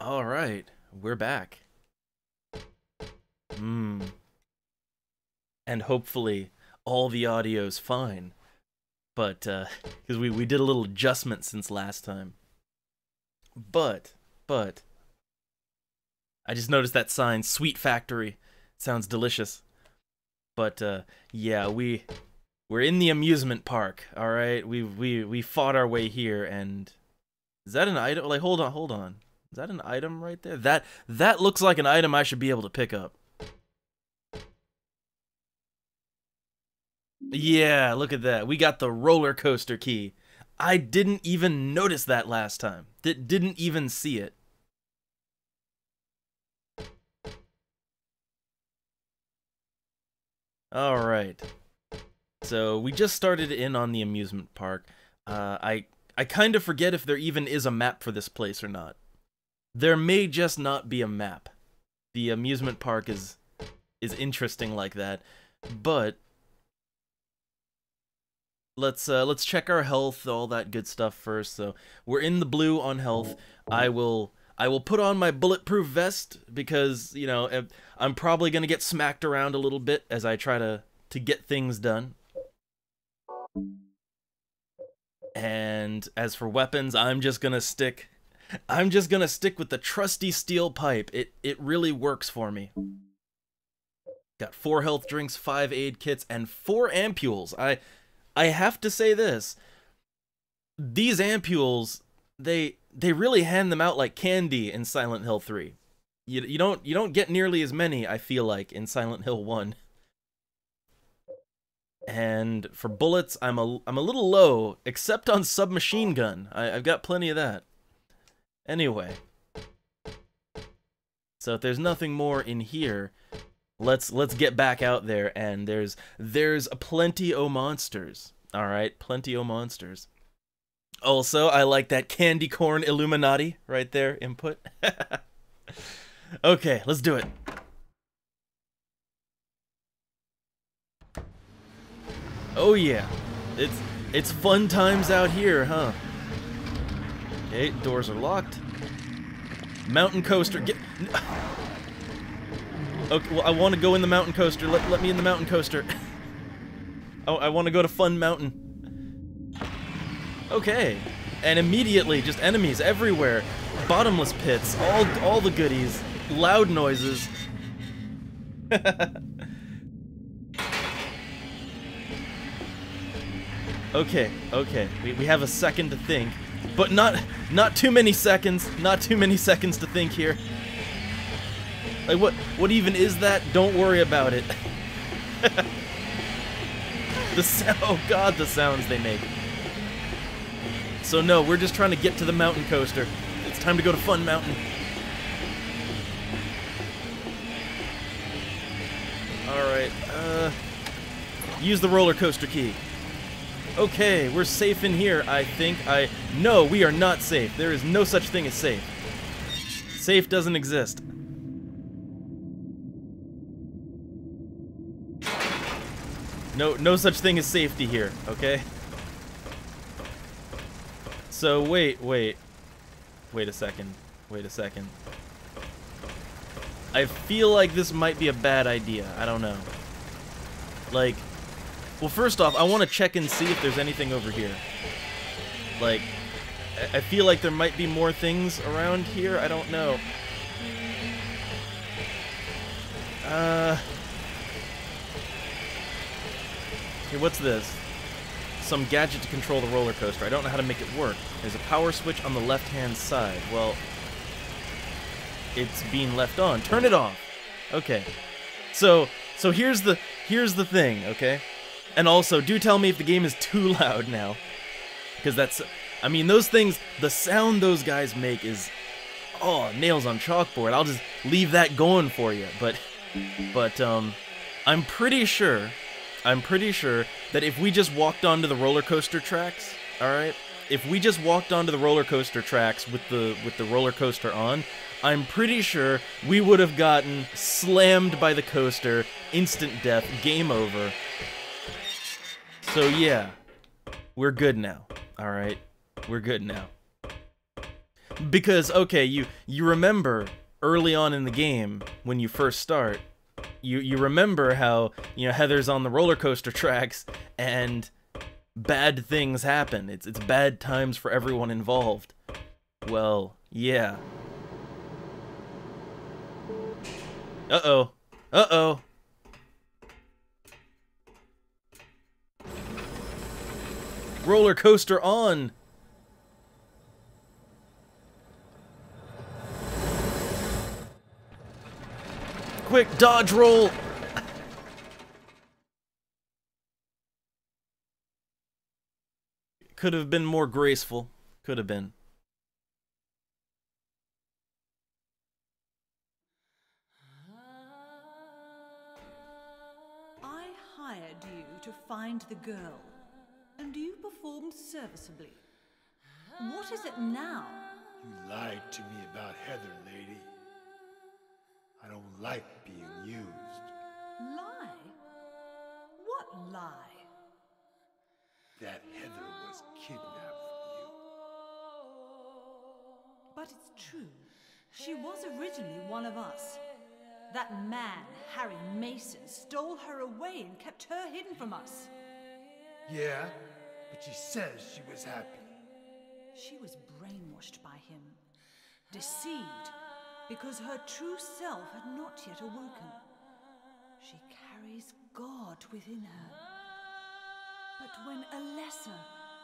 All right, we're back. Hmm. And hopefully all the audio's fine. But, uh, because we, we did a little adjustment since last time. But, but, I just noticed that sign, Sweet Factory. Sounds delicious. But, uh, yeah, we, we're in the amusement park, alright? We, we, we fought our way here, and... Is that an item? Like, hold on, hold on. Is that an item right there? That that looks like an item I should be able to pick up. Yeah, look at that. We got the roller coaster key. I didn't even notice that last time. D didn't even see it. All right. So we just started in on the amusement park. Uh, I I kind of forget if there even is a map for this place or not. There may just not be a map. The amusement park is is interesting like that, but let's uh, let's check our health, all that good stuff first. So we're in the blue on health. I will I will put on my bulletproof vest because you know I'm probably gonna get smacked around a little bit as I try to to get things done. And as for weapons, I'm just gonna stick I'm just gonna stick with the trusty steel pipe. It it really works for me. Got four health drinks, five aid kits, and four ampules. I I have to say this. These ampules, they they really hand them out like candy in Silent Hill 3. You, you don't you don't get nearly as many, I feel like, in Silent Hill 1. And for bullets, I'm a I'm a little low, except on submachine gun. I, I've got plenty of that. Anyway. So if there's nothing more in here, let's let's get back out there and there's there's plenty o monsters. All right, plenty o monsters. Also, I like that candy corn Illuminati right there input. okay, let's do it. Oh yeah. It's it's fun times out here, huh? Okay, doors are locked. Mountain coaster, get... Okay, well, I want to go in the mountain coaster. Let, let me in the mountain coaster. oh, I want to go to Fun Mountain. Okay. And immediately, just enemies everywhere. Bottomless pits, all, all the goodies, loud noises. okay, okay. We, we have a second to think. But not not too many seconds. Not too many seconds to think here. Like what what even is that? Don't worry about it. the sound, oh god, the sounds they make. So no, we're just trying to get to the mountain coaster. It's time to go to Fun Mountain. Alright, uh... Use the roller coaster key. Okay, we're safe in here, I think. I... No, we are not safe. There is no such thing as safe. Safe doesn't exist. No, no such thing as safety here, okay? So, wait, wait. Wait a second. Wait a second. I feel like this might be a bad idea. I don't know. Like, well, first off, I want to check and see if there's anything over here. Like, I feel like there might be more things around here. I don't know. Uh... Okay, what's this? Some gadget to control the roller coaster. I don't know how to make it work. There's a power switch on the left-hand side. Well, it's being left on. Turn it off. Okay. So, so here's the here's the thing, okay? And also, do tell me if the game is too loud now. Because that's... I mean, those things... The sound those guys make is... Oh, nails on chalkboard. I'll just leave that going for you. But... But, um... I'm pretty sure... I'm pretty sure that if we just walked onto the roller coaster tracks, alright? If we just walked onto the roller coaster tracks with the with the roller coaster on, I'm pretty sure we would have gotten slammed by the coaster, instant death, game over, so yeah, we're good now. All right, we're good now. because okay, you you remember early on in the game when you first start, you you remember how you know Heather's on the roller coaster tracks and bad things happen. It's it's bad times for everyone involved. Well, yeah. Uh-oh. Uh-oh. Roller coaster on. Quick, dodge roll! Could have been more graceful. Could have been. I hired you to find the girl, performed serviceably. What is it now? You lied to me about Heather, lady. I don't like being used. Lie? What lie? That Heather was kidnapped from you. But it's true. She was originally one of us. That man, Harry Mason, stole her away and kept her hidden from us. Yeah, but she says she was happy. She was brainwashed by him, deceived, because her true self had not yet awoken. She carries God within her. But when a lesser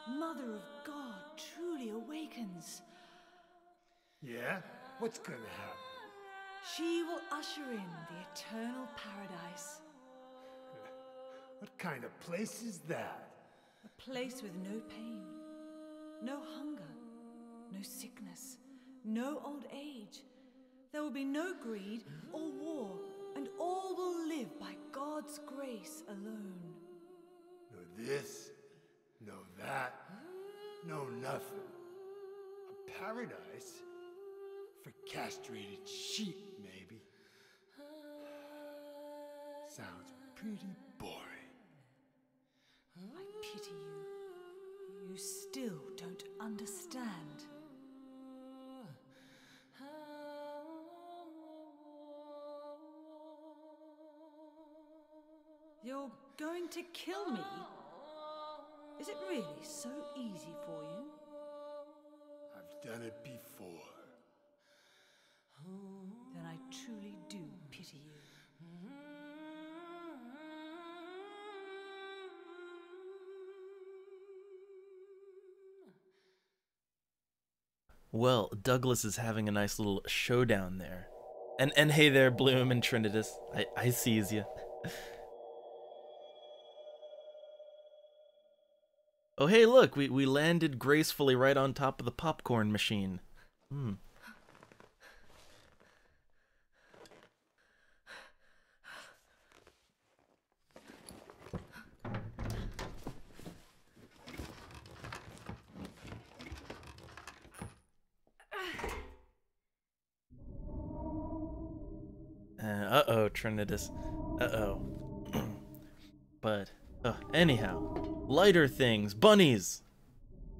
Mother of God, truly awakens, Yeah? What's gonna happen? she will usher in the eternal paradise. What kind of place is that? Place with no pain, no hunger, no sickness, no old age. There will be no greed or war, and all will live by God's grace alone. No this, no that, no nothing. A paradise? For castrated sheep, maybe. Sounds pretty. I pity you. You still don't understand. You're going to kill me? Is it really so easy for you? I've done it before. Then I truly do pity you. Well, Douglas is having a nice little showdown there. And and hey there, Bloom and Trinitas. I, I sees you. oh hey look, we, we landed gracefully right on top of the popcorn machine. Hmm. Uh, uh-oh, Trinitas. Uh-oh. but, uh, anyhow. Lighter things. Bunnies!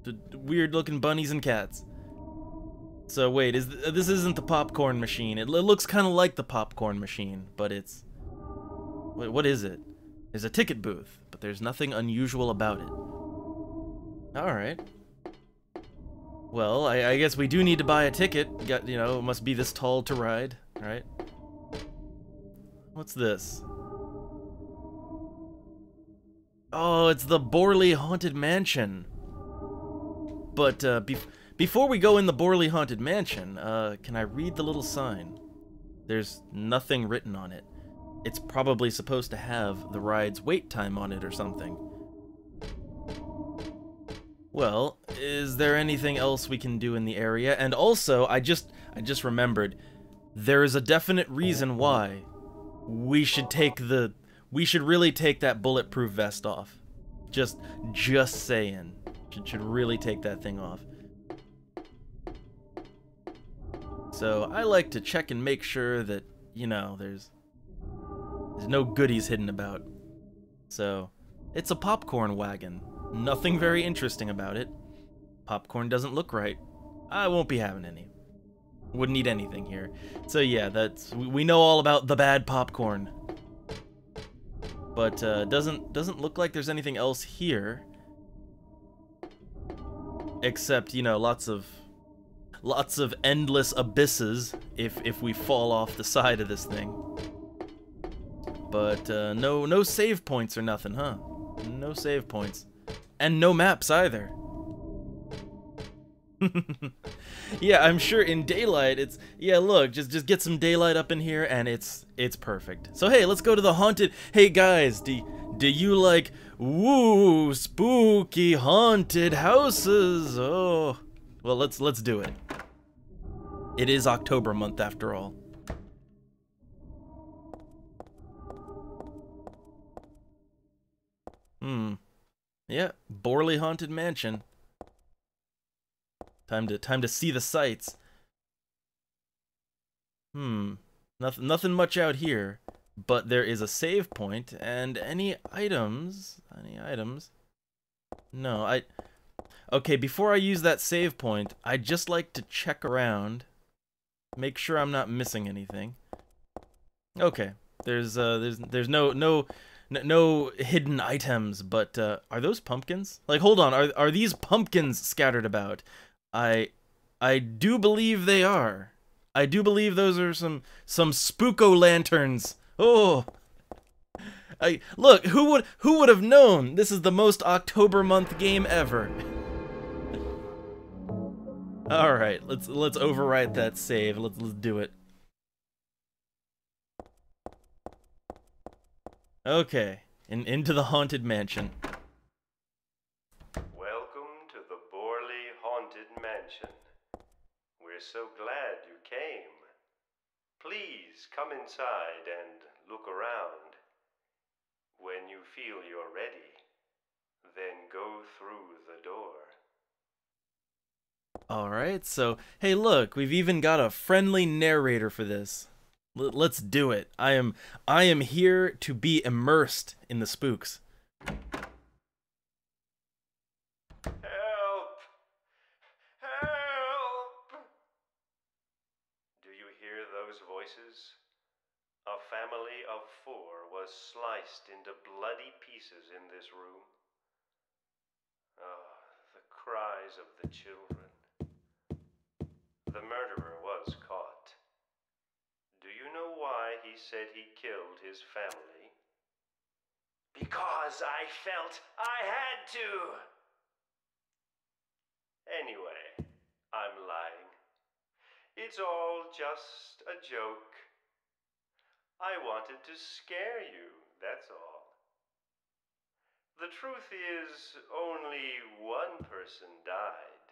D- weird looking bunnies and cats. So wait, is th- this isn't the popcorn machine. It, l- looks kind of like the popcorn machine, but it's... Wait, what is it? There's a ticket booth, but there's nothing unusual about it. Alright. Well, I, I guess we do need to buy a ticket. Got, you know, it must be this tall to ride, right? What's this? Oh, it's the Borley Haunted Mansion. But uh, bef before we go in the Borley Haunted Mansion, uh, can I read the little sign? There's nothing written on it. It's probably supposed to have the ride's wait time on it or something. Well, is there anything else we can do in the area? And also, I just I just remembered there is a definite reason why we should take the we should really take that bulletproof vest off. Just just saying. Should, should really take that thing off. So I like to check and make sure that, you know, there's there's no goodies hidden about. So, it's a popcorn wagon. Nothing very interesting about it. Popcorn doesn't look right. I won't be having any. Wouldn't eat anything here. So yeah, that's we, know all about the bad popcorn. But uh, doesn't doesn't look like there's anything else here. Except, you know, lots of lots of endless abysses if if we fall off the side of this thing. But uh, no no save points or nothing, huh? No save points. And no maps either. yeah, I'm sure in daylight it's yeah, look, just just get some daylight up in here and it's it's perfect. So hey, let's go to the haunted. Hey guys, do do you like woo spooky haunted houses? Oh. Well, let's let's do it. It is October month after all. Hmm. Yeah, Borley Haunted Mansion. Time to time to see the sights. Hmm. Nothing nothing much out here, but there is a save point and any items, any items? No, I Okay, before I use that save point, I'd just like to check around, make sure I'm not missing anything. Okay. There's uh there's there's no no no hidden items, but uh, are those pumpkins? Like, hold on, are are these pumpkins scattered about? I I do believe they are. I do believe those are some some spooko lanterns. Oh. I look, who would who would have known this is the most October month game ever. All right, let's let's overwrite that save. Let's let's do it. Okay, in, into the haunted mansion. So glad you came. Please come inside and look around. When you feel you're ready, then go through the door. Alright, so, hey look, we've even got a friendly narrator for this. L let's do it. I am I am here to be immersed in the spooks. Sliced into bloody pieces in this room. Oh, the cries of the children. The murderer was caught. Do you know why he said he killed his family? Because I felt I had to! Anyway, I'm lying. It's all just a joke. I wanted to scare you, that's all. The truth is, only one person died.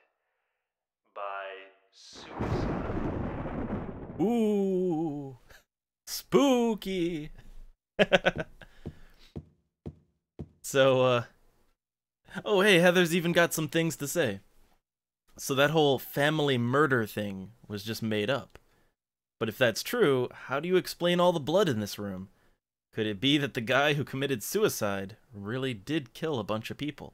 By suicide. Ooh. Spooky. so, uh. Oh, hey, Heather's even got some things to say. So that whole family murder thing was just made up. But if that's true, how do you explain all the blood in this room? Could it be that the guy who committed suicide really did kill a bunch of people?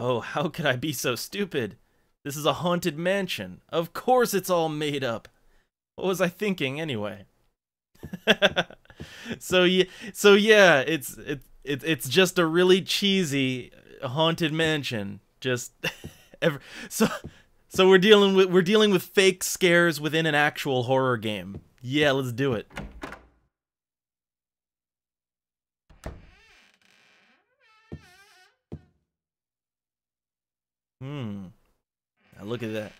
Oh, how could I be so stupid? This is a haunted mansion. Of course it's all made up. What was I thinking anyway? so yeah, so yeah, it's it, it it's just a really cheesy haunted mansion. Just ever so so we're dealing with we're dealing with fake scares within an actual horror game. Yeah, let's do it. Hmm. Now look at that.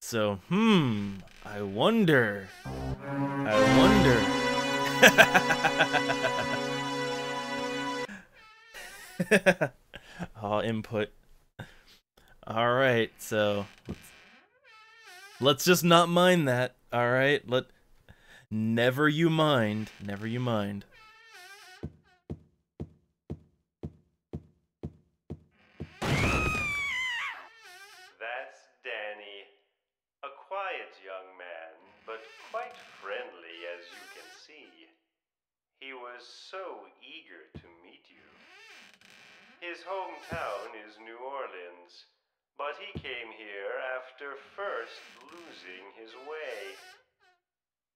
So, hmm, I wonder. I wonder. oh, input. All right, so let's, let's just not mind that. All right, let never you mind, never you mind. That's Danny, a quiet young man, but quite friendly as you can see. He was so eager to meet you. His hometown is New Orleans, but he came here after first losing his way.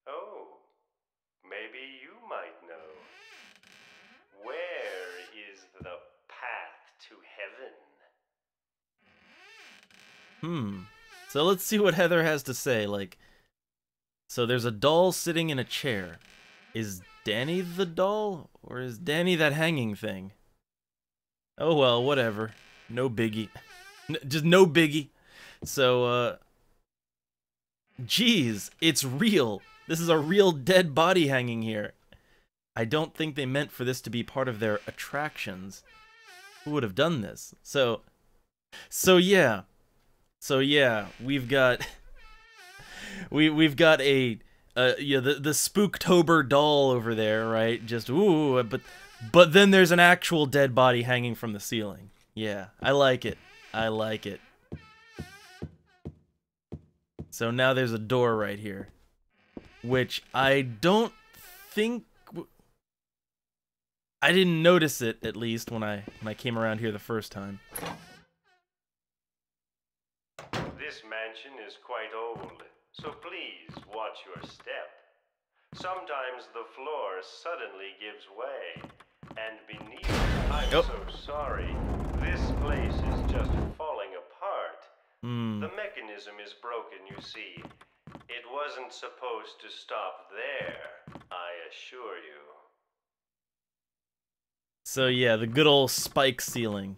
Oh, maybe you might know. Where is the path to heaven? Hmm. So let's see what Heather has to say. Like, so there's a doll sitting in a chair. Is Danny the doll? Or is Danny that hanging thing? Oh well, whatever. No biggie. Just no biggie. So, uh. Geez, it's real. This is a real dead body hanging here. I don't think they meant for this to be part of their attractions. Who would have done this? So. So yeah. So yeah, we've got. we we've got a uh yeah the the spooktober doll over there right just ooh but but then there's an actual dead body hanging from the ceiling. Yeah i like it. I like it. So now there's a door right here which i don't think i didn't notice it at least when i when i came around here the first time. This mansion is quite old, so please watch your step. Sometimes the floor suddenly gives way, and beneath, I'm Yep. so sorry, this place is just falling apart. hmm The mechanism is broken, you see. It wasn't supposed to stop there, I assure you. So yeah, the good old spike ceiling.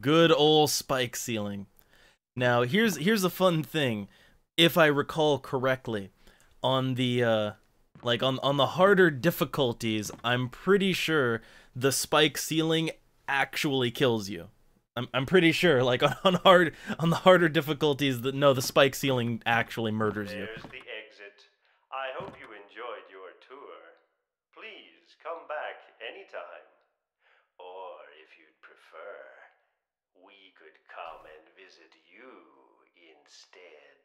Good old spike ceiling. Now, here's here's a fun thing. If I recall correctly, on the uh like on on the harder difficulties, I'm pretty sure the spike ceiling actually kills you. I'm I'm pretty sure like on, on hard on the harder difficulties that no, the spike ceiling actually murders you. There's the exit. I hope you enjoyed your tour. Please come back anytime. Or if you'd prefer, we could come and visit you instead.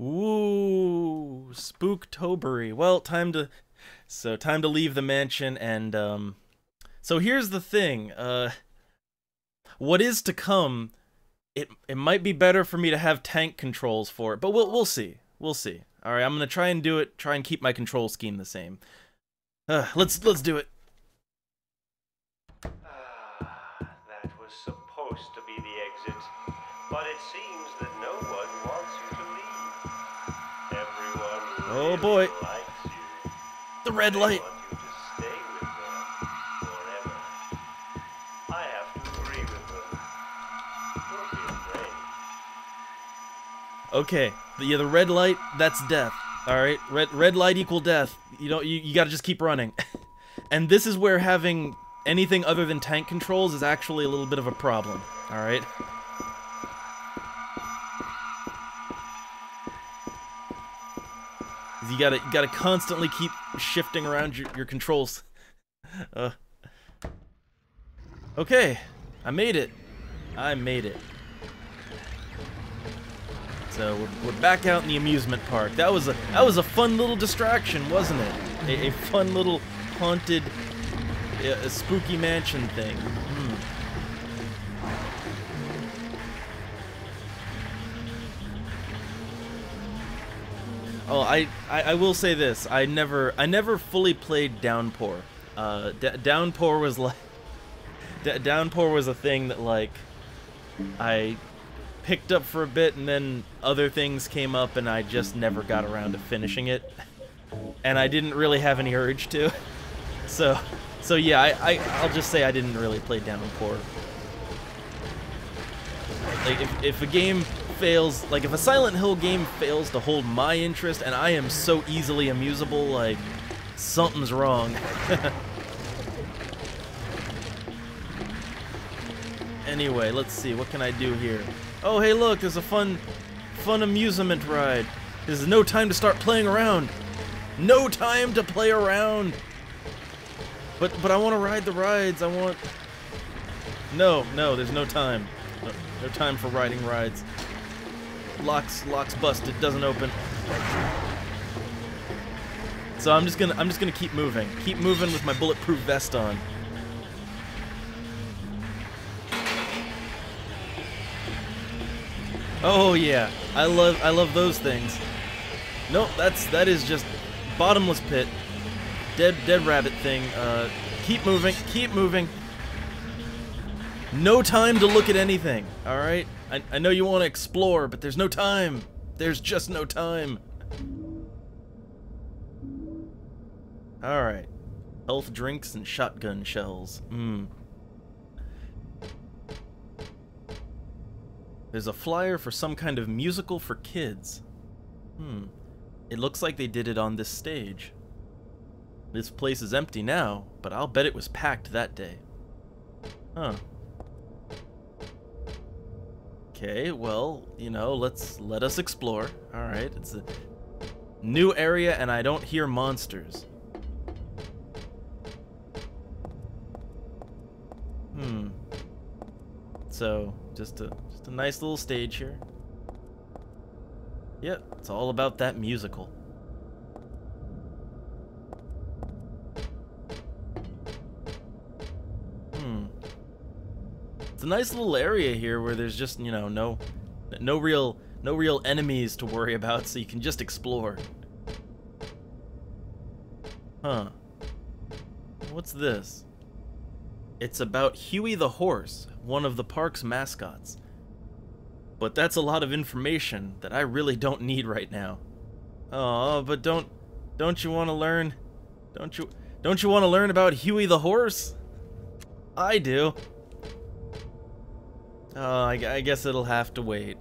Ooh, spooktobery. Well, time to so time to leave the mansion and um so here's the thing. Uh what is to come it it might be better for me to have tank controls for it, but we'll we'll see. We'll see. All right, I'm going to try and do it, try and keep my control scheme the same. Uh, let's let's do it. Ah, that was supposed to be the exit, but it seems that no one wants you to leave. Everyone Oh, really boy. likes you. The red They light. want you to stay with them forever. I have to agree with them. Don't be afraid. Okay. The, yeah, the red light, that's death. All right. Red red light equal death. You don't you, you got to just keep running. and this is where having anything other than tank controls is actually a little bit of a problem. All right. You gotta you gotta constantly keep shifting around your, your controls. Uh. Okay, I made it. I made it. So we're, we're back out in the amusement park. That was a that was a fun little distraction, wasn't it? A, a fun little haunted, uh, a spooky mansion thing. Oh, I, I I will say this. I never I never fully played Downpour. Uh, Downpour was like Downpour was a thing that like I picked up for a bit and then other things came up and I just never got around to finishing it. And I didn't really have any urge to. So so yeah, I, I I'll just say I didn't really play Downpour. Like if, if a game fails like if a Silent Hill game fails to hold my interest and I am so easily amusable, like something's wrong. Anyway, let's see. What can I do here? Oh, hey, look. There's a fun, fun amusement ride. There's no time to start playing around. No time to play around. But but I want to ride the rides. I want. No, no. There's no time. No, no time for riding rides. Locks, locks busted. Doesn't open. So I'm just gonna, I'm just gonna keep moving. Keep moving with my bulletproof vest on. Oh yeah, I love, I love those things. Nope, that's, that is just bottomless pit. Dead, dead rabbit thing. Uh, keep moving, keep moving. No time to look at anything, alright? I I know you want to explore, but there's no time. There's just no time. All right, health drinks and shotgun shells. Hmm. There's a flyer for some kind of musical for kids. Hmm. It looks like they did it on this stage. This place is empty now, but I'll bet it was packed that day. Huh. Okay, well, you know, let's let us explore. Alright, it's a new area and I don't hear monsters. Hmm. So, just a just a nice little stage here. Yep, it's all about that musical. Hmm. It's a nice little area here where there's just, you know, no no real no real enemies to worry about, so you can just explore. Huh. What's this? It's about Huey the horse, one of the park's mascots. But that's a lot of information that I really don't need right now. Oh, but don't don't you want to learn? Don't you don't you want to learn about Huey the horse? I do. Oh, I, I guess it'll have to wait.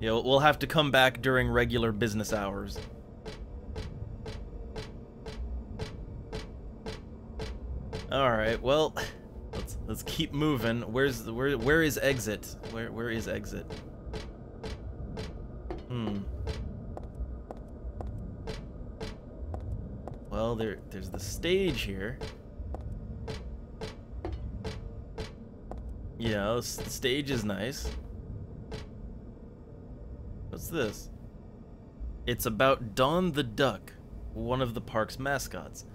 Yeah, we'll have to come back during regular business hours. All right, well, let's let's keep moving. Where's the, where where is exit? Where where is exit? Hmm. Well, there there's the stage here. Yeah, the stage is nice. What's this? It's about Don the Duck, one of the park's mascots.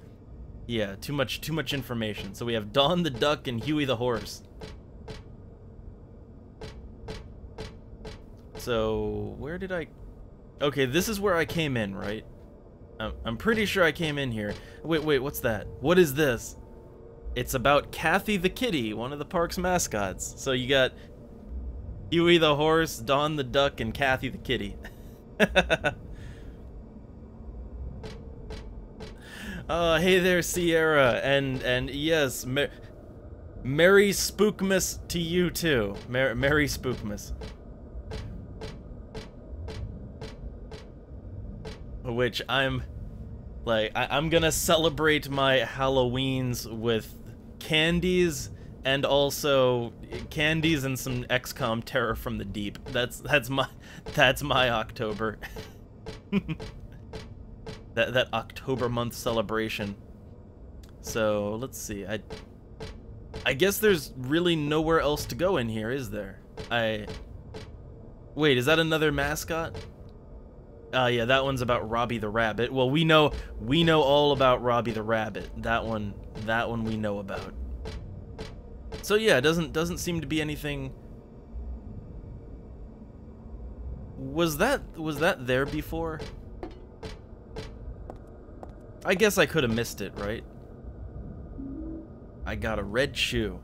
Yeah, too much too much information. So we have Don the Duck and Huey the Horse. So, where did I... Okay, this is where I came in, right? I'm, I'm pretty sure I came in here. Wait, wait, what's that? What is this? It's about Kathy the Kitty, one of the park's mascots. So you got Huey the Horse, Don the Duck, and Kathy the Kitty. Uh, hey there, Sierra, and and yes, Mer Merry Spookmas to you too. Mer Merry Spookmas. Which I'm, like, I I'm gonna celebrate my Halloweens with candies and also candies and some XCOM Terror from the Deep. That's that's my that's my October. that that October month celebration. So let's see. I I guess there's really nowhere else to go in here, is there? I wait. Is that another mascot? Uh, yeah, that one's about Robbie the Rabbit. Well, we know we know all about Robbie the Rabbit. That one, that one we know about. So yeah, it doesn't doesn't seem to be anything. Was that was that there before? I guess I could have missed it, right? I got a red shoe.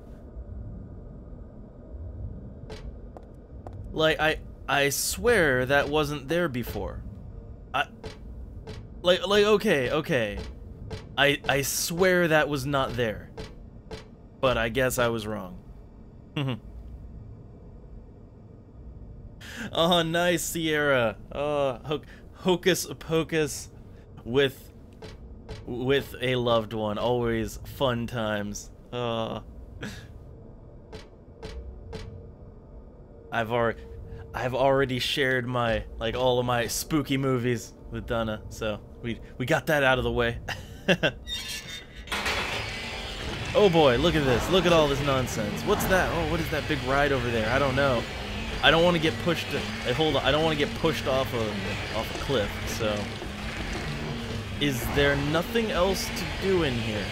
Like, I I swear that wasn't there before. I... Like, like, okay, okay. I, I swear that was not there. But I guess I was wrong. oh, nice, Sierra. Oh, ho hocus pocus with with a loved one. Always fun times. Uh, I've already, I've already shared my like all of my spooky movies with Donna, so we we got that out of the way. oh boy, look at this! Look at all this nonsense. What's that? Oh, what is that big ride over there? I don't know. I don't want to get pushed. To, hold on, I don't want to get pushed off of off a cliff. So. Is there nothing else to do in here?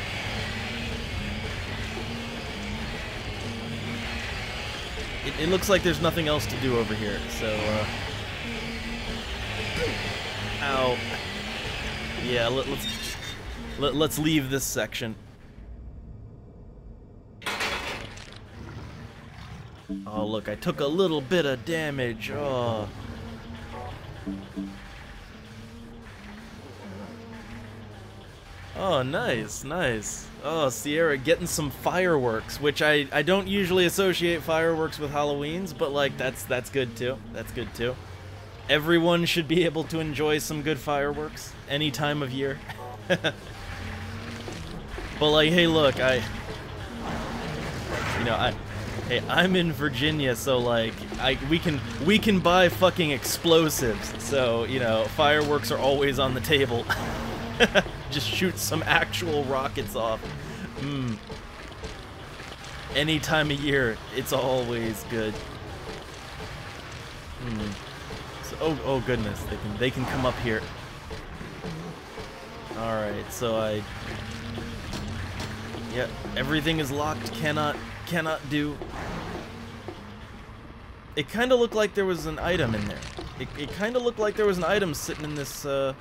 it, it looks like there's nothing else to do over here. So, uh, ow. Yeah, let, let's let, let's leave this section. Oh, look, I took a little bit of damage. Oh. Oh, nice, nice. Oh, Sierra getting some fireworks, which I, I don't usually associate fireworks with Halloween's, but like that's that's good too. That's good too. Everyone should be able to enjoy some good fireworks any time of year. but like, hey, look, I you know, I hey, I'm in Virginia, so like I we can we can buy fucking explosives. So, you know, fireworks are always on the table. Just shoot some actual rockets off. Mm. Any time of year, it's always good. Mm. So, oh, oh goodness, they can they can come up here. All right, so I. Yeah, everything is locked. Cannot cannot do. It kind of looked like there was an item in there. It, it kind of looked like there was an item sitting in this uh,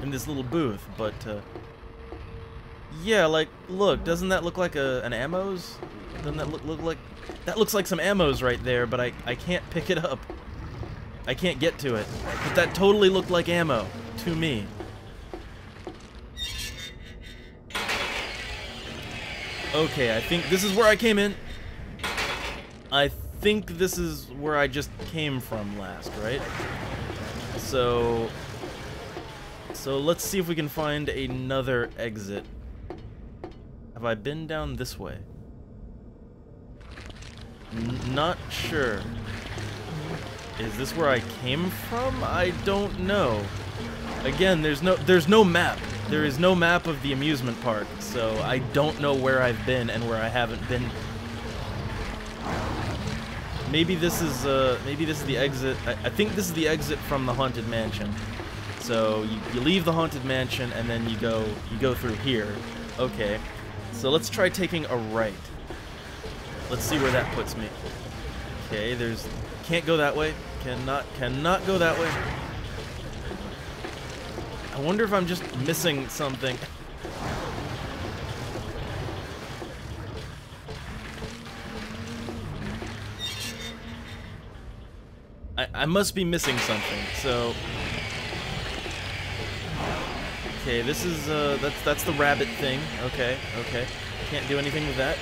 in this little booth, but uh, yeah, like look, doesn't that look like a an ammos? Doesn't that look look like that looks like some ammos right there? But I I can't pick it up. I can't get to it. But that totally looked like ammo to me. Okay, I think this is where I came in. I think this is where I just came from last, right? So... So let's see if we can find another exit. Have I been down this way? N not sure. Is this where I came from? I don't know. Again, there's no there's no map. There is no map of the amusement park, so I don't know where I've been and where I haven't been. Maybe this is uh maybe this is the exit. I, I think this is the exit from the haunted mansion. So you, you leave the haunted mansion and then you go you go through here. Okay. So let's try taking a right. Let's see where that puts me. Okay, there's can't go that way. Cannot cannot go that way. I wonder if I'm just missing something. I, I must be missing something, so... Okay, this is, uh, that's, that's the rabbit thing. Okay, okay. Can't do anything with that.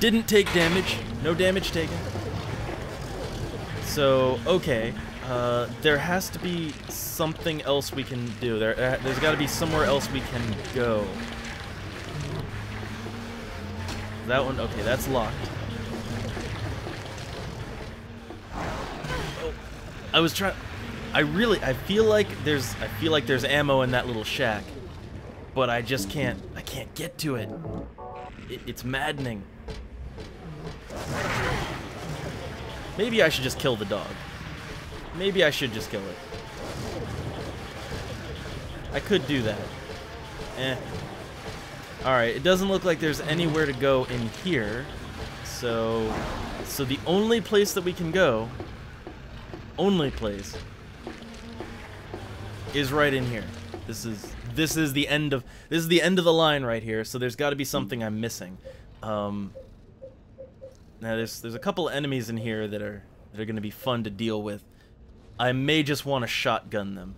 Didn't take damage. No damage taken. So, okay. Uh, there has to be something else we can do. There, uh, there's got to be somewhere else we can go. That one, okay, that's locked. I was trying. I really, I feel like there's, I feel like there's ammo in that little shack, but I just can't, I can't get to it. it it's maddening. Maybe I should just kill the dog. Maybe I should just kill it. I could do that. Eh. Alright, it doesn't look like there's anywhere to go in here. So, so the only place that we can go, only place, is right in here. This is this is the end of this is the end of the line right here. So there's got to be something I'm missing. Um, now there's there's a couple enemies in here that are that are going to be fun to deal with. I may just want to shotgun them.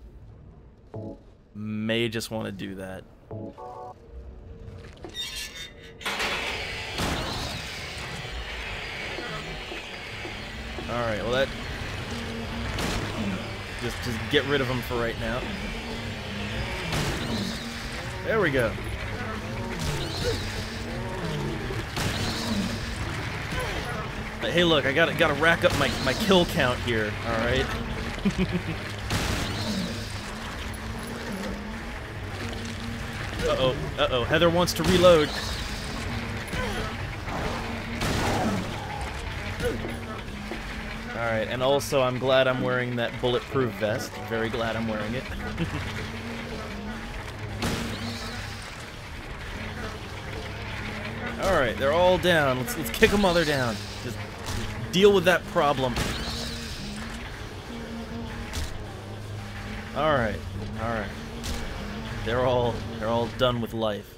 May just want to do that. Alright, well that... Just, just get rid of them for right now. There we go. Hey, look, I gotta gotta rack up my my kill count here. All right. uh oh, uh oh. Heather wants to reload. All right, and also I'm glad I'm wearing that bulletproof vest. Very glad I'm wearing it. all right, they're all down. Let's let's kick them they're down. Just deal with that problem. All right, all right. They're all they're all done with life.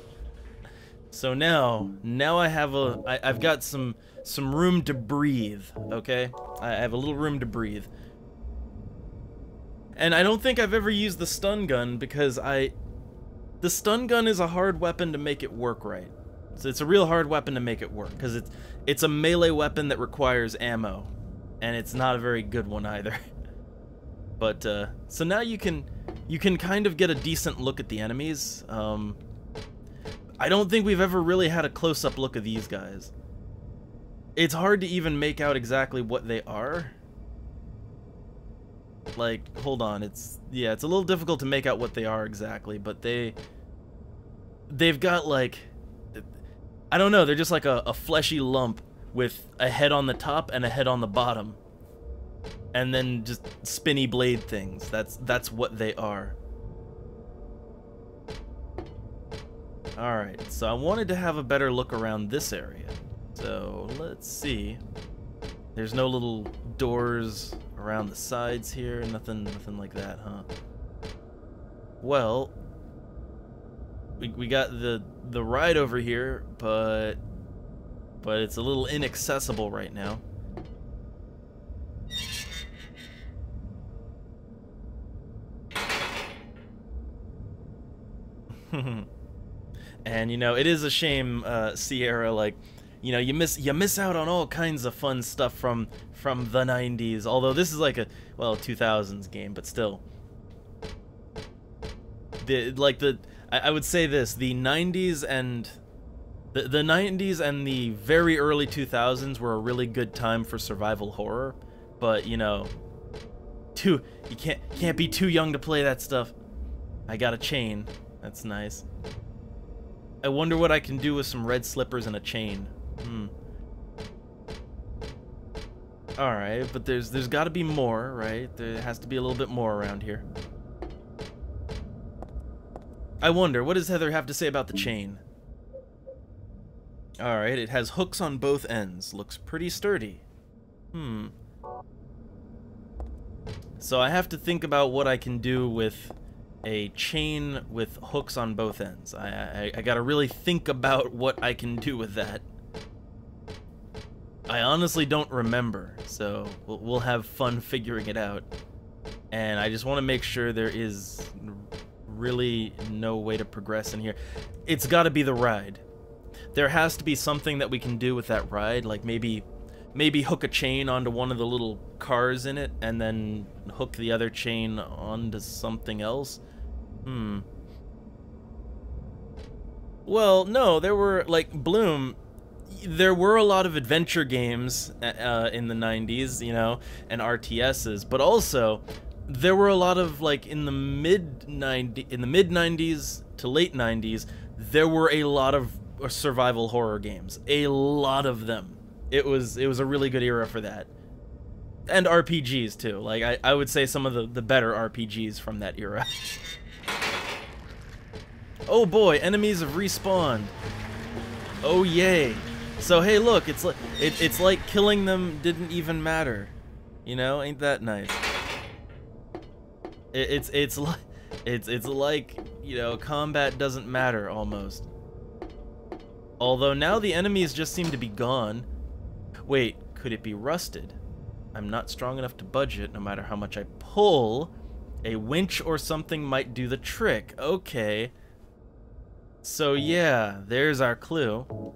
So now, now I have a I, I've got some some room to breathe. Okay, I have a little room to breathe. And I don't think I've ever used the stun gun because I the stun gun is a hard weapon to make it work right. So it's a real hard weapon to make it work because it's it's a melee weapon that requires ammo, and it's not a very good one either. but uh, so now you can you can kind of get a decent look at the enemies. Um, I don't think we've ever really had a close-up look of these guys. It's hard to even make out exactly what they are. Like, hold on, it's yeah, it's a little difficult to make out what they are exactly, but they they've got like I don't know, they're just like a, a fleshy lump with a head on the top and a head on the bottom. And then just spinny blade things. That's that's what they are. Alright, so I wanted to have a better look around this area. So let's see. There's no little doors around the sides here, nothing nothing like that, huh? Well, we, we got the the ride over here, but but it's a little inaccessible right now. and you know, it is a shame, uh, Sierra, like, you know, you miss you miss out on all kinds of fun stuff from from the 90s. Although this is like a well 2000s game, but still, the like the I, I would say this: the '90s and the the '90s and the very early 2000s were a really good time for survival horror, but you know, too you can't can't be too young to play that stuff. I got a chain. That's nice. I wonder what I can do with some red slippers and a chain. Hmm. All right, but there's there's got to be more, right? There has to be a little bit more around here. I wonder, what does Heather have to say about the chain? Alright, it has hooks on both ends. Looks pretty sturdy. Hmm. So I have to think about what I can do with a chain with hooks on both ends. I, I, I gotta really think about what I can do with that. I honestly don't remember, so we'll, we'll have fun figuring it out. And I just want to make sure there is really no way to progress in here. It's got to be the ride. There has to be something that we can do with that ride, like maybe maybe hook a chain onto one of the little cars in it and then hook the other chain onto something else. Hmm. Well, no, there were like Bloom there were a lot of adventure games uh, in the 90s, you know, and RTSs, but also there were a lot of like in the mid 90 in the mid 90s to late 90s there were a lot of uh, survival horror games a lot of them. It was it was a really good era for that. And rpgs too like i, I would say some of the, the better rpgs from that era oh boy enemies have respawned oh yay so hey look it's like it, it's like killing them didn't even matter you know ain't that nice it, it's it's like it's it's like you know combat doesn't matter almost. Although now the enemies just seem to be gone. Wait, could it be rusted? I'm not strong enough to budge it, no matter how much I pull. A winch or something might do the trick. Okay. So yeah, there's our clue.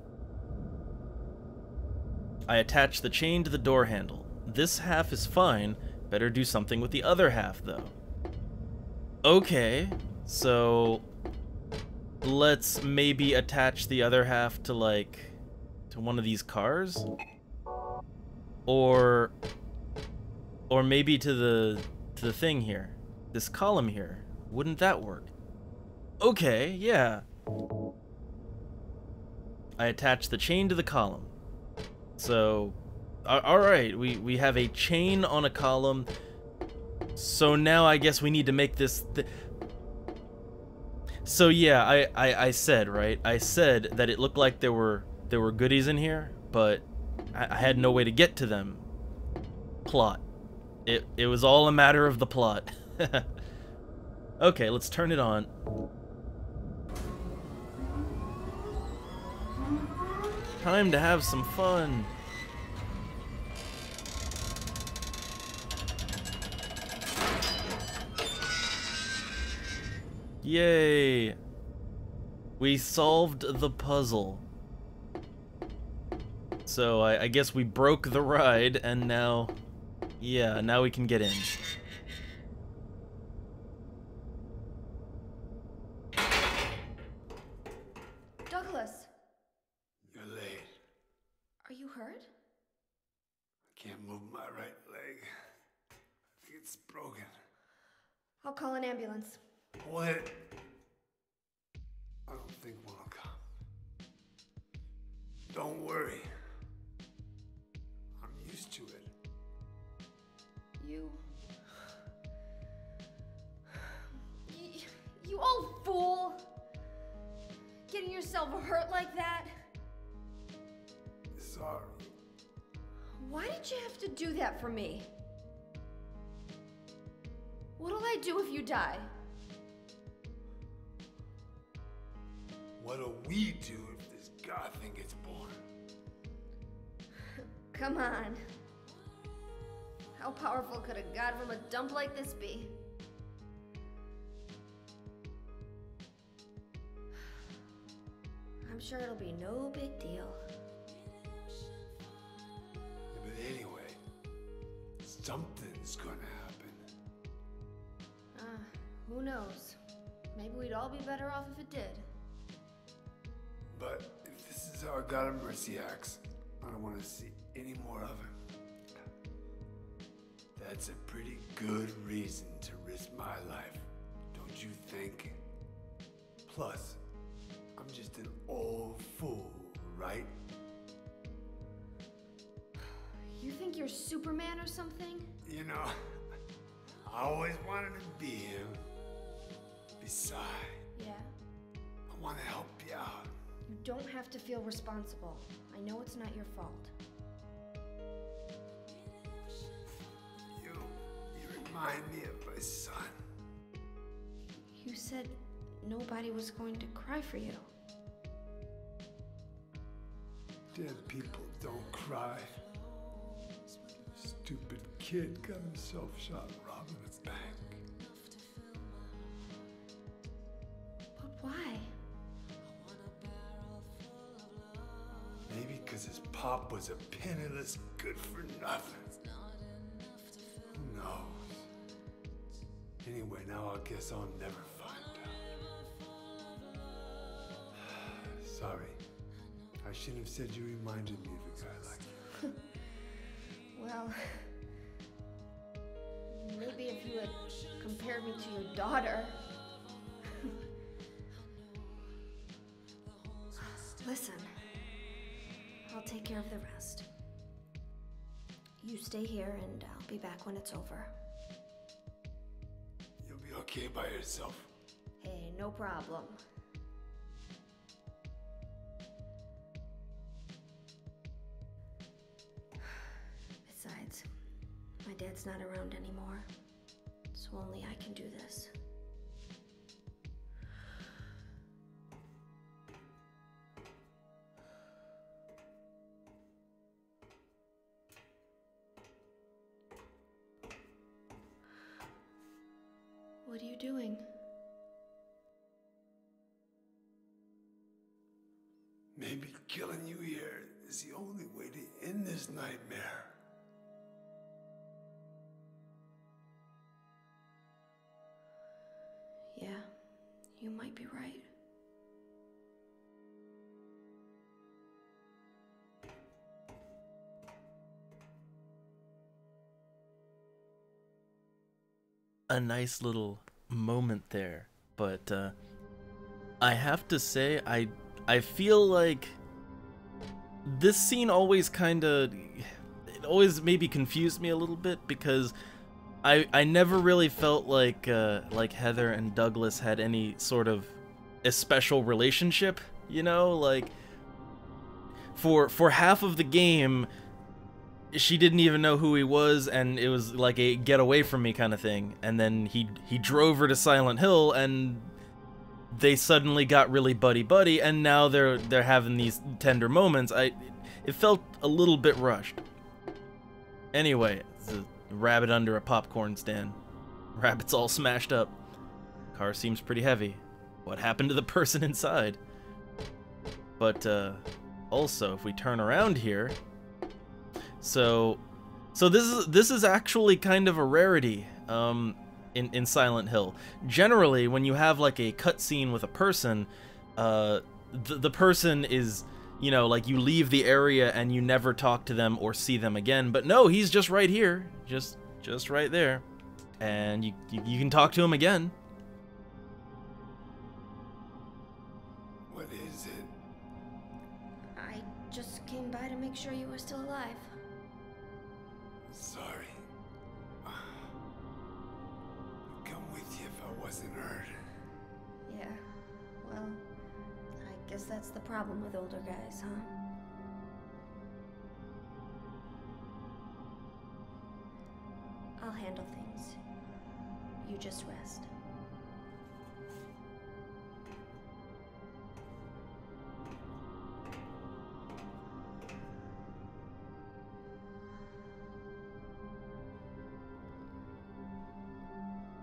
I attach the chain to the door handle. This half is fine. Better do something with the other half, though. Okay, so let's maybe attach the other half to like to one of these cars or or maybe to the to the thing here this column here wouldn't that work okay yeah I attach the chain to the column so all right we we have a chain on a column so now I guess we need to make this... Th so yeah, I, I, I said, right? I said that it looked like there were there were goodies in here, but I, I had no way to get to them. plot. It it was all a matter of the plot. okay, let's turn it on. Time to have some fun. Yay! We solved the puzzle. So I, I, guess we broke the ride, and now... Yeah, now we can get in. Douglas! You're late. Are you hurt? I can't move my right leg. I think it's broken. I'll call an ambulance. What? I don't think one will come. Don't worry. I'm used to it. You. You, you old fool! Getting yourself hurt like that? Sorry. Why did you have to do that for me? What'll I do if you die? What'll we do if this god thing gets born? Come on. How powerful could a god from a dump like this be? I'm sure it'll be no big deal. Yeah, but anyway, something's gonna happen. Who knows? Maybe we'd all be better off if it did. But if this is how God of Mercy acts, I don't want to see any more of him. That's a pretty good reason to risk my life, don't you think? Plus, I'm just an old fool, right? You think you're Superman or something? You know, I always wanted to be him. Besides, Yeah. I want to help you out. You don't have to feel responsible. I know it's not your fault. You, you remind me of my son. You said nobody was going to cry for you. Dead people don't cry. Stupid kid got himself shot robbing a bank. Was a penniless good for nothing. Knows? Anyway, now I guess I'll never find out. Sorry. I shouldn't have said you reminded me of a guy like you. Well, maybe if you had compared me to your daughter. Listen, take care of the rest. You stay here and I'll be back when it's over. You'll be okay by yourself. Hey, no problem. Besides, my dad's not around anymore, so only I can do this. Be right. a nice little moment there, but uh, I have to say I I feel like this scene always kind of it always maybe confused me a little bit because I I never really felt like uh, like Heather and Douglas had any sort of a special relationship, you know, like for for half of the game she didn't even know who he was and it was like a get away from me kind of thing. And then he he drove her to Silent Hill and they suddenly got really buddy buddy and now they're they're having these tender moments. I it felt a little bit rushed. Anyway rabbit under a popcorn stand. Rabbit's all smashed up. Car seems pretty heavy. What happened to the person inside? But uh also if we turn around here so, so this is this is actually kind of a rarity um, in in Silent Hill. Generally, when you have like a cutscene with a person, uh, the the person is you know like you leave the area and you never talk to them or see them again. But no, he's just right here, just just right there, and you you, you can talk to him again. Guess that's the problem with older guys, huh? I'll handle things. You just rest.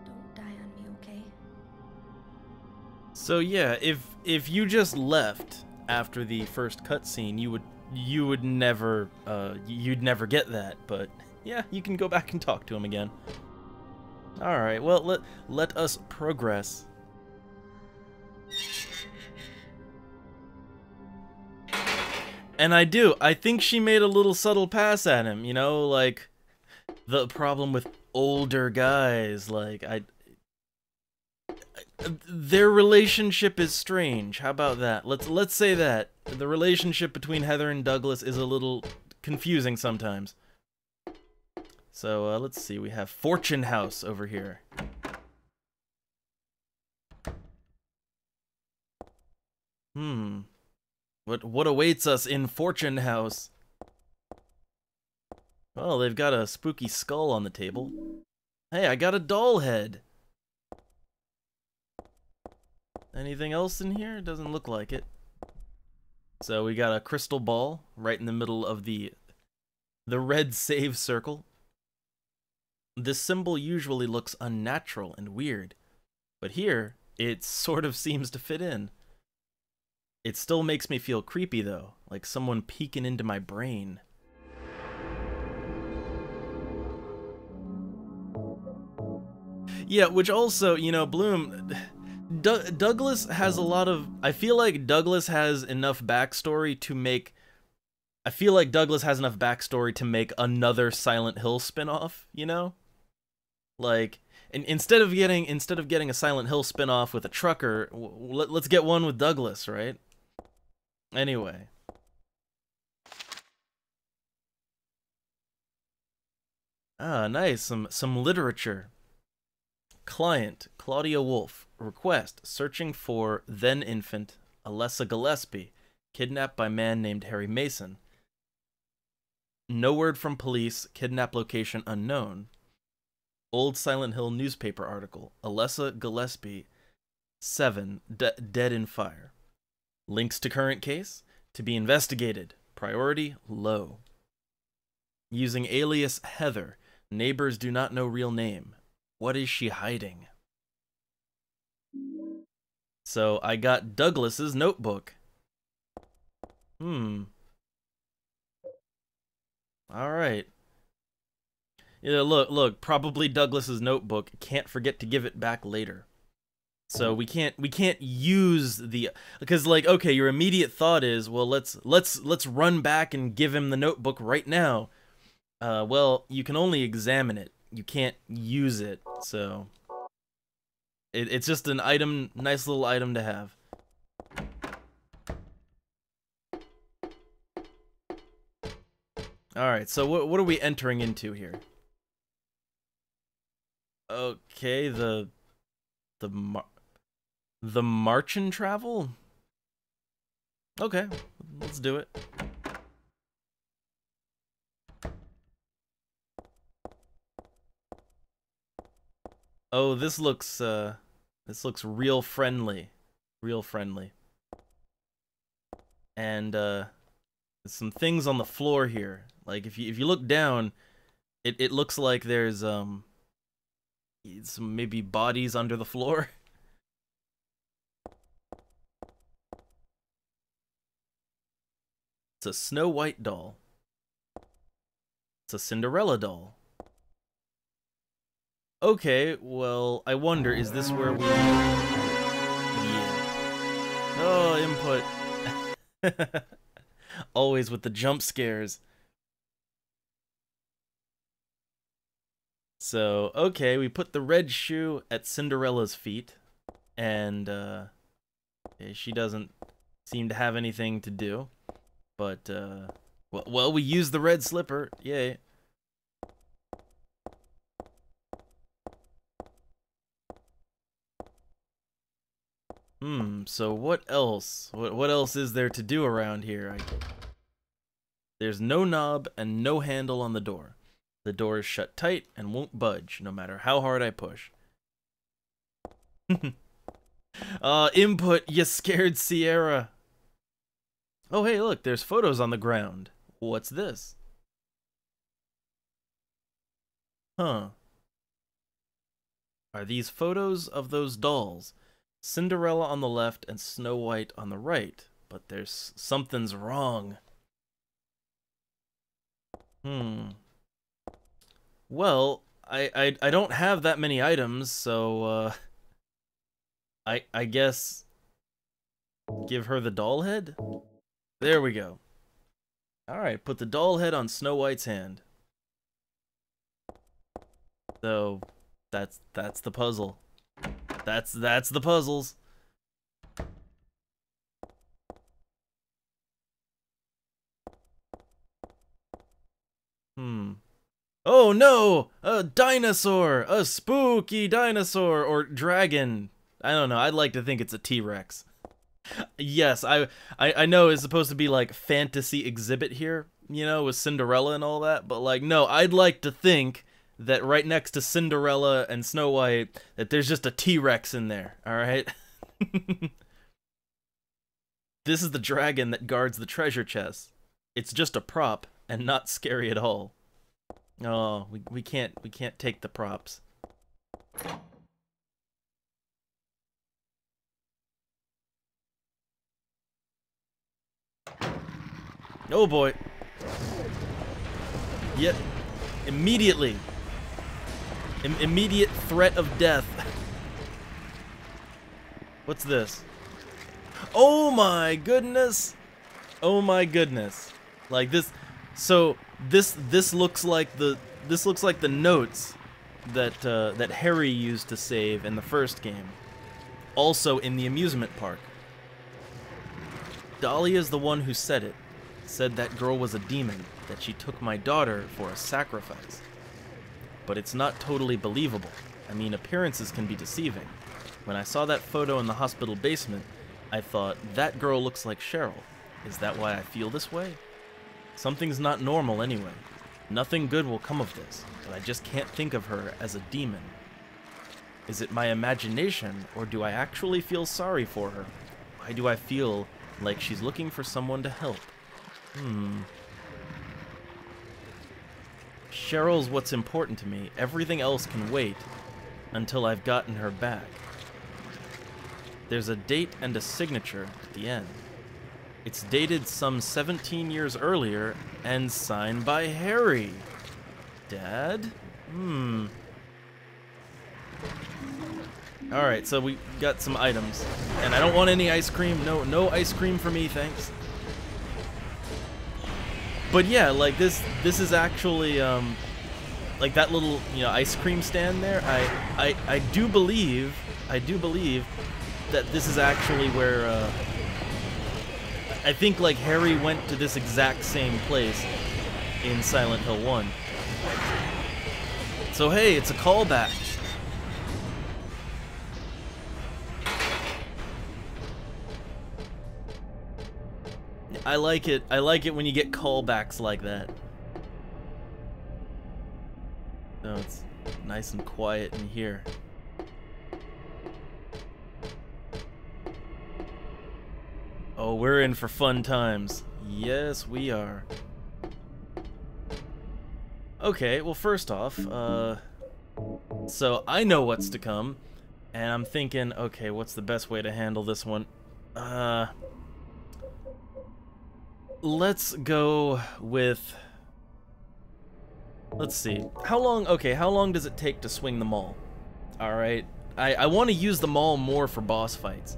Don't die on me, okay? So yeah, if if you just left after the first cutscene, you would you would never uh you'd never get that, but yeah, you can go back and talk to him again. All right. Well, let let us progress. And I do. I think she made a little subtle pass at him, you know, like the problem with older guys, like I their relationship is strange. How about that? Let's let's say that the relationship between Heather and Douglas is a little confusing sometimes. So uh, let's see. We have Fortune House over here. Hmm. What what awaits us in Fortune House? Well, they've got a spooky skull on the table. Hey, I got a doll head. Anything else in here? Doesn't look like it. So we got a crystal ball right in the middle of the the red save circle. This symbol usually looks unnatural and weird, but here it sort of seems to fit in. It still makes me feel creepy though, like someone peeking into my brain. Yeah, which also, you know, Bloom D Douglas has a lot of I feel like Douglas has enough backstory to make I feel like Douglas has enough backstory to make another Silent Hill spin-off, you know? Like in, instead of getting instead of getting a Silent Hill spin-off with a trucker, let, let's get one with Douglas, right? Anyway. Ah, nice. Some some literature. Client, Claudia Wolf. Request, searching for then infant Alessa Gillespie, kidnapped by man named Harry Mason. No word from police, kidnap location unknown. Old Silent Hill newspaper article, Alessa Gillespie, 7, de dead in fire. Links to current case, to be investigated, priority low. Using alias Heather, neighbors do not know real name. What is she hiding? So I got Douglas's notebook. Hmm. All right. Yeah, look, look, probably Douglas's notebook. Can't forget to give it back later. So we can't we can't use the because like okay, your immediate thought is, well, let's let's let's run back and give him the notebook right now. Uh well, you can only examine it. You can't use it. So it, it's just an item, nice little item to have. Alright, so what, what are we entering into here? Okay, the... The... Mar the Marchin Travel? Okay, let's do it. Oh, this looks, uh this looks real friendly. Real friendly. And uh some things on the floor here. Like if you if you look down, it it looks like there's um some maybe bodies under the floor. It's a Snow White doll. It's a Cinderella doll. Okay, well, I wonder, is this where we... Yeah. Oh, input. Always with the jump scares. So, okay, we put the red shoe at Cinderella's feet. And, uh... She doesn't seem to have anything to do. But, uh... Well, well we use the red slipper. Yay. Hmm, so what else? What, what else is there to do around here? I... There's no knob and no handle on the door. The door is shut tight and won't budge, no matter how hard I push. uh, input, you scared Sierra. Oh, hey, look, there's photos on the ground. What's this? Huh. Are these photos of those dolls? Cinderella on the left and Snow White on the right, but there's something's wrong. Hmm. Well, I, I I don't have that many items, so uh I I guess give her the doll head? There we go. Alright, put the doll head on Snow White's hand. So that's that's the puzzle. That's that's the puzzles. Hmm. Oh no! A dinosaur! A spooky dinosaur or dragon. I don't know. I'd like to think it's a T-Rex. yes, I, I I know it's supposed to be like fantasy exhibit here, you know, with Cinderella and all that, but like no, I'd like to think that right next to Cinderella and Snow White, that there's just a T-Rex in there, alright? this is the dragon that guards the treasure chest. It's just a prop and not scary at all. Oh, we, we can't we can't take the props. Oh boy. Yet immediately Im immediate threat of death. What's this? Oh my goodness! Oh my goodness. Like this so this this looks like the this looks like the notes that uh, that Harry used to save in the first game. Also in the amusement park. Dahlia is the one who said it. Said that girl was a demon, that she took my daughter for a sacrifice but it's not totally believable. I mean, appearances can be deceiving. When I saw that photo in the hospital basement, I thought, that girl looks like Cheryl. Is that why I feel this way? Something's not normal anyway. Nothing good will come of this, but I just can't think of her as a demon. Is it my imagination, or do I actually feel sorry for her? Why do I feel like she's looking for someone to help? Hmm. Cheryl's what's important to me. Everything else can wait until I've gotten her back. There's a date and a signature at the end. It's dated some 17 years earlier and signed by Harry. Dad? Hmm. Alright, so we got some items. And I don't want any ice cream. No, no ice cream for me, thanks but yeah, like this this is actually um like that little, you know, ice cream stand there. I I I do believe I do believe that this is actually where uh I think like Harry went to this exact same place in Silent Hill 1. So hey, it's a callback. I like it. I like it when you get callbacks like that. No, it's nice and quiet in here. Oh, we're in for fun times. Yes, we are. Okay, well, first off, uh, so I know what's to come, and I'm thinking, okay, what's the best way to handle this one? Uh, let's go with, let's see, how long, okay, how long does it take to swing the maul? Alright, I, I want to use the maul more for boss fights.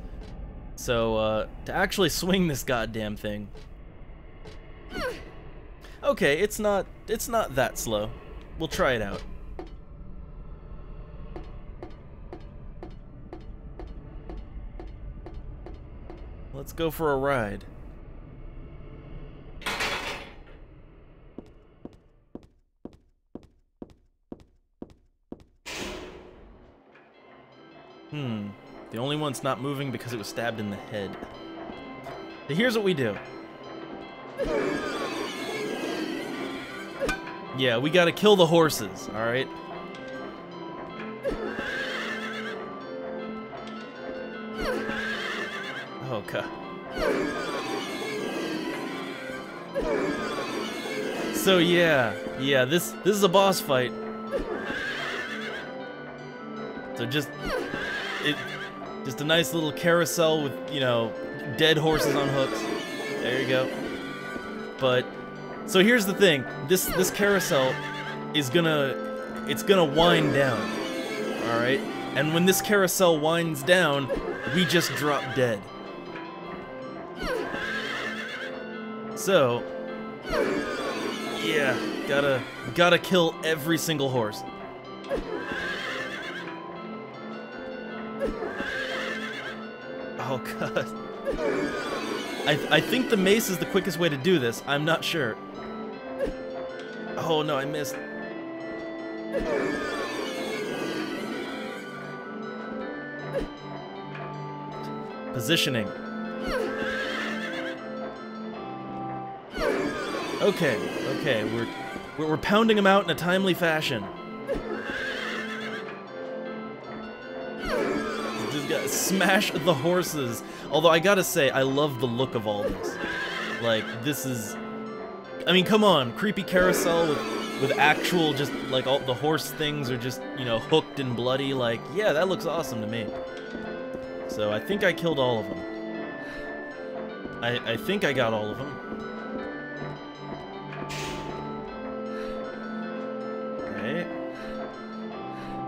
So, uh, to actually swing this goddamn thing. Okay, it's not, it's not that slow. We'll try it out. Let's go for a ride. Hmm. The only one's not moving because it was stabbed in the head. So here's what we do. Yeah, we gotta kill the horses, alright? Oh, god. So yeah, yeah, this this is a boss fight. So just it just a nice little carousel with, you know, dead horses on hooks. There you go. But so here's the thing. This this carousel is gonna it's gonna wind down. Alright? And when this carousel winds down, we just drop dead. So yeah, gotta gotta kill every single horse. Oh god. I, I think the mace is the quickest way to do this. I'm not sure. Oh no, I missed. Positioning. Okay, okay, we're, we're we're pounding them out in a timely fashion. Just got smash the horses. Although I gotta say, I love the look of all this. Like this is, I mean, come on, creepy carousel with with actual just like all the horse things are just you know hooked and bloody. Like yeah, that looks awesome to me. So I think I killed all of them. I I think I got all of them. Okay.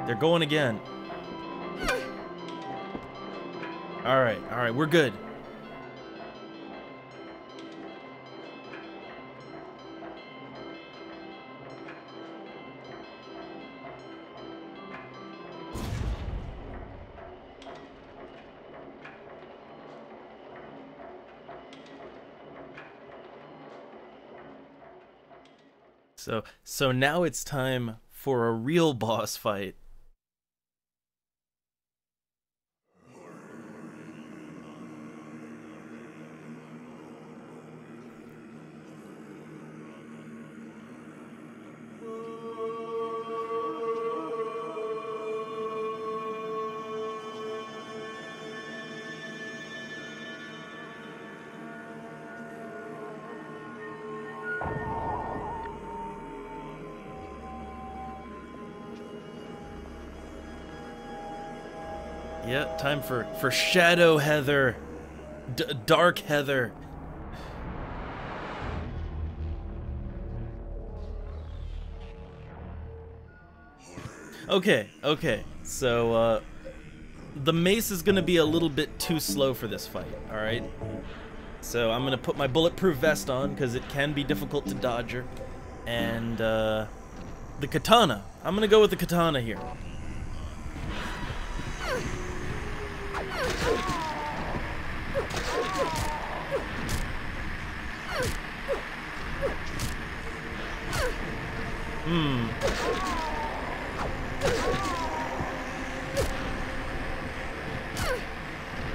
They're going again. Alright, alright, we're good. So, so now it's time for a real boss fight. Yeah, time for for Shadow Heather, D Dark Heather. Okay, okay. So uh, the mace is gonna be a little bit too slow for this fight. All right. So I'm gonna put my bulletproof vest on because it can be difficult to dodge her, and uh, the katana. I'm gonna go with the katana here. Hmm.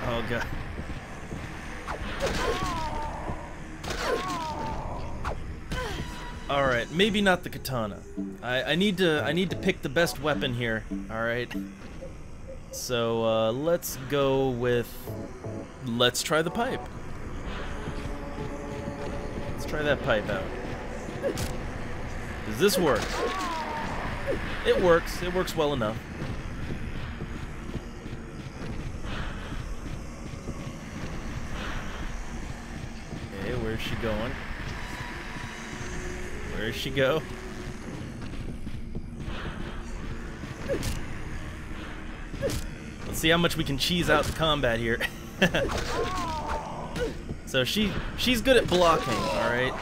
Oh god. All right, maybe not the katana. I, I need to I need to pick the best weapon here. All right. So uh, let's go with let's try the pipe. Let's try that pipe out. Does this work? It works. It works well enough. Okay, where's she going? Where does she go? See how much we can cheese out the combat here. so she she's good at blocking, all right.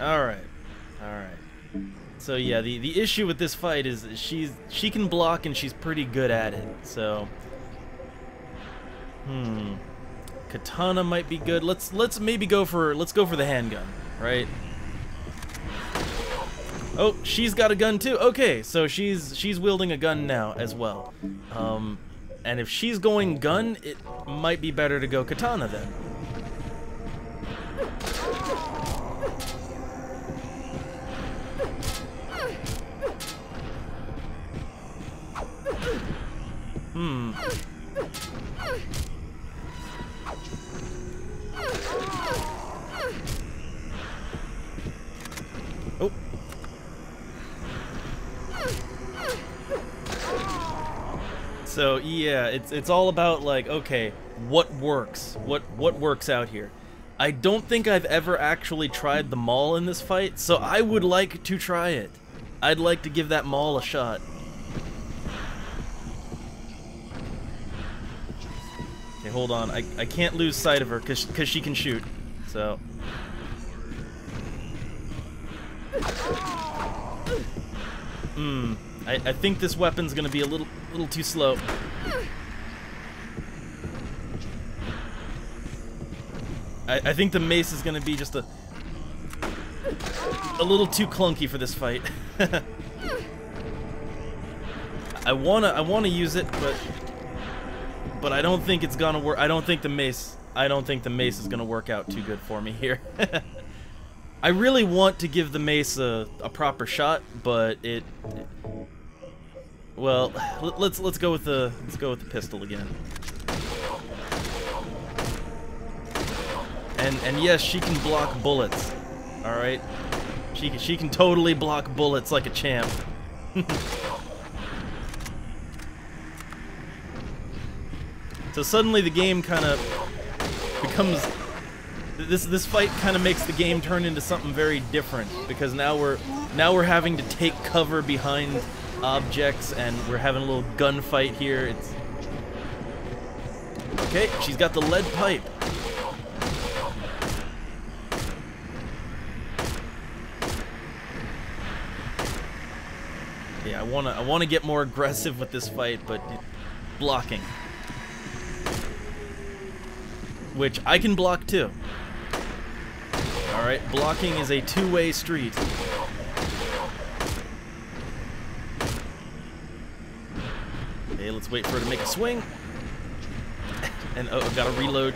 All right, all right. So yeah, the the issue with this fight is she's she can block and she's pretty good at it. So, hmm, katana might be good. Let's let's maybe go for let's go for the handgun, right? Oh, she's got a gun too. Okay, so she's she's wielding a gun now as well. Um, and if she's going gun, it might be better to go katana then. Hmm. So yeah, it's it's all about like okay, what works? What what works out here? I don't think I've ever actually tried the maul in this fight, so I would like to try it. I'd like to give that maul a shot. Okay, hold on. I, I can't lose sight of her because cause she can shoot. So. Hmm. I, I think this weapon's gonna be a little little too slow. I, I think the mace is gonna be just a a little too clunky for this fight. I wanna I wanna use it, but but I don't think it's gonna work. I don't think the mace I don't think the mace is gonna work out too good for me here. I really want to give the mace a, a proper shot, but it, it well, let's let's go with the let's go with the pistol again. And and yes, she can block bullets. All right, she can she can totally block bullets like a champ. so suddenly the game kind of becomes this this fight kind of makes the game turn into something very different because now we're now we're having to take cover behind objects and we're having a little gunfight here. It's okay. She's got the lead pipe. Yeah, I wanna I wanna get more aggressive with this fight, but blocking, which I can block too. Alright, blocking is a two-way street. Okay, let's wait for her to make a swing. and oh, gotta reload.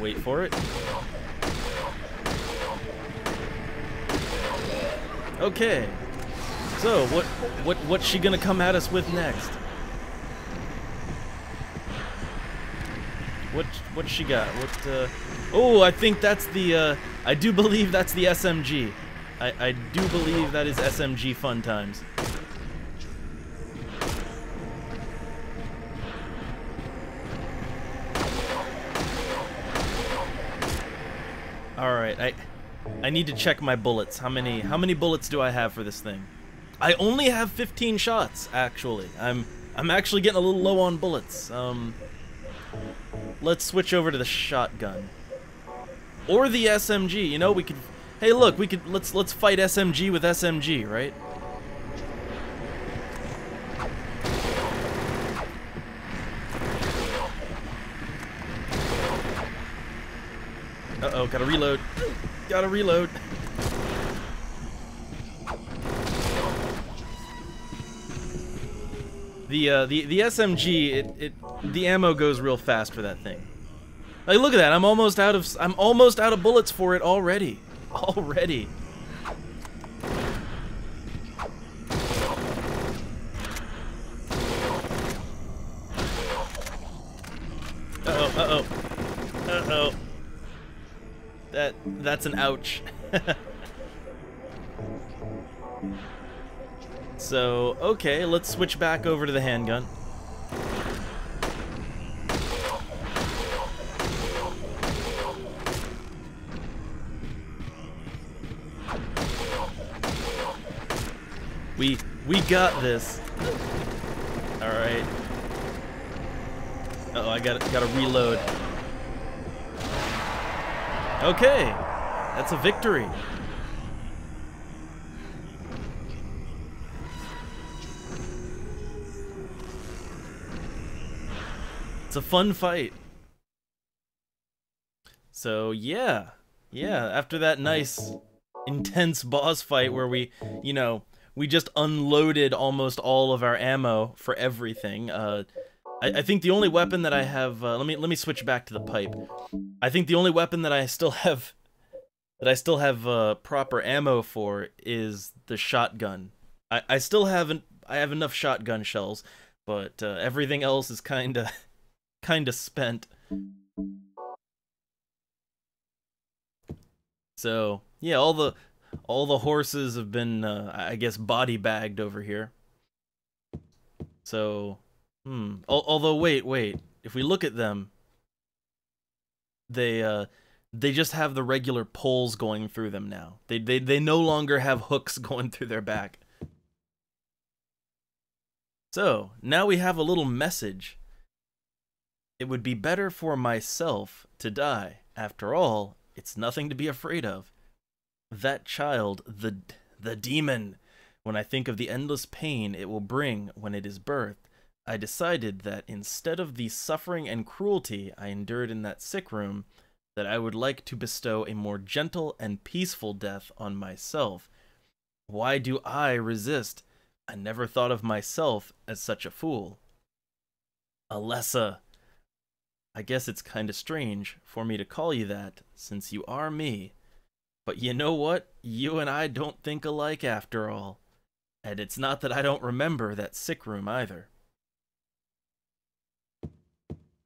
Wait for it. Okay. So, what what what's she gonna come at us with next? What what's she got? What uh Oh, I think that's the uh I do believe that's the SMG. I I do believe that is SMG fun times. All right, I I need to check my bullets. How many how many bullets do I have for this thing? I only have 15 shots actually. I'm I'm actually getting a little low on bullets. Um let's switch over to the shotgun. Or the SMG, you know, we could Hey, look, we could let's let's fight SMG with SMG, right? Uh-oh, gotta reload. Gotta reload. The uh, the the SMG, it it the ammo goes real fast for that thing. Like, look at that! I'm almost out of I'm almost out of bullets for it already. Already. That's an ouch. so, okay, let's switch back over to the handgun. We we got this. All right. Uh oh, I got got to reload. Okay, that's a victory. It's a fun fight. So yeah, yeah. After that nice, intense boss fight where we, you know, we just unloaded almost all of our ammo for everything. Uh, I, think the only weapon that I have. Uh, let me let me switch back to the pipe. I think the only weapon that I still have that I still have uh, proper ammo for is the shotgun. I, I still haven't. I have enough shotgun shells, but uh, everything else is kind of kind of spent. So yeah, all the all the horses have been, uh, I guess, body bagged over here. So, hmm. although, wait, wait. If we look at them, they, uh, they just have the regular poles going through them now. They, they, they no longer have hooks going through their back. So, now we have a little message. It would be better for myself to die. After all, it's nothing to be afraid of that child, the the demon. When I think of the endless pain it will bring when it is birthed, I decided that instead of the suffering and cruelty I endured in that sick room, that I would like to bestow a more gentle and peaceful death on myself. Why do I resist? I never thought of myself as such a fool. Alessa, I guess it's kinda strange for me to call you that, since you are me. But you know what? You and I don't think alike after all. And it's not that I don't remember that sick room either.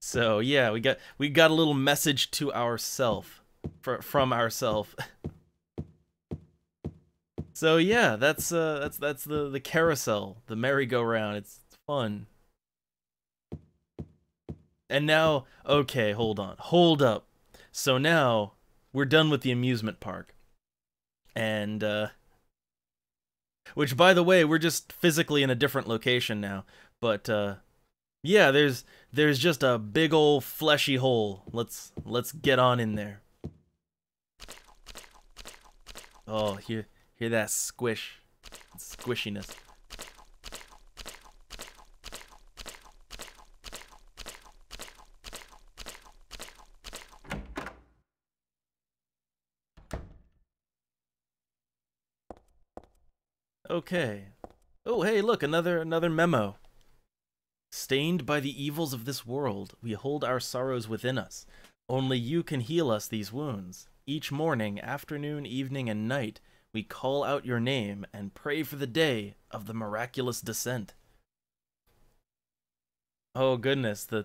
So yeah, we got we got a little message to ourself from ourself. so yeah, that's uh that's that's the the carousel, the merry-go-round. It's fun. And now, okay, hold on. Hold up. So now we're done with the amusement park. And, uh, which, by the way, we're just physically in a different location now. But, uh, yeah, there's, there's just a big old fleshy hole. Let's, let's get on in there. Oh, hear, hear that squish, squishiness. Okay. Oh, hey, look, another another memo. Stained by the evils of this world, we hold our sorrows within us. Only you can heal us these wounds. Each morning, afternoon, evening, and night, we call out your name and pray for the day of the miraculous descent. Oh goodness, the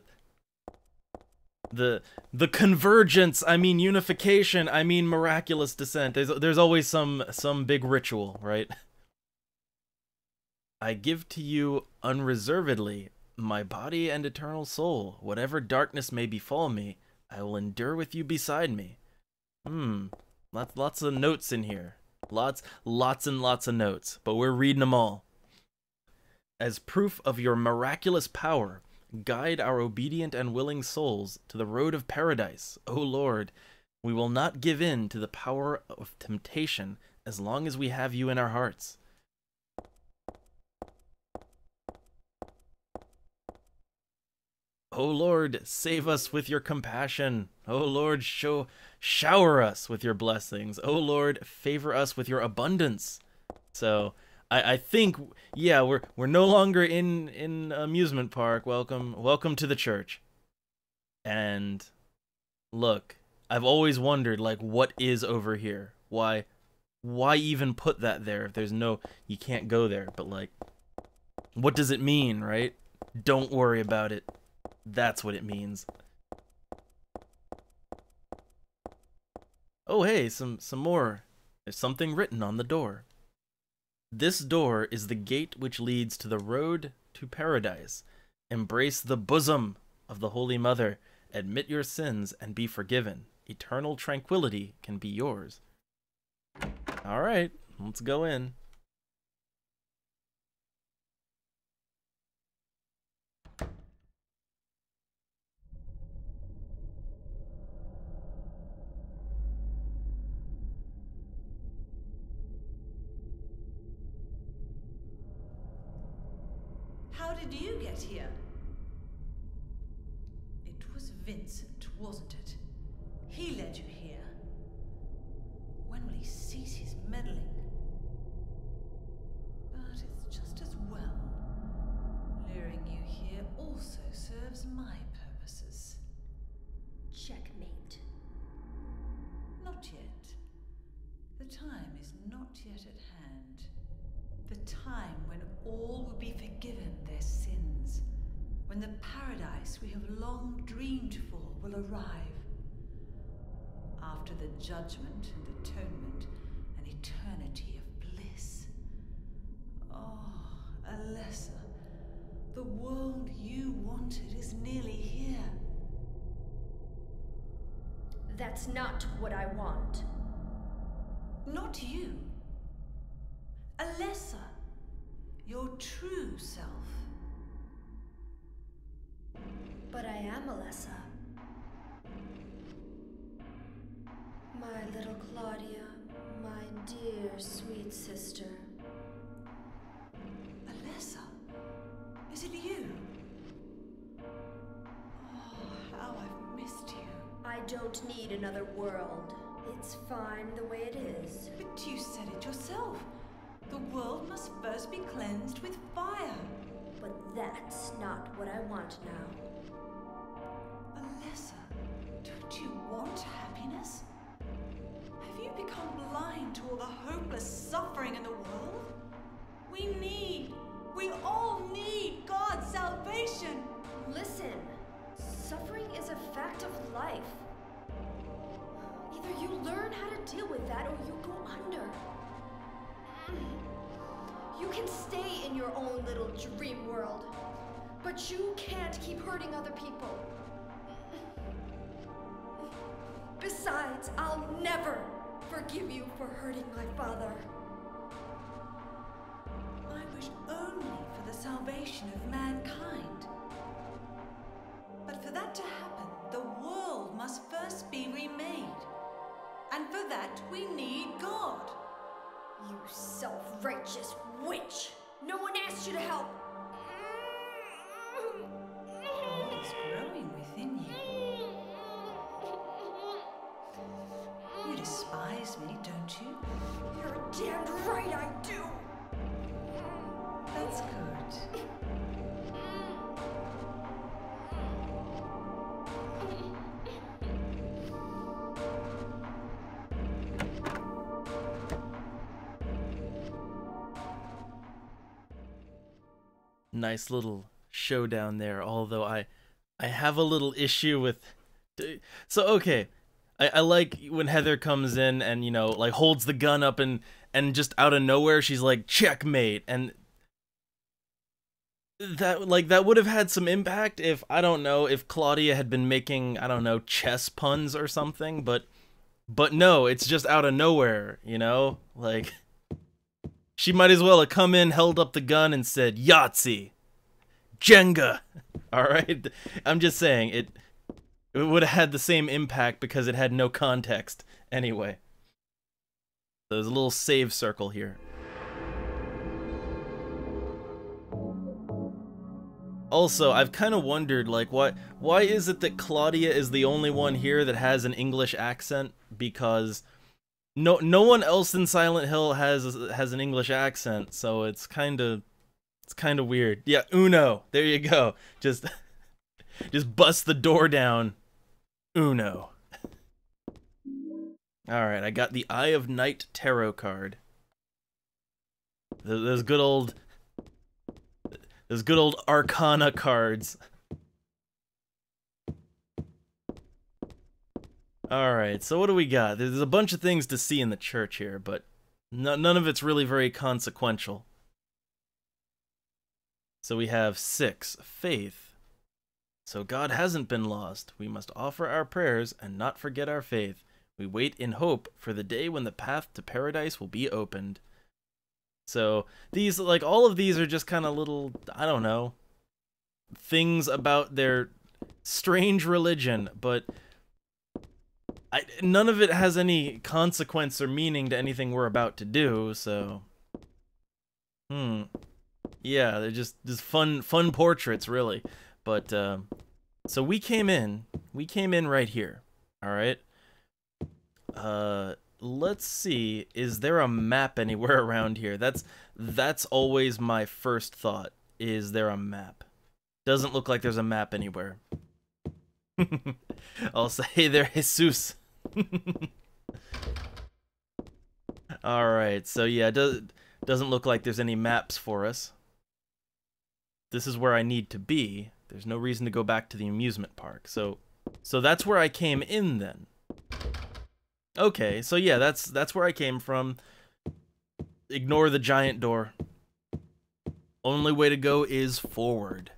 the the convergence, I mean unification, I mean miraculous descent. There's there's always some some big ritual, right? I give to you unreservedly my body and eternal soul. Whatever darkness may befall me, I will endure with you beside me. Hmm, lots, lots of notes in here. Lots, lots and lots of notes, but we're reading them all. As proof of your miraculous power, guide our obedient and willing souls to the road of paradise, O Lord. We will not give in to the power of temptation as long as we have you in our hearts. O Lord, save us with your compassion. O Lord, show shower us with your blessings. O Lord, favor us with your abundance. So I, I think yeah, we're we're no longer in in amusement park. Welcome welcome to the church. And look, I've always wondered like what is over here? Why why even put that there if there's no you can't go there, but like what does it mean, right? Don't worry about it. That's what it means. Oh, hey, some some more. There's something written on the door. This door is the gate which leads to the road to paradise. Embrace the bosom of the Holy Mother. Admit your sins and be forgiven. Eternal tranquility can be yours. All right, let's go in. How did you get here? It was Vincent, wasn't it? He led That's not what I want. Not you. Alessa, your true self. But I am Alessa. My little Claudia, my dear sweet sister. Alessa, is it you? I don't need another world. It's fine the way it is. But you said it yourself. The world must first be cleansed with fire. But that's not what I want now. Alessa, don't you want happiness? Have you become blind to all the hopeless suffering in the world? We need, we all need God's salvation. Listen, suffering is a fact of life. Either you learn how to deal with that or you go under. You can stay in your own little dream world, but you can't keep hurting other people. Besides, I'll never forgive you for hurting my father. I wish only for the salvation of mankind. But for that to happen, the world must first be remade. And for that, we need God. You self righteous witch! No one asked you to help! God is growing within you. You despise me, don't you? You're damned right I do! That's good. Nice little showdown there. Although I, I have a little issue with. So okay, I, I like when Heather comes in and you know like holds the gun up and and just out of nowhere she's like checkmate and that like that would have had some impact if I don't know if Claudia had been making I don't know chess puns or something but but no it's just out of nowhere you know like she might as well have come in held up the gun and said Yahtzee. Jenga. All right? I'm just saying it it would have had the same impact because it had no context anyway. There's a little save circle here. Also, I've kind of wondered, like, why why is it that Claudia is the only one here that has an English accent? Because no no one else in Silent Hill has has an English accent, so it's kind of it's kind of weird. Yeah, Uno, there you go. Just just bust the door down. Uno. All right, I got the Eye of Night tarot card. Those good old those good old Arcana cards. All right, so what do we got? There's a bunch of things to see in the church here, but no, none of it's really very consequential. So we have six, faith. So God hasn't been lost. We must offer our prayers and not forget our faith. We wait in hope for the day when the path to paradise will be opened. So these, like, all of these are just kind of little, I don't know, things about their strange religion, but I, none of it has any consequence or meaning to anything we're about to do, so. Hmm. Yeah, they're just just fun fun portraits, really. But uh, so we came in, we came in right here. All right. Uh, let's see. Is there a map anywhere around here? That's that's always my first thought. Is there a map? Doesn't look like there's a map anywhere. I'll say there, Jesus. All right, so yeah, does doesn't look like there's any maps for us. This is where I need to be. There's no reason to go back to the amusement park. So, so that's where I came in then. Okay, so yeah, that's that's where I came from. Ignore the giant door. Only way to go is forward.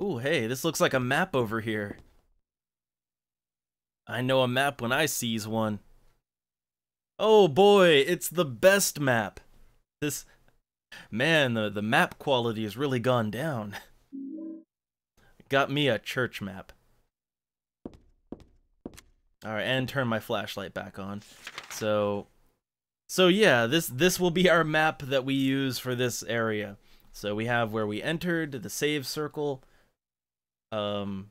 Ooh, hey, this looks like a map over here. I know a map when I sees one. Oh boy, it's the best map. This man, the the map quality has really gone down. Got me a church map. All right, and turn my flashlight back on. So so yeah, this this will be our map that we use for this area. So we have where we entered, the save circle, um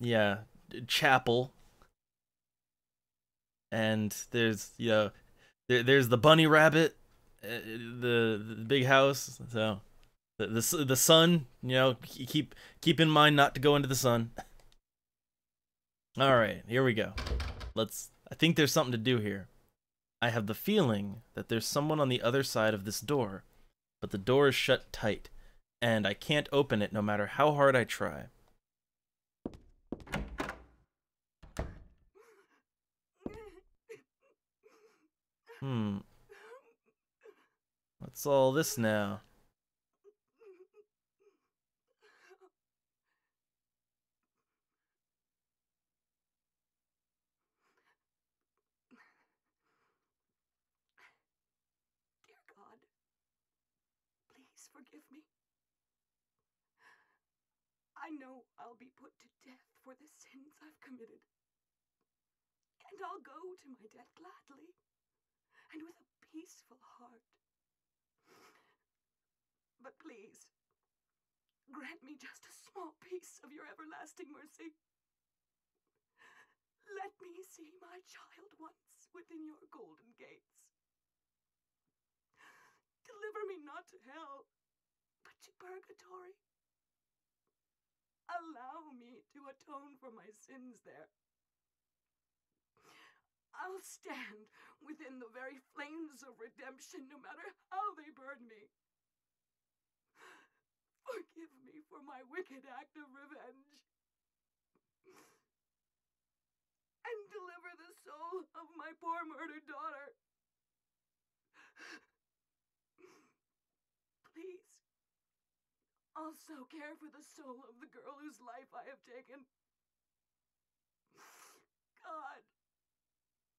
yeah chapel. And there's you know there, there's the bunny rabbit uh, the the big house. So the, the the sun you know keep keep in mind not to go into the sun. All right here we go. Let's i think there's something to do here. I have the feeling that there's someone on the other side of this door but the door is shut tight and i can't open it no matter how hard i try Hmm. What's all this now? Dear God, please forgive me. I know I'll be put to death for the sins I've committed. And I'll go to my death gladly and with a peaceful heart. But please, grant me just a small piece of your everlasting mercy. Let me see my child once within your golden gates. Deliver me not to hell, but to purgatory. Allow me to atone for my sins there. I'll stand within the very flames of redemption, no matter how they burn me. Forgive me for my wicked act of revenge. And deliver the soul of my poor murdered daughter. Please, also care for the soul of the girl whose life I have taken. God,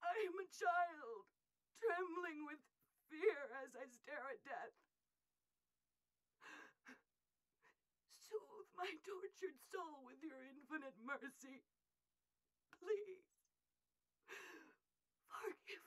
I am a child, trembling with fear as I stare at death. Soothe my tortured soul with your infinite mercy. Please, forgive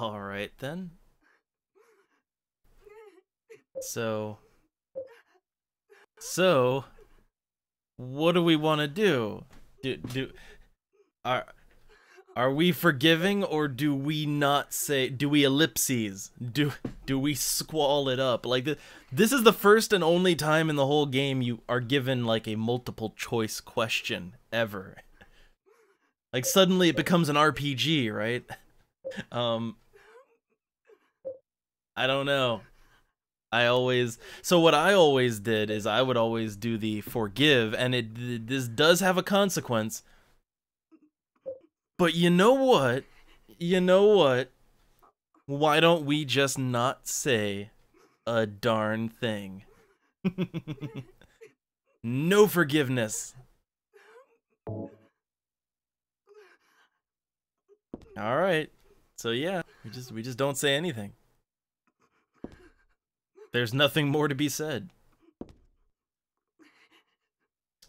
All right then. So So what do we want to do? Do do are Are we forgiving or do we not say do we ellipses? Do do we squall it up? Like the, this is the first and only time in the whole game you are given like a multiple choice question ever. Like suddenly it becomes an RPG, right? Um I don't know. I always so what I always did is I would always do the forgive and it this does have a consequence. But you know what? You know what? Why don't we just not say a darn thing? no forgiveness. All right. So yeah, we just we just don't say anything. There's nothing more to be said.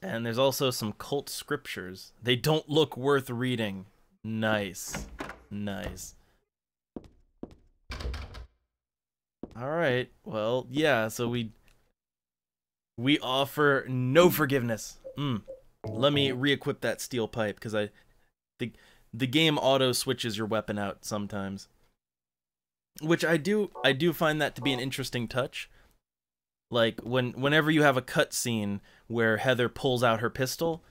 And there's also some cult scriptures. They don't look worth reading. Nice. Nice. Alright, well, yeah, so we... We offer no forgiveness. Mm. Let me re-equip that steel pipe, because I... The, the game auto-switches your weapon out sometimes which I do I do find that to be an interesting touch. Like when whenever you have a cutscene where Heather pulls out her pistol,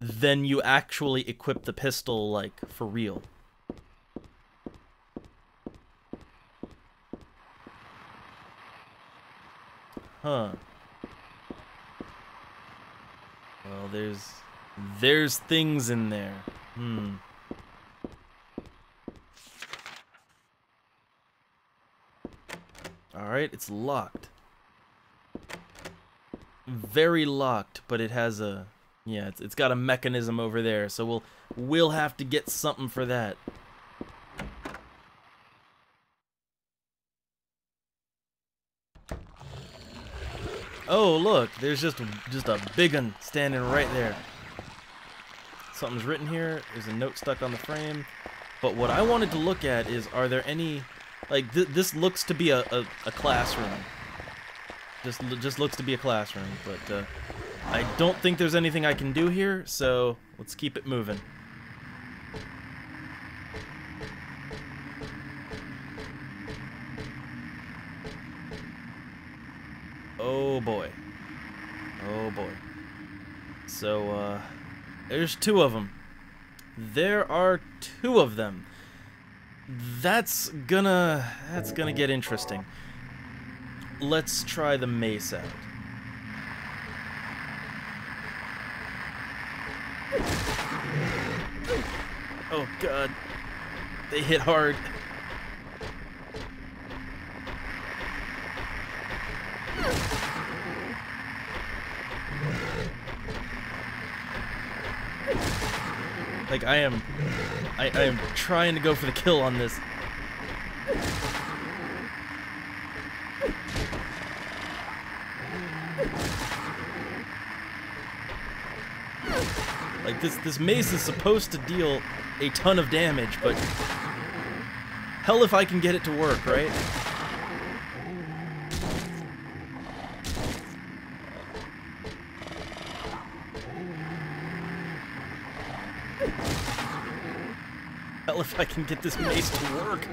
then you actually equip the pistol like for real. Huh. Well, there's there's things in there. Hmm. Alright, it's locked. Very locked, but it has a... Yeah, it's, it's got a mechanism over there, so we'll we'll have to get something for that. Oh, look, there's just just a big one standing right there. Something's written here. There's a note stuck on the frame. But what I wanted to look at is, are there any like, th this looks to be a, a, a, classroom. Just, just looks to be a classroom, but uh, I don't think there's anything I can do here, so let's keep it moving. Oh boy. Oh boy. So, uh, there's two of them. There are two of them that's gonna that's gonna get interesting. Let's try the mace out. Oh god. They hit hard. Like I am I, I am trying to go for the kill on this. Like this this mace is supposed to deal a ton of damage, but hell if I can get it to work, right? If I can get this mace to work.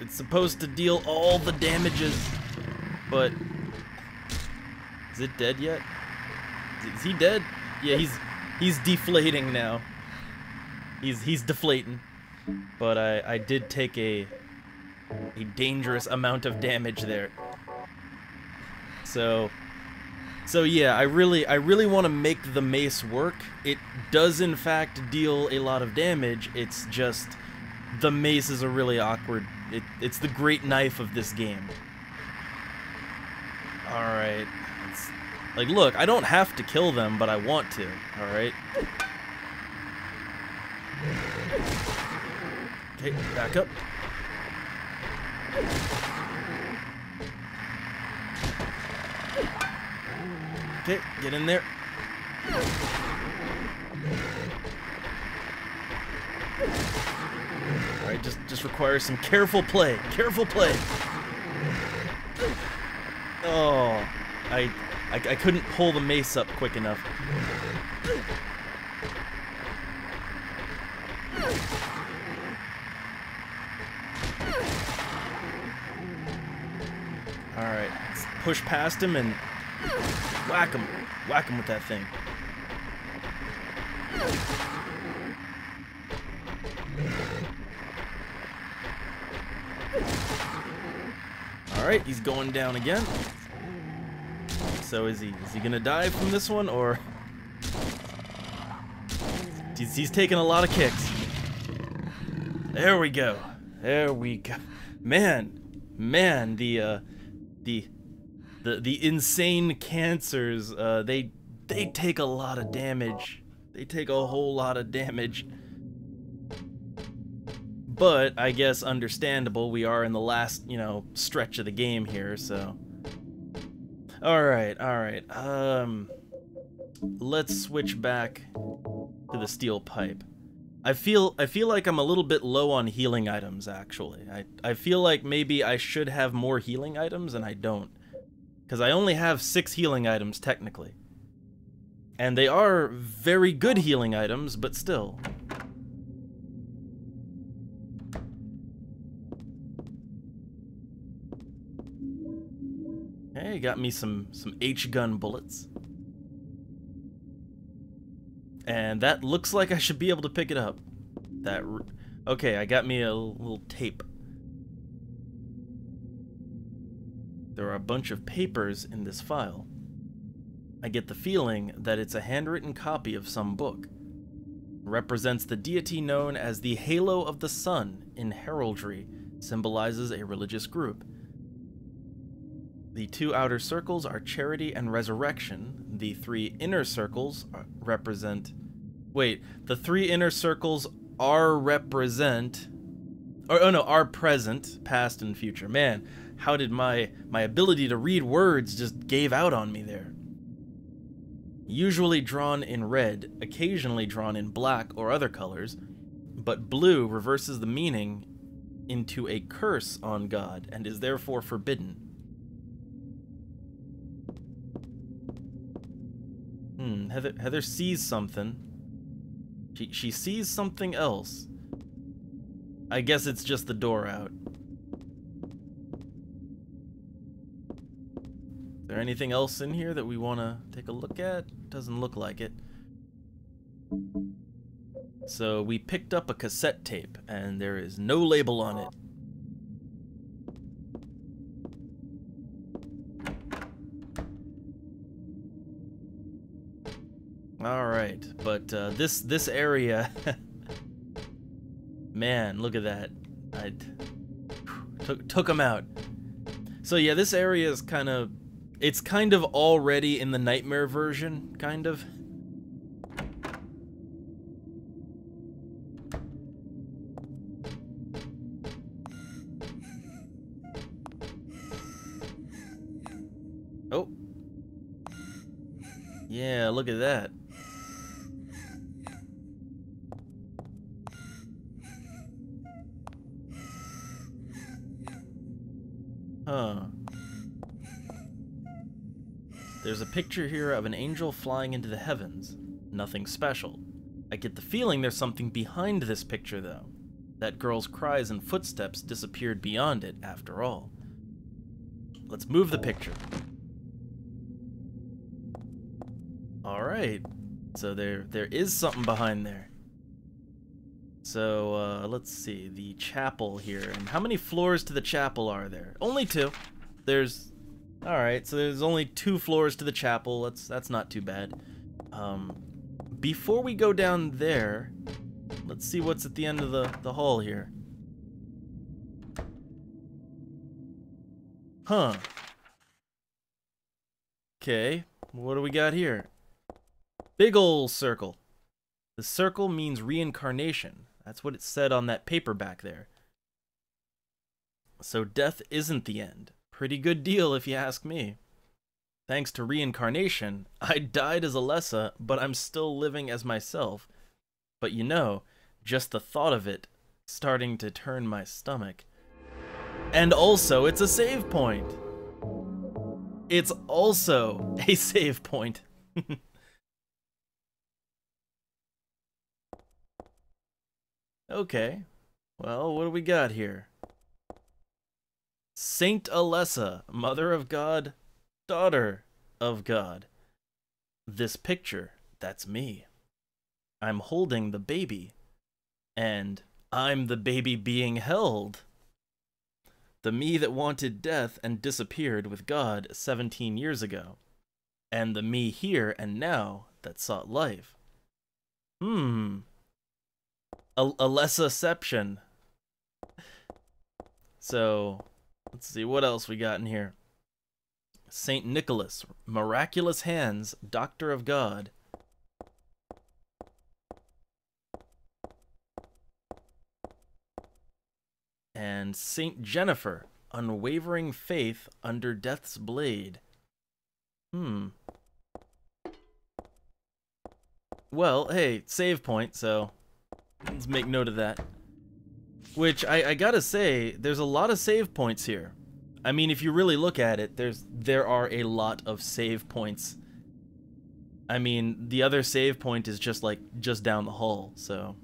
It's supposed to deal all the damages, but... Is it dead yet? Is he dead? Yeah, he's he's deflating now. He's he's deflating. But I I did take a a dangerous amount of damage there. So so yeah, I really, I really want to make the mace work. It does in fact deal a lot of damage. It's just the mace is a really awkward. It, it's the great knife of this game. All right, it's, like look, I don't have to kill them, but I want to. All right. Okay, back up. Okay, get in there. Alright, just, just requires some careful play. Careful play. Oh, I I, I couldn't pull the mace up quick enough. Alright, push past him and whack him. Whack him with that thing. Alright, he's going down again. So is he is he gonna die from this one or he's, he's taking a lot of kicks. There we go. There we go. Man, man, the uh the the the insane cancers, uh they they take a lot of damage. They take a whole lot of damage. But I guess understandable. We are in the last, you know, stretch of the game here, so all right, all right. Um, let's switch back to the steel pipe. I feel I feel like I'm a little bit low on healing items actually. I I feel like maybe I should have more healing items and I don't. Cuz I only have 6 healing items technically. And they are very good healing items, but still. Hey, got me some some H-gun bullets. And that looks like I should be able to pick it up. That Okay, I got me a little tape. There are a bunch of papers in this file. I get the feeling that it's a handwritten copy of some book. represents the deity known as the Halo of the Sun in heraldry, symbolizes a religious group. The two outer circles are charity and resurrection. The three inner circles represent. Wait, the three inner circles are represent. Or, oh no, are present, past, and future. Man, how did my my ability to read words just gave out on me there? Usually drawn in red, occasionally drawn in black or other colors, but blue reverses the meaning into a curse on God and is therefore forbidden. Hmm, Heather, Heather sees something. She, she sees something else. I guess it's just the door out. There anything else in here that we want to take a look at? Doesn't look like it. So we picked up a cassette tape, and there is no label on it. All right, but uh, this this area, man, look at that. I took took him out. So yeah, this area is kind of, it's kind of already in the nightmare version, kind of. Oh. Yeah, look at that. Huh. There's a picture here of an angel flying into the heavens. Nothing special. I get the feeling there's something behind this picture, though. That girl's cries and footsteps disappeared beyond it, after all. Let's move the picture. Alright. So there there is something behind there. So, uh, let's see, the chapel here. And how many floors to the chapel are there? Only two. There's, alright, so there's only two floors to the chapel. That's, that's not too bad. Um, before we go down there, let's see what's at the end of the, the hall here. Huh. Okay, what do we got here? Big ol' circle. The circle means reincarnation. That's what it said on that paper back there. So death isn't the end. Pretty good deal if you ask me. Thanks to reincarnation, I died as Alessa, but I'm still living as myself. But you know, just the thought of it starting to turn my stomach. And also, it's a save point. it's also a save point. okay. Well, what do we got here? Saint Alessa, Mother of God, Daughter of God. This picture, that's me. I'm holding the baby. And I'm the baby being held. The me that wanted death and disappeared with God 17 years ago. And the me here and now that sought life. Hmm. A, a lesseception. So, let's see what else we got in here. Saint Nicholas, miraculous hands, doctor of God. And Saint Jennifer, unwavering faith under death's blade. Hmm. Well, hey, save point, so let's make note of that. Which, I, I gotta say, there's a lot of save points here. I mean, if you really look at it, there's there are a lot of save points. I mean, the other save point is just like just down the hall, so.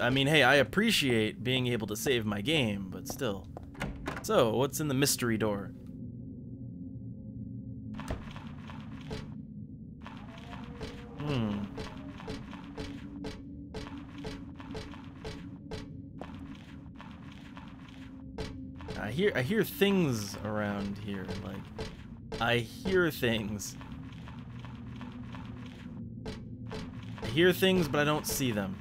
I mean, hey, I appreciate being able to save my game, but still. So, what's in the mystery door? Hear I hear things around here, like I hear things. I hear things, but I don't see them.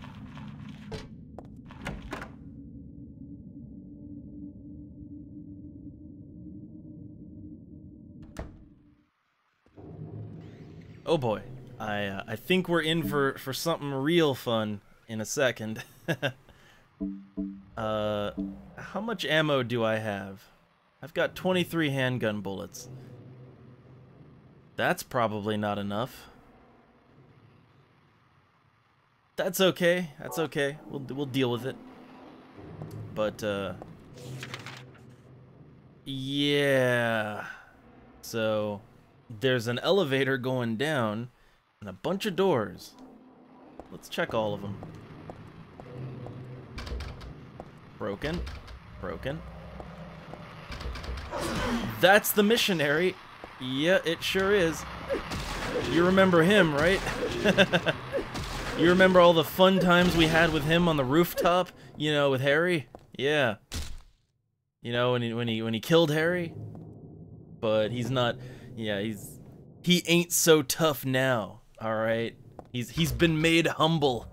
Oh boy, I uh, I think we're in for for something real fun in a second. uh, how much ammo do I have? I've got 23 handgun bullets. That's probably not enough. That's okay. That's okay. We'll we'll deal with it. But uh yeah. So there's an elevator going down and a bunch of doors. Let's check all of them. Broken. Broken. That's the missionary. Yeah, it sure is. You remember him, right? you remember all the fun times we had with him on the rooftop? You know, with Harry? Yeah. You know, when he when he when he killed Harry? But he's not yeah, he's he ain't so tough now. All right, he's he's been made humble.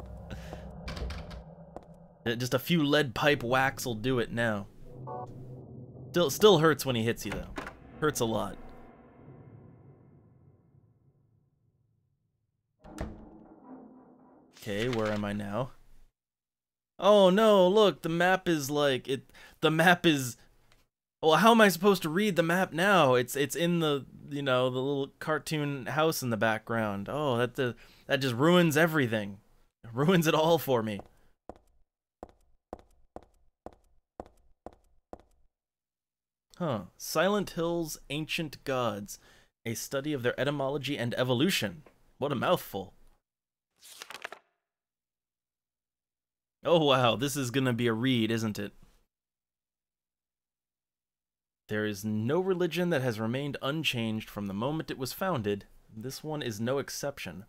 Just a few lead pipe whacks will do it now. Still still hurts when he hits you though. Hurts a lot. Okay, where am I now? Oh no, look, the map is like it the map is well, how am I supposed to read the map now? It's it's in the you know the little cartoon house in the background. Oh, that that just ruins everything. It ruins it all for me. Huh. Silent Hill's Ancient Gods, a study of their etymology and evolution. What a mouthful. Oh wow, this is gonna be a read, isn't it? There is no religion that has remained unchanged from the moment it was founded. This one is no exception.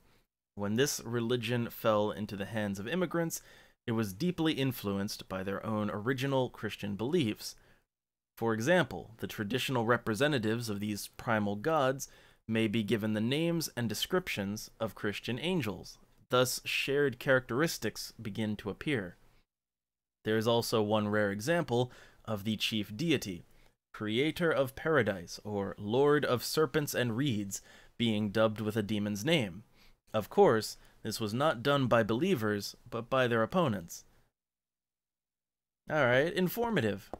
When this religion fell into the hands of immigrants, it was deeply influenced by their own original Christian beliefs. For example, the traditional representatives of these primal gods may be given the names and descriptions of Christian angels. Thus, shared characteristics begin to appear. There is also one rare example of the chief deity, creator of paradise, or lord of serpents and reeds, being dubbed with a demon's name. Of course, this was not done by believers, but by their opponents. Alright, informative.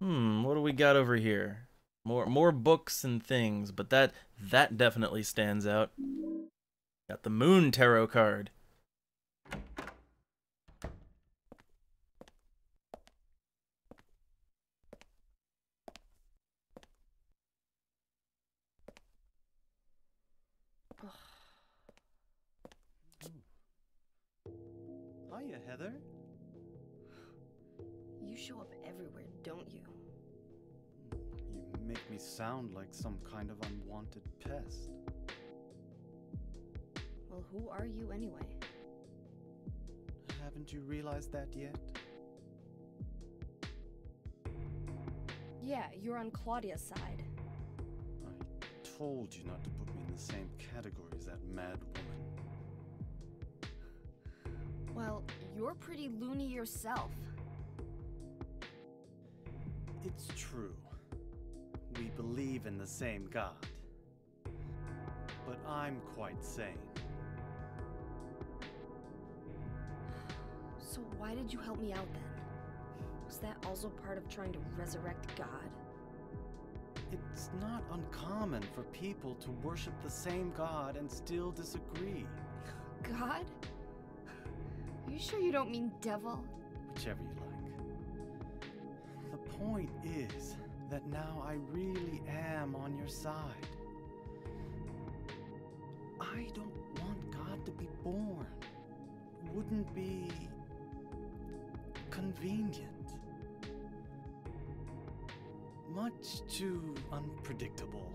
Hmm, what do we got over here? More more books and things, but that that definitely stands out. Got the Moon Tarot card. Hiya, Heather. Sound like some kind of unwanted pest. Well, who are you anyway? Haven't you realized that yet? Yeah, you're on Claudia's side. I told you not to put me in the same category as that mad woman. Well, you're pretty loony yourself. It's true. We believe in the same God. But I'm quite sane. So why did you help me out then? Was that also part of trying to resurrect God? It's not uncommon for people to worship the same God and still disagree. God? Are you sure you don't mean devil? Whichever you like. The point is that now I really am on your side. I don't want God to be born. Wouldn't be convenient. Much too unpredictable.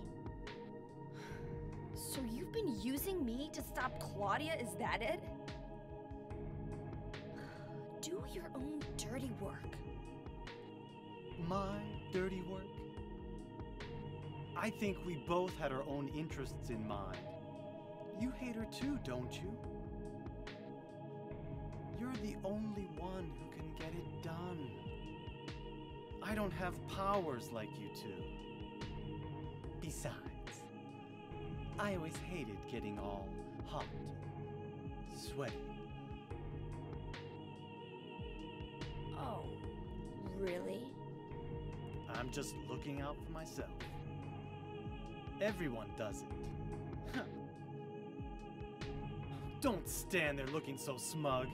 So you've been using me to stop Claudia, is that it? Do your own dirty work. My dirty work? I think we both had our own interests in mind. You hate her too, don't you? You're the only one who can get it done. I don't have powers like you two. Besides, I always hated getting all hot, sweaty. Oh, really? I'm just looking out for myself. Everyone does it. Don't stand there looking so smug.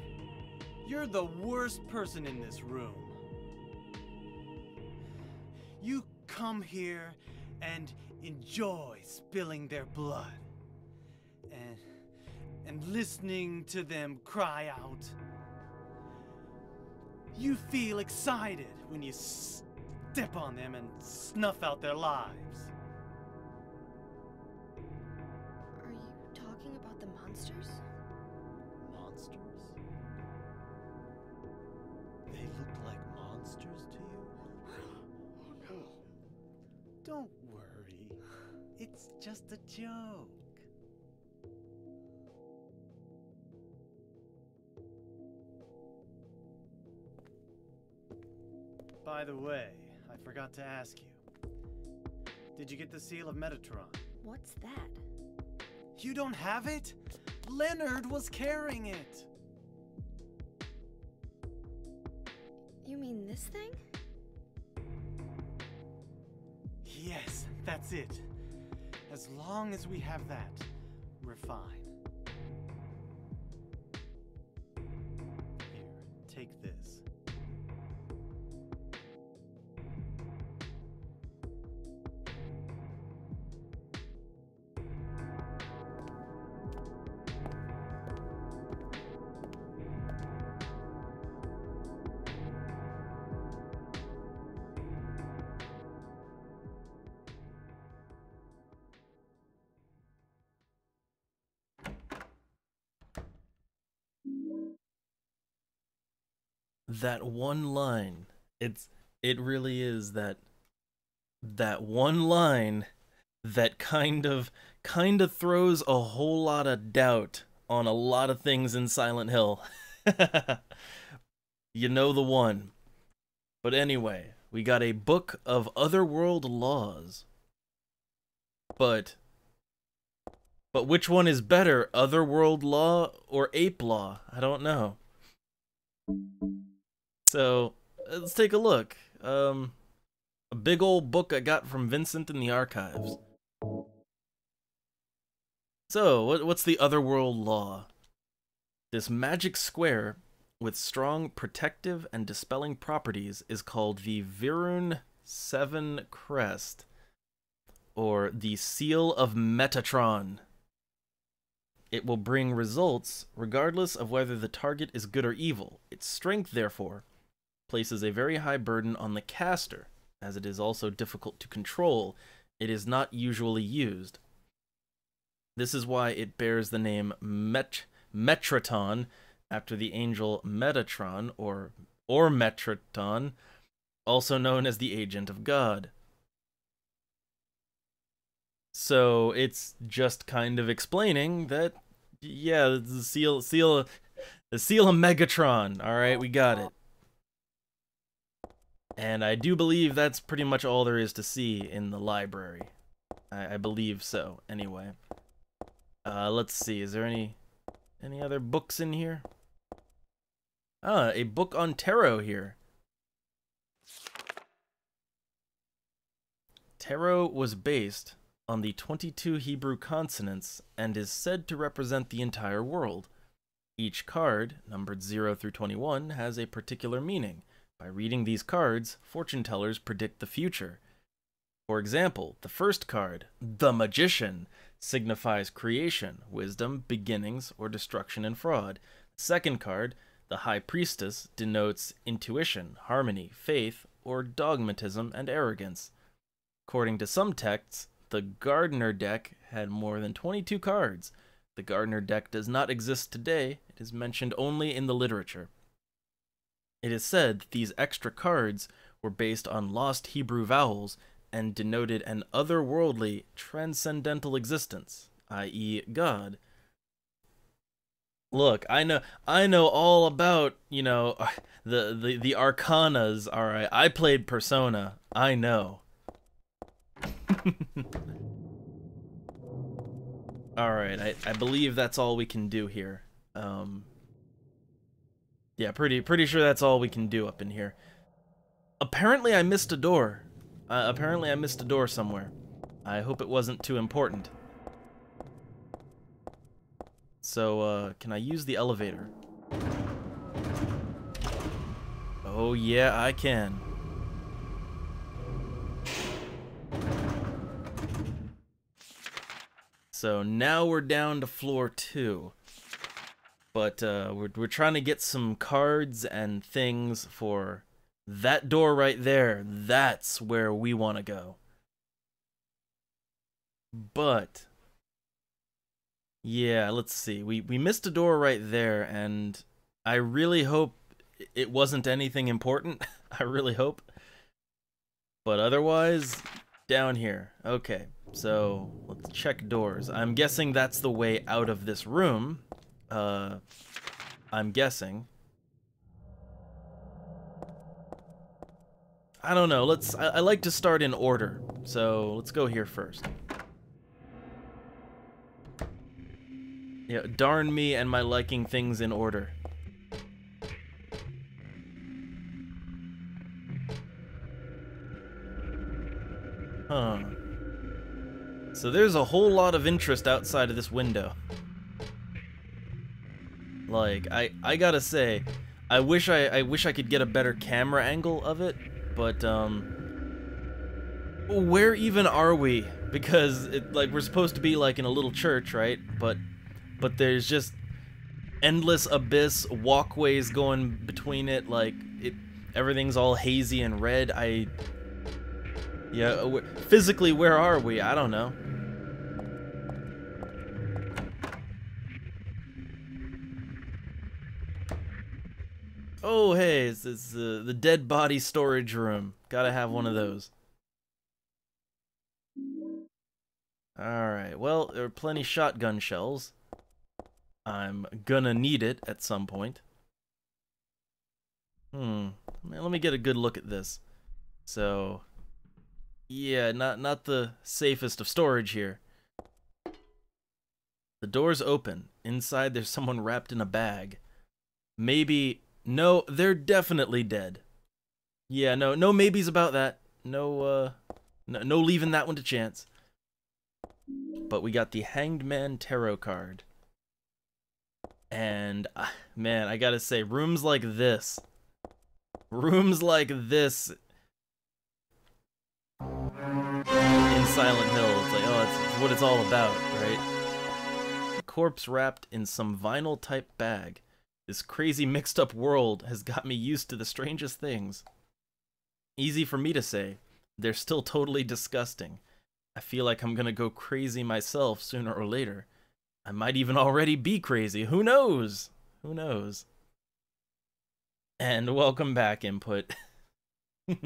You're the worst person in this room. You come here and enjoy spilling their blood and and listening to them cry out. You feel excited when you step on them and snuff out their lives. Are you talking about the monsters? Monsters? They look like monsters to you? Oh no. Don't worry. It's just a joke. By the way, I forgot to ask you. Did you get the seal of Metatron? What's that? You don't have it? Leonard was carrying it. You mean this thing? Yes, that's it. As long as we have that, we're fine. That one line it's it really is that that one line that kind of kind of throws a whole lot of doubt on a lot of things in Silent Hill. you know the one. But anyway, we got a book of otherworld laws. But but which one is better, otherworld law or ape law? I don't know. So let's take a look. Um, a big old book I got from Vincent in the archives. So, what, what's the otherworld law? This magic square with strong protective and dispelling properties is called the Virun 7 Crest, or the Seal of Metatron. it will bring results regardless of whether the target is good or evil. Its strength, therefore, places a very high burden on the caster, as it is also difficult to control. It is not usually used. This is why it bears the name Met- Metraton after the angel Metatron or or Metraton, also known as the agent of God. So it's just kind of explaining that yeah, the seal seal the seal of Megatron. All right, we got it. And I do believe that's pretty much all there is to see in the library. I, I believe so, anyway. Uh, let's see, is there any any other books in here? Ah, a book on tarot here. Tarot was based on the 22 Hebrew consonants and is said to represent the entire world. Each card, numbered 0 through 21, has a particular meaning. By reading these cards, fortune tellers predict the future. For example, the first card, the Magician, signifies creation, wisdom, beginnings, or destruction and fraud. The second card, the High Priestess, denotes intuition, harmony, faith, or dogmatism and arrogance. According to some texts, the Gardner deck had more than 22 cards. The Gardner deck does not exist today, it is mentioned only in the literature. It is said that these extra cards were based on lost Hebrew vowels and denoted an otherworldly, transcendental existence, i.e., God. Look, I know I know all about, you know, the the the arcanas, all right. I played Persona. I know. all right, I I believe that's all we can do here. Um Yeah, pretty pretty sure that's all we can do up in here. Apparently I missed a door. Uh, apparently I missed a door somewhere. I hope it wasn't too important. So, uh, can I use the elevator? Oh yeah, I can. So now we're down to floor two. But uh, we're, we're trying to get some cards and things for that door right there. That's where we want to go. But yeah, let's see. We we missed a door right there and I really hope it wasn't anything important. I really hope. But otherwise, down here. Okay. So, let's check doors. I'm guessing that's the way out of this room. Uh I'm guessing. I don't know. Let's I, I like to start in order. So, let's go here first. Yeah, darn me and my liking things in order. Huh. So there's a whole lot of interest outside of this window. Like, I, I gotta say, I wish I, I wish I could get a better camera angle of it, but, um... Where even are we? Because, it, like, we're supposed to be, like, in a little church, right? But but there's just endless abyss walkways going between it like it everything's all hazy and red i yeah physically where are we i don't know oh hey it's, it's uh, the dead body storage room gotta have one of those Alright, well, there are plenty shotgun shells. I'm gonna need it at some point. Hmm. Let me get a good look at this. So, yeah, not not the safest of storage here. The door's open. Inside there's someone wrapped in a bag. Maybe no, they're definitely dead. Yeah, no, no maybes about that. No uh no, no leaving that one to chance. But we got the Hanged Man Tarot card. And uh, man, I gotta say, rooms like this, rooms like this in Silent Hill, it's like, oh, it's, it's what it's all about, right? corpse wrapped in some vinyl type bag. This crazy mixed up world has got me used to the strangest things. Easy for me to say. They're still totally disgusting. I feel like I'm gonna go crazy myself sooner or later. I might even already be crazy. Who knows? Who knows? And welcome back, input.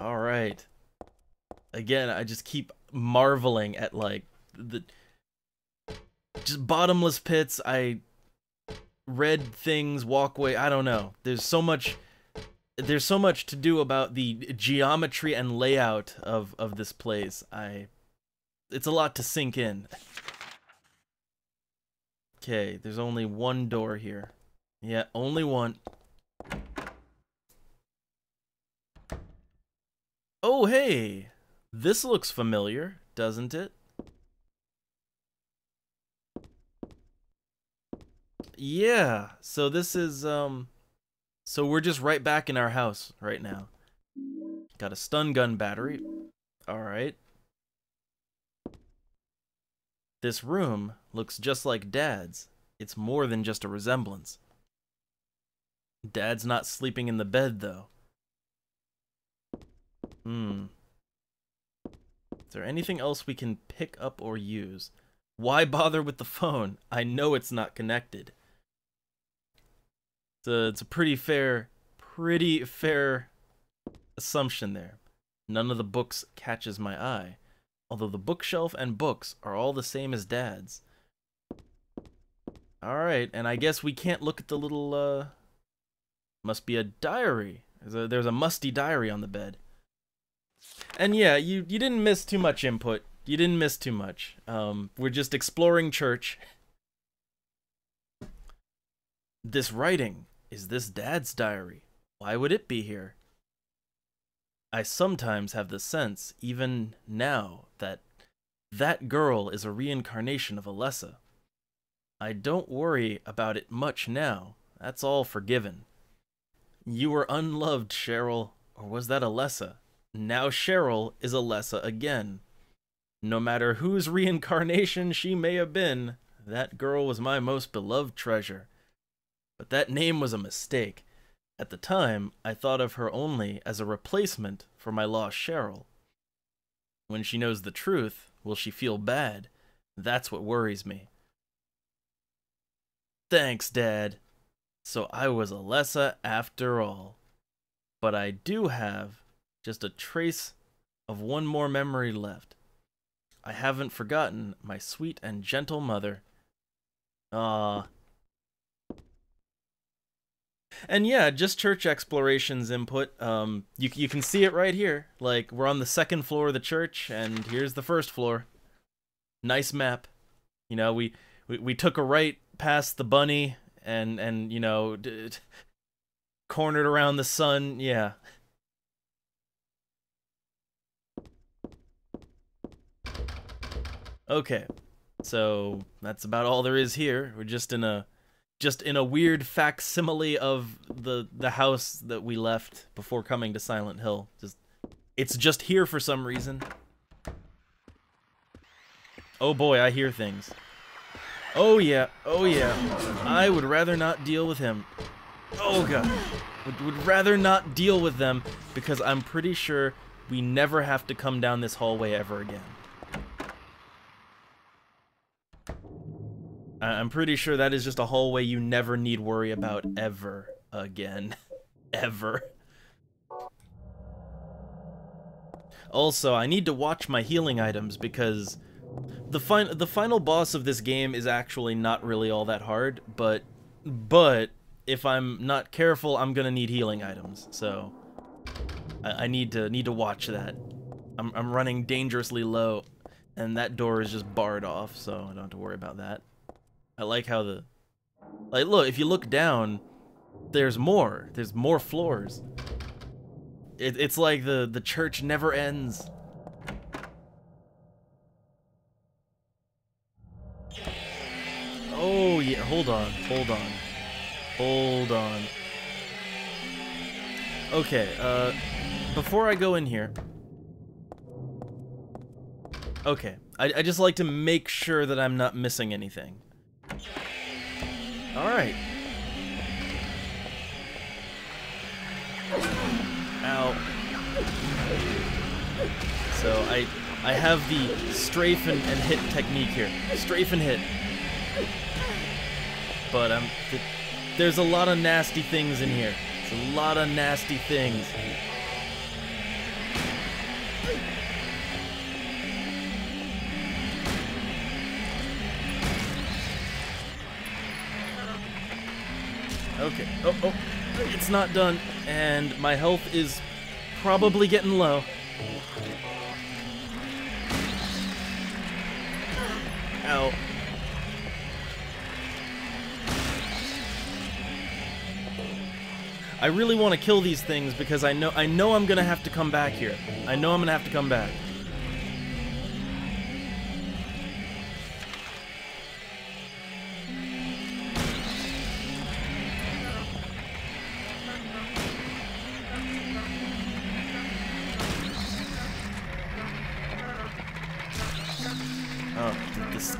All right. Again, I just keep marveling at like the just bottomless pits. I read things, walkway. I don't know. There's so much. There's so much to do about the geometry and layout of of this place. I. It's a lot to sink in. Okay, there's only one door here. Yeah, only one. Oh, hey! This looks familiar, doesn't it? Yeah, so this is, um... So we're just right back in our house right now. Got a stun gun battery. Alright. This room looks just like Dad's. It's more than just a resemblance. Dad's not sleeping in the bed, though. Hmm. Is there anything else we can pick up or use? Why bother with the phone? I know it's not connected. It's a, it's a pretty fair, pretty fair assumption there. None of the books catches my eye, although the bookshelf and books are all the same as Dad's. Alright, and I guess we can't look at the little, uh... Must be a diary. There's a, there's a musty diary on the bed. And yeah, you, you didn't miss too much input. You didn't miss too much. Um, we're just exploring church. This writing, is this Dad's diary? Why would it be here? I sometimes have the sense, even now, that that girl is a reincarnation of Alessa. I don't worry about it much now. That's all forgiven. You were unloved, Cheryl, or was that Alessa? Now Cheryl is Alessa again. No matter whose reincarnation she may have been, that girl was my most beloved treasure. But that name was a mistake. At the time, I thought of her only as a replacement for my lost Cheryl. When she knows the truth, will she feel bad? That's what worries me. Thanks, Dad. So I was Alessa after all. But I do have just a trace of one more memory left. I haven't forgotten my sweet and gentle mother. Ah. And yeah, just church explorations input. Um, you you can see it right here. Like we're on the second floor of the church, and here's the first floor. Nice map. You know, we we, we took a right past the bunny, and and you know, cornered around the sun. Yeah. Okay, so that's about all there is here. We're just in a just in a weird facsimile of the the house that we left before coming to Silent Hill. Just it's just here for some reason. Oh boy, I hear things. Oh yeah, oh yeah. I would rather not deal with him. Oh god. Would, would rather not deal with them because I'm pretty sure we never have to come down this hallway ever again. I'm pretty sure that is just a hallway you never need worry about ever again. ever. Also, I need to watch my healing items because the fin the final boss of this game is actually not really all that hard, but but if I'm not careful, I'm gonna need healing items. So I, I need to need to watch that. I'm I'm running dangerously low, and that door is just barred off, so I don't have to worry about that. I like how the... Like, look, if you look down, there's more. There's more floors. It, it's like the, the church never ends. Oh, yeah, hold on, hold on. Hold on. Okay, uh, before I go in here, Okay. I, I just like to make sure that I'm not missing anything. Alright. Ow. So I I have the strafe and, and hit technique here. Strafe and hit. But um, th there's a lot of nasty things in here. It's a lot of nasty things. Okay. Oh, oh. It's not done. And my health is probably getting low. Ow. I really want to kill these things because I know I know I'm gonna have to come back here. I know I'm gonna have to come back.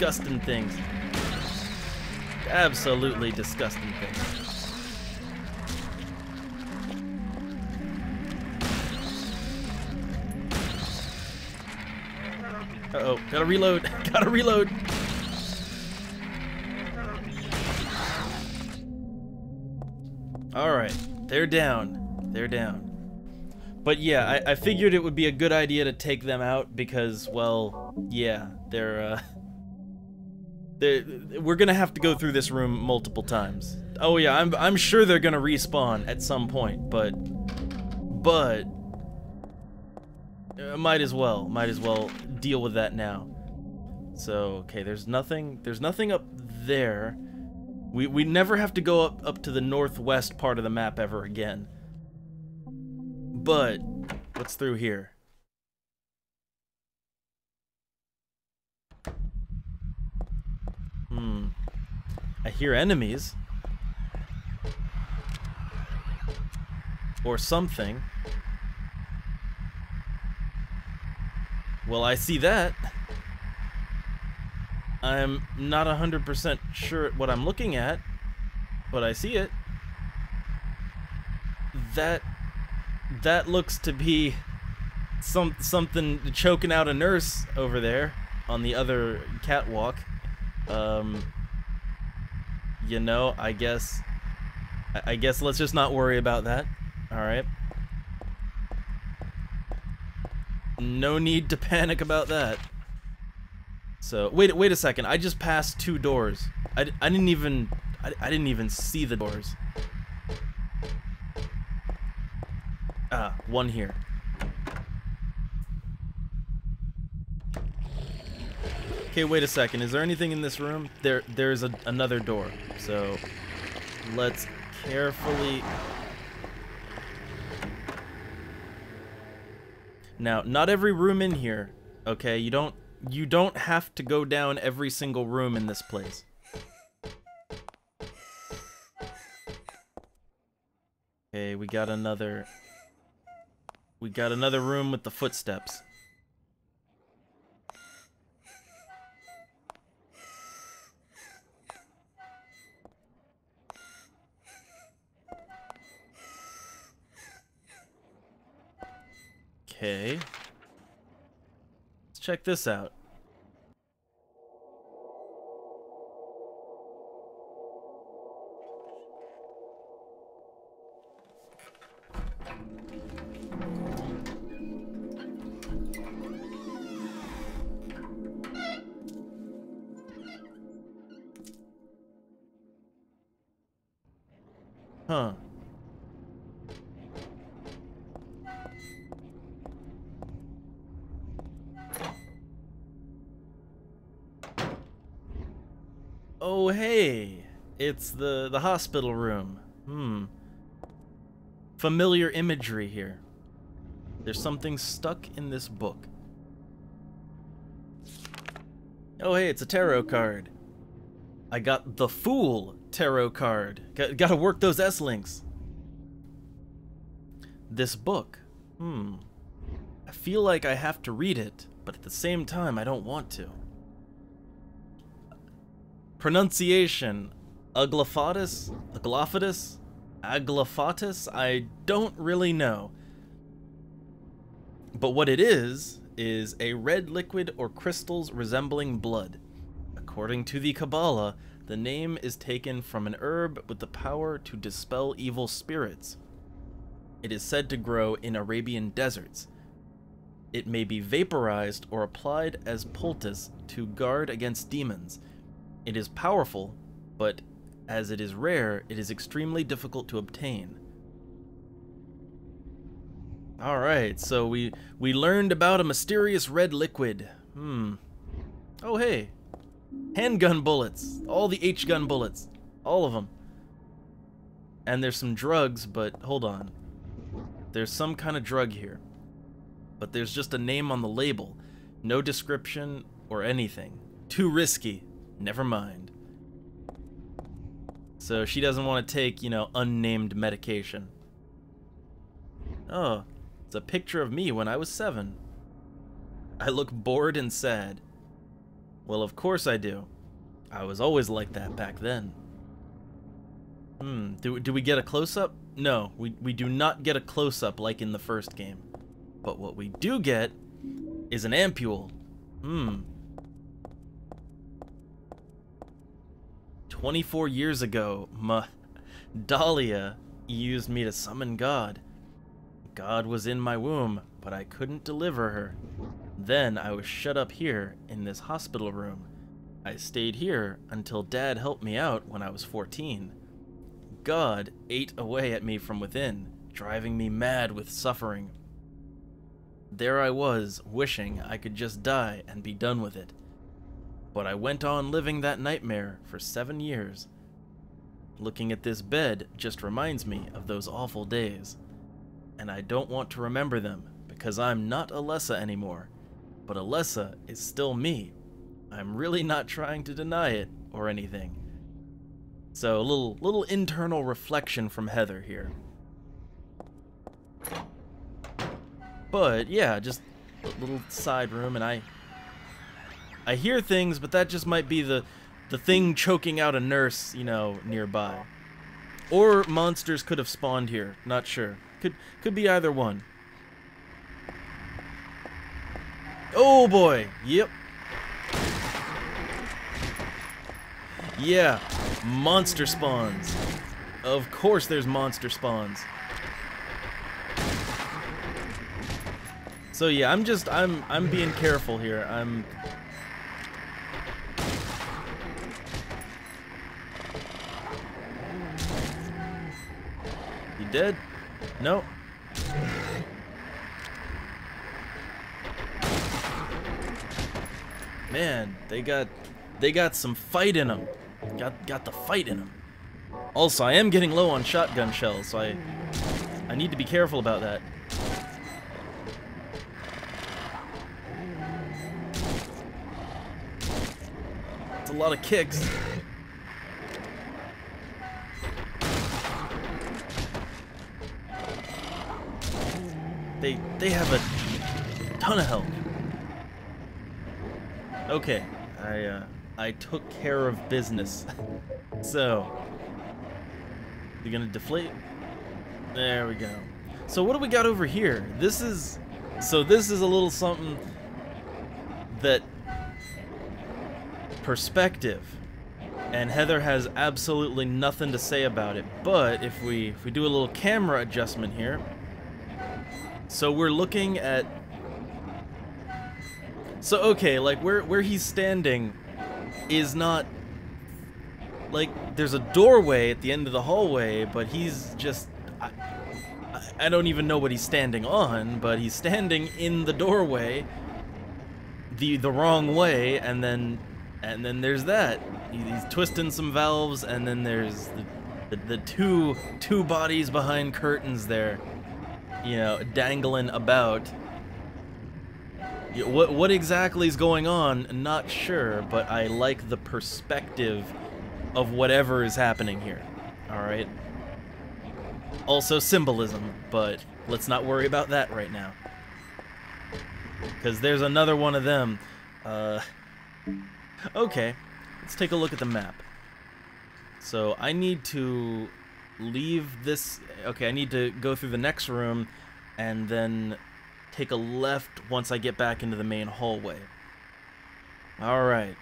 Disgusting things. Absolutely disgusting things. Uh-oh, gotta reload, gotta reload. Alright, they're down, they're down. But yeah, I, I figured it would be a good idea to take them out because, well, yeah, they're, uh... We're gonna have to go through this room multiple times. Oh yeah, I'm, I'm sure they're gonna respawn at some point, but... But... Uh, might as well, might as well deal with that now. So, okay, there's nothing, there's nothing up there. We, we never have to go up, up to the northwest part of the map ever again. But, what's through here? Hmm. I hear enemies. Or something. Well, I see that. I'm not 100% sure what I'm looking at, but I see it. That that looks to be some something choking out a nurse over there on the other catwalk. Um, you know, I guess I, guess let's just not worry about that. All right. No need to panic about that. So, wait wait a second. I just passed two doors. I, I didn't even I, I didn't even see the doors. Ah, one here. Okay, wait a second. Is there anything in this room? There, there's a, another door. So, let's carefully... Now, not every room in here, okay? You don't, you don't have to go down every single room in this place. Okay, we got another we got another room with the footsteps. Okay. Let's check this out. Huh. It's the, the hospital room. Hmm. Familiar imagery here. There's something stuck in this book. Oh, hey, it's a tarot card. I got the Fool tarot card. Got, gotta work those S-links. This book. Hmm. I feel like I have to read it, but but at the same time, I don't want to. Pronunciation Aglafatus? Aglafatus? Aglafatus? I don't really know. But what it is, is a red liquid or crystals resembling blood. According to the Kabbalah, the name is taken from an herb with the power to dispel evil spirits. It is said to grow in Arabian deserts. It may be vaporized or applied as poultice to guard against demons. It is powerful, but as it is rare, it is extremely difficult to obtain. Alright, so we, we learned about a mysterious red liquid. Hmm. Oh hey, handgun bullets. All the H-gun bullets. All of them. And there's some drugs, but hold on. There's some kind of drug here. But there's just a name on the label. No description or anything. Too risky. Never mind. So she doesn't want to take, you know, unnamed medication. Oh, it's a picture of me when I was seven. I look bored and sad. Well, of course I do. I was always like that back then. Hmm, do, do we get a close-up? No, we, we do not get a close-up like in the first game. But what we do get is an ampule. Hmm. 24 years ago, Dahlia used me to summon God. God was in my womb, but I couldn't deliver her. Then I was shut up here in this hospital room. I stayed here until Dad helped me out when I was 14. God ate away at me from within, driving me mad with suffering. There I was, wishing I could just die and be done with it. But I went on living that nightmare for seven years. Looking at this bed just reminds me of those awful days and I don't want to remember them because I'm not Alessa anymore. But Alessa is still me. I'm really not trying to deny it or anything. So a little little internal reflection from Heather here. But yeah, just a little side room and I I hear things, but that just might be the the thing choking out a nurse, you know, nearby. Or monsters could have spawned here, not sure. Could could be either one. Oh boy. Yep. Yeah. Monster spawns. Of course there's monster spawns. So yeah, I'm just I'm I'm being careful here. I'm Dead? No. Man, they got they got some fight in them. Got got the fight in them. Also, I am getting low on shotgun shells, so I I need to be careful about that. It's a lot of kicks. They they have a ton of health. Okay, I uh, I took care of business. so you're gonna deflate. There we go. So what do we got over here? This is so this is a little something that perspective and Heather has absolutely nothing to say about it. But if we if we do a little camera adjustment here, so we're looking at... So, okay, like, where, where he's standing is not... Like, there's a doorway at the end of the hallway, but he's just... I, I don't even know what he's standing on, but he's standing in the doorway the the wrong way, and then and then there's that. He's twisting some valves, and then there's the, the, the two two bodies behind curtains there you know, dangling about. What, what exactly is going on, not sure, but I like the perspective of whatever is happening here. Alright? Also symbolism, but let's not worry about that right now. Because there's another one of them. Uh, okay, let's take a look at the map. So I need to leave this... Okay, I need to go through the next room and then take a left once I get back into the main hallway. Alright.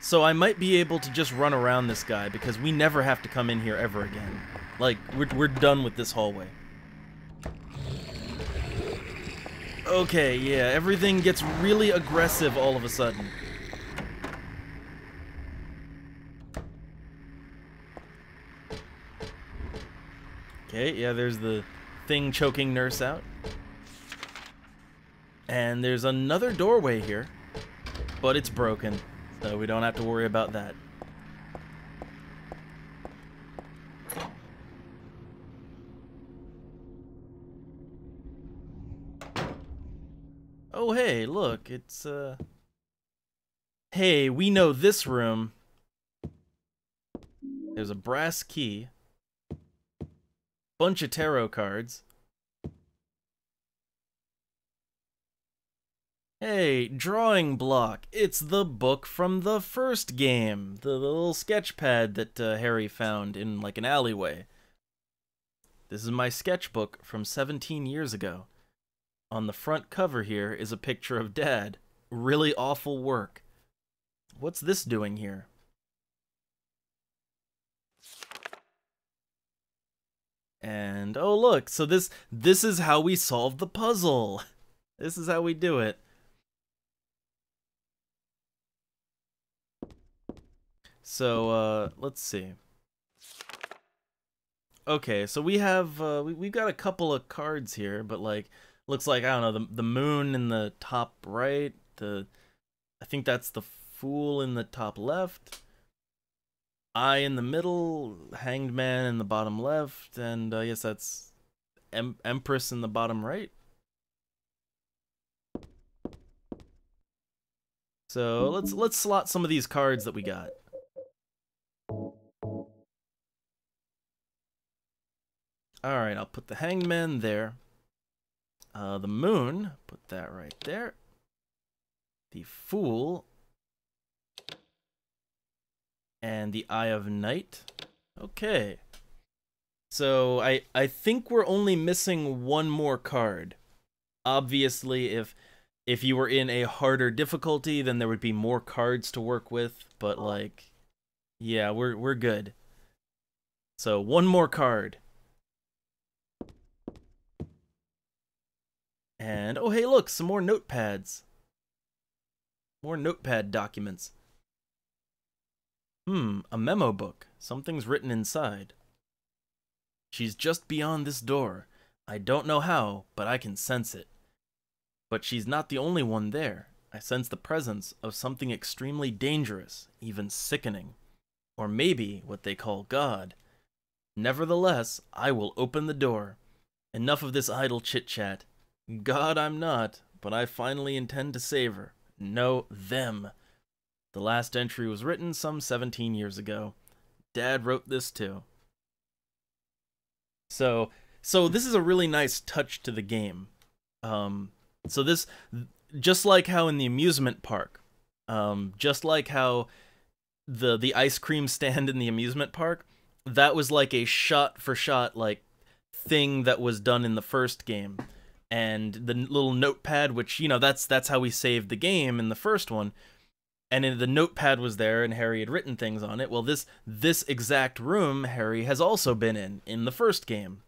So I might be able to just run around this guy because we never have to come in here ever again. Like, we're, we're done with this hallway. Okay, yeah, everything gets really aggressive all of a sudden. Okay, yeah, there's the thing choking Nurse out. And there's another doorway here, but it's broken, so we don't have to worry about that. Oh, hey, look, it's, uh... Hey, we know this room. There's a brass key. Bunch of tarot cards. Hey, drawing block. It's the book from the first game. The, little sketch pad that uh, Harry found in like an alleyway. This is my sketchbook from 17 years ago. On the front cover here is a picture of Dad. Really awful work. What's this doing here? And oh look, so this this is how we solve the puzzle. This is how we do it. So uh let's see. Okay, so we have uh we, we've got a couple of cards here, but like looks like I don't know the the moon in the top right. The I think that's the fool in the top left. Eye in the middle, Hanged Man in the bottom left, and I guess that's em Empress in the bottom right. So let's let's slot some of these cards that we got. All right, I'll put the Hanged Man there. Uh, the moon, put that right there. The fool. And the eye of night. Okay. So I I think we're only missing one more card. Obviously, if if you were in a harder difficulty, then there would be more cards to work with, but like yeah, we're we're good. So one more card. And, oh hey look, some more notepads. More notepad documents. Hmm, a memo book. Something's written inside. She's just beyond this door. I don't know how, but I can sense it. But she's not the only one there. I sense the presence of something extremely dangerous, even sickening. Or maybe what they call God. Nevertheless, I will open the door. Enough of this idle chit chat. God, I'm not, but I finally intend to save her. No, them. The last entry was written some 17 years ago. Dad wrote this too. So, so this is a really nice touch to the game. Um, so this, just like how in the amusement park, um, just like how the the ice cream stand in the amusement park, that was like a shot for shot like thing that was done in the first game and the little notepad which you know that's that's how we saved the game in the first one and the notepad was there and harry had written things on it. Well this this exact room harry has also been in in the first game.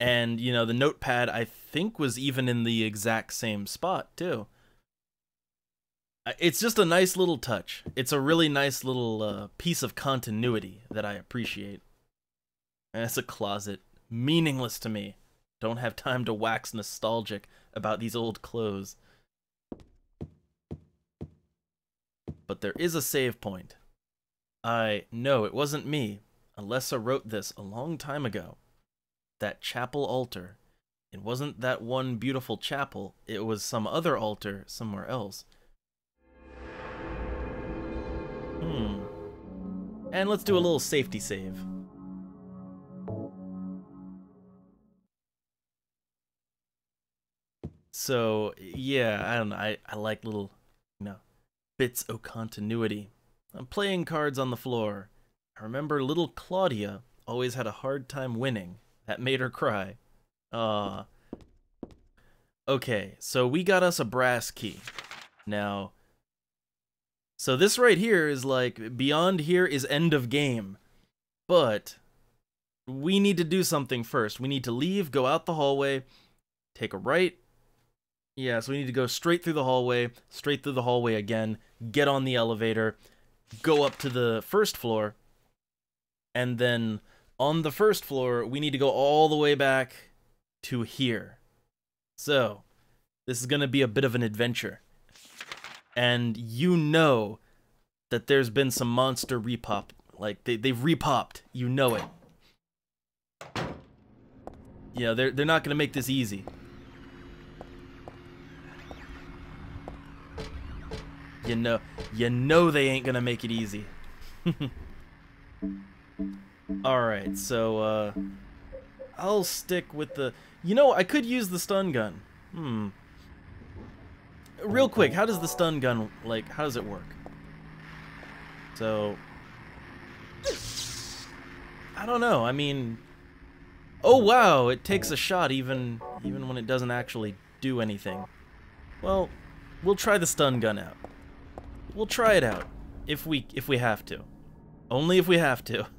And you know the notepad i think was even in the exact same spot too. It's just a nice little touch. It's a really nice little uh, piece of continuity that i appreciate. And it's a closet. Meaningless to me. Don't have time to wax nostalgic about these old clothes. But there is a save point. I know it wasn't me. Alessa wrote this a long time ago. That chapel altar. It wasn't that one beautiful chapel, it was some other altar somewhere else. Hmm. And let's do a little safety save. so yeah, I don't know. I, I like little, you know, bits of continuity. I'm playing cards on the floor. I remember little Claudia always had a hard time winning. That made her cry. Uh Okay, so we got us a brass key. Now So this right here is like beyond here is end of game. But we need to do something first. We need to leave, go out the hallway, take a right. Yeah, so we need to go straight through the hallway, straight through the hallway again, get on the elevator, go up to the first floor, and then on the first floor, we need to go all the way back to here. So, this is going to be a bit of an adventure. And you know that there's been some monster repop. Like, they, they've repopped. You know it. Yeah, they're, they're not going to make this easy. You know, you know they ain't to make it easy. Alright, so, uh... I'll stick with the... You know, I could use the stun gun. Hmm. Real quick, how does the stun gun, like, how does it work? So... I don't know, I mean... Oh wow, it takes a shot even even when it doesn't actually do anything. Well, we'll try the stun gun out. We'll try it out if we if we have to. Only if we have to.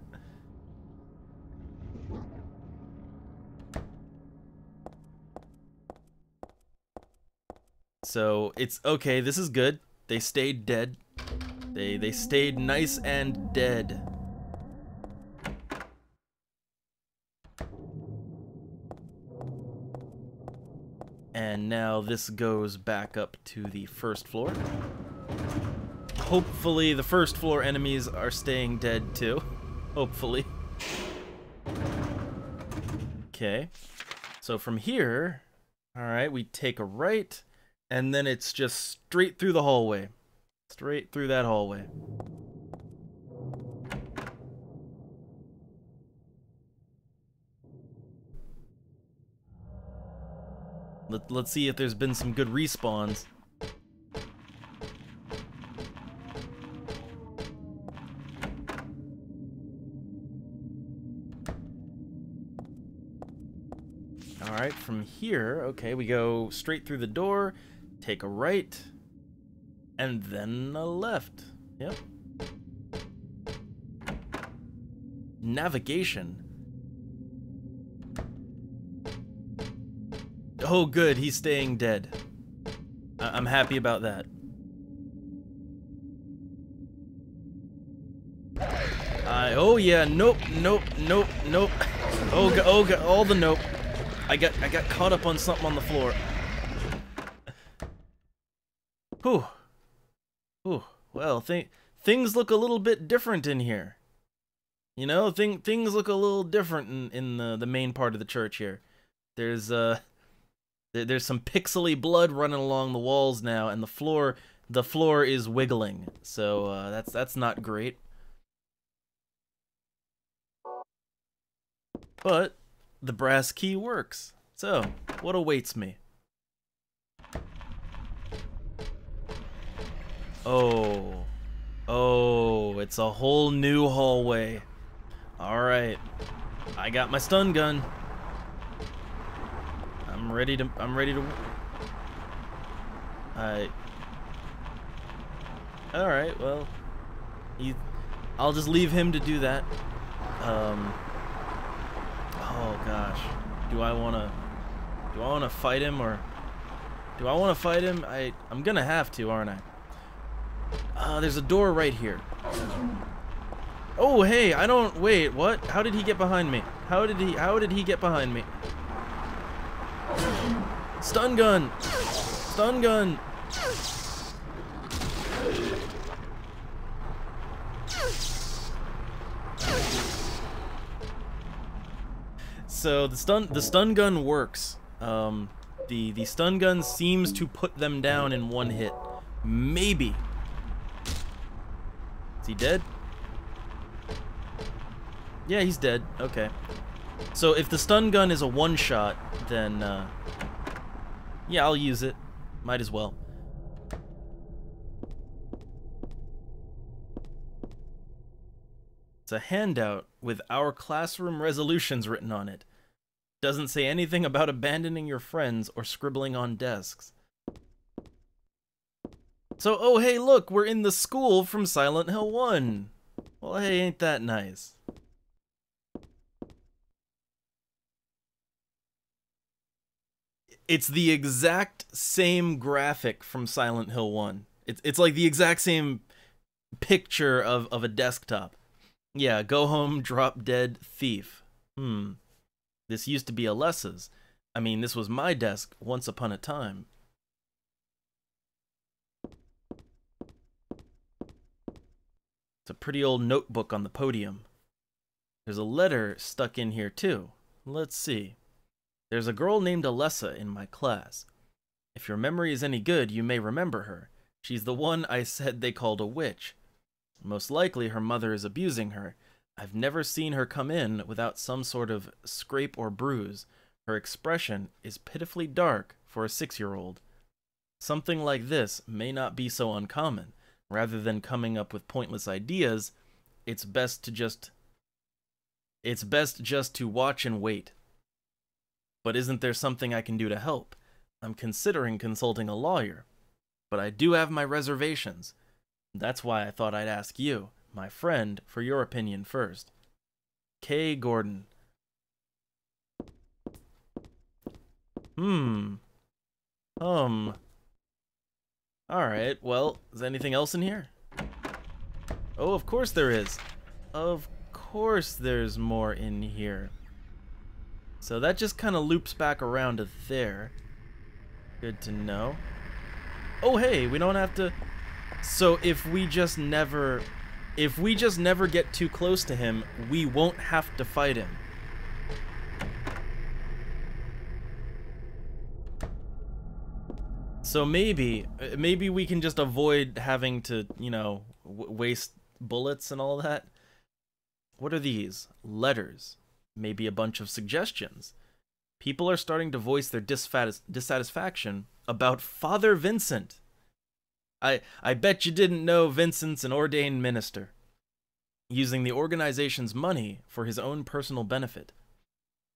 So it's okay, this is good. They stayed dead. They they stayed nice and dead. And now this goes back up to the first floor. Hopefully the first floor enemies are staying dead too. Hopefully. Okay. So from here, alright, we take a right, and then it's just straight through the hallway. Straight through that hallway. Let, let's see if there's been some good respawns. Alright, from here, okay, we go straight through the door, take a right, and then a left. Yep. Navigation. Oh, good, he's staying dead. I am happy about that. I oh yeah, nope, nope, nope, nope. Oh, oh, all the nope. I got, I got caught up on something on the floor. Whew. Whew. Well, th things look a little bit different in here. You know, thing things look a little different in, in the, the main part of the church here. There's, uh, there's some pixely blood running along the walls now, and the floor the floor is wiggling. So uh, that's that's not great. But the brass key works. So what awaits me? Oh, oh, it's a whole new hallway. All right, I got my stun gun. I'm ready to. I'm ready to. I. All right. Well, he. I'll just leave him to do that. Um. Oh gosh, do I wanna? Do I wanna fight him or? Do I wanna fight him? I. I'm gonna have to, aren't I? Uh, there's a door right here. Oh, hey, I don't, wait, what? How did he get behind me? How did he, how did he get behind me? Stun gun! Stun gun! So the stun the stun gun works. Um, the the stun gun seems to put them down in one hit. Maybe. Is he dead? Yeah, he's dead. Okay. So if the stun gun is a one shot, then uh, Yeah, I'll use it. Might as well. It's a handout with our classroom resolutions written on it. Doesn't say anything about abandoning your friends or scribbling on desks. So, oh hey, look, we're in the school from Silent Hill 1. Well, hey, ain't that nice? It's the exact same graphic from Silent Hill 1. It's, it's like the exact same picture of, of a desktop. Yeah, go home, drop dead, thief. Hmm. This used to be Alessa's. I mean, this was my desk once upon a time. It's a pretty old notebook on the podium. There's a letter stuck in here too. Let's see. There's a girl named Alessa in my class. If your memory is any good, you may remember her. She's the one I said they called a witch. Most likely her mother is abusing her. I've never seen her come in without some sort of scrape or bruise. Her expression is pitifully dark for a six year old. Something like this may not be so uncommon. Rather than coming up with pointless ideas, it's best to just it's best just to watch and wait. But isn't there something I can do to help? I'm considering consulting a lawyer, but I do have my reservations. That's why I thought I'd ask you, my friend, for your opinion first. K. Gordon. Hmm. Um. Alright, well, is anything else in here? Oh, of course there is. Of course there's more in here. So that just kind of loops back around to there. Good to know. Oh, hey, we don't have to... So if we just never... If we just never get too close to him, we won't have to fight him. So maybe, uh, maybe we can just avoid having to, you know, waste bullets and all that. What are these? Letters. Maybe a bunch of suggestions. People are starting to voice their dissatisfaction about Father Vincent. I, I bet you didn't know Vincent's an ordained minister, using the organization's money for his own personal benefit.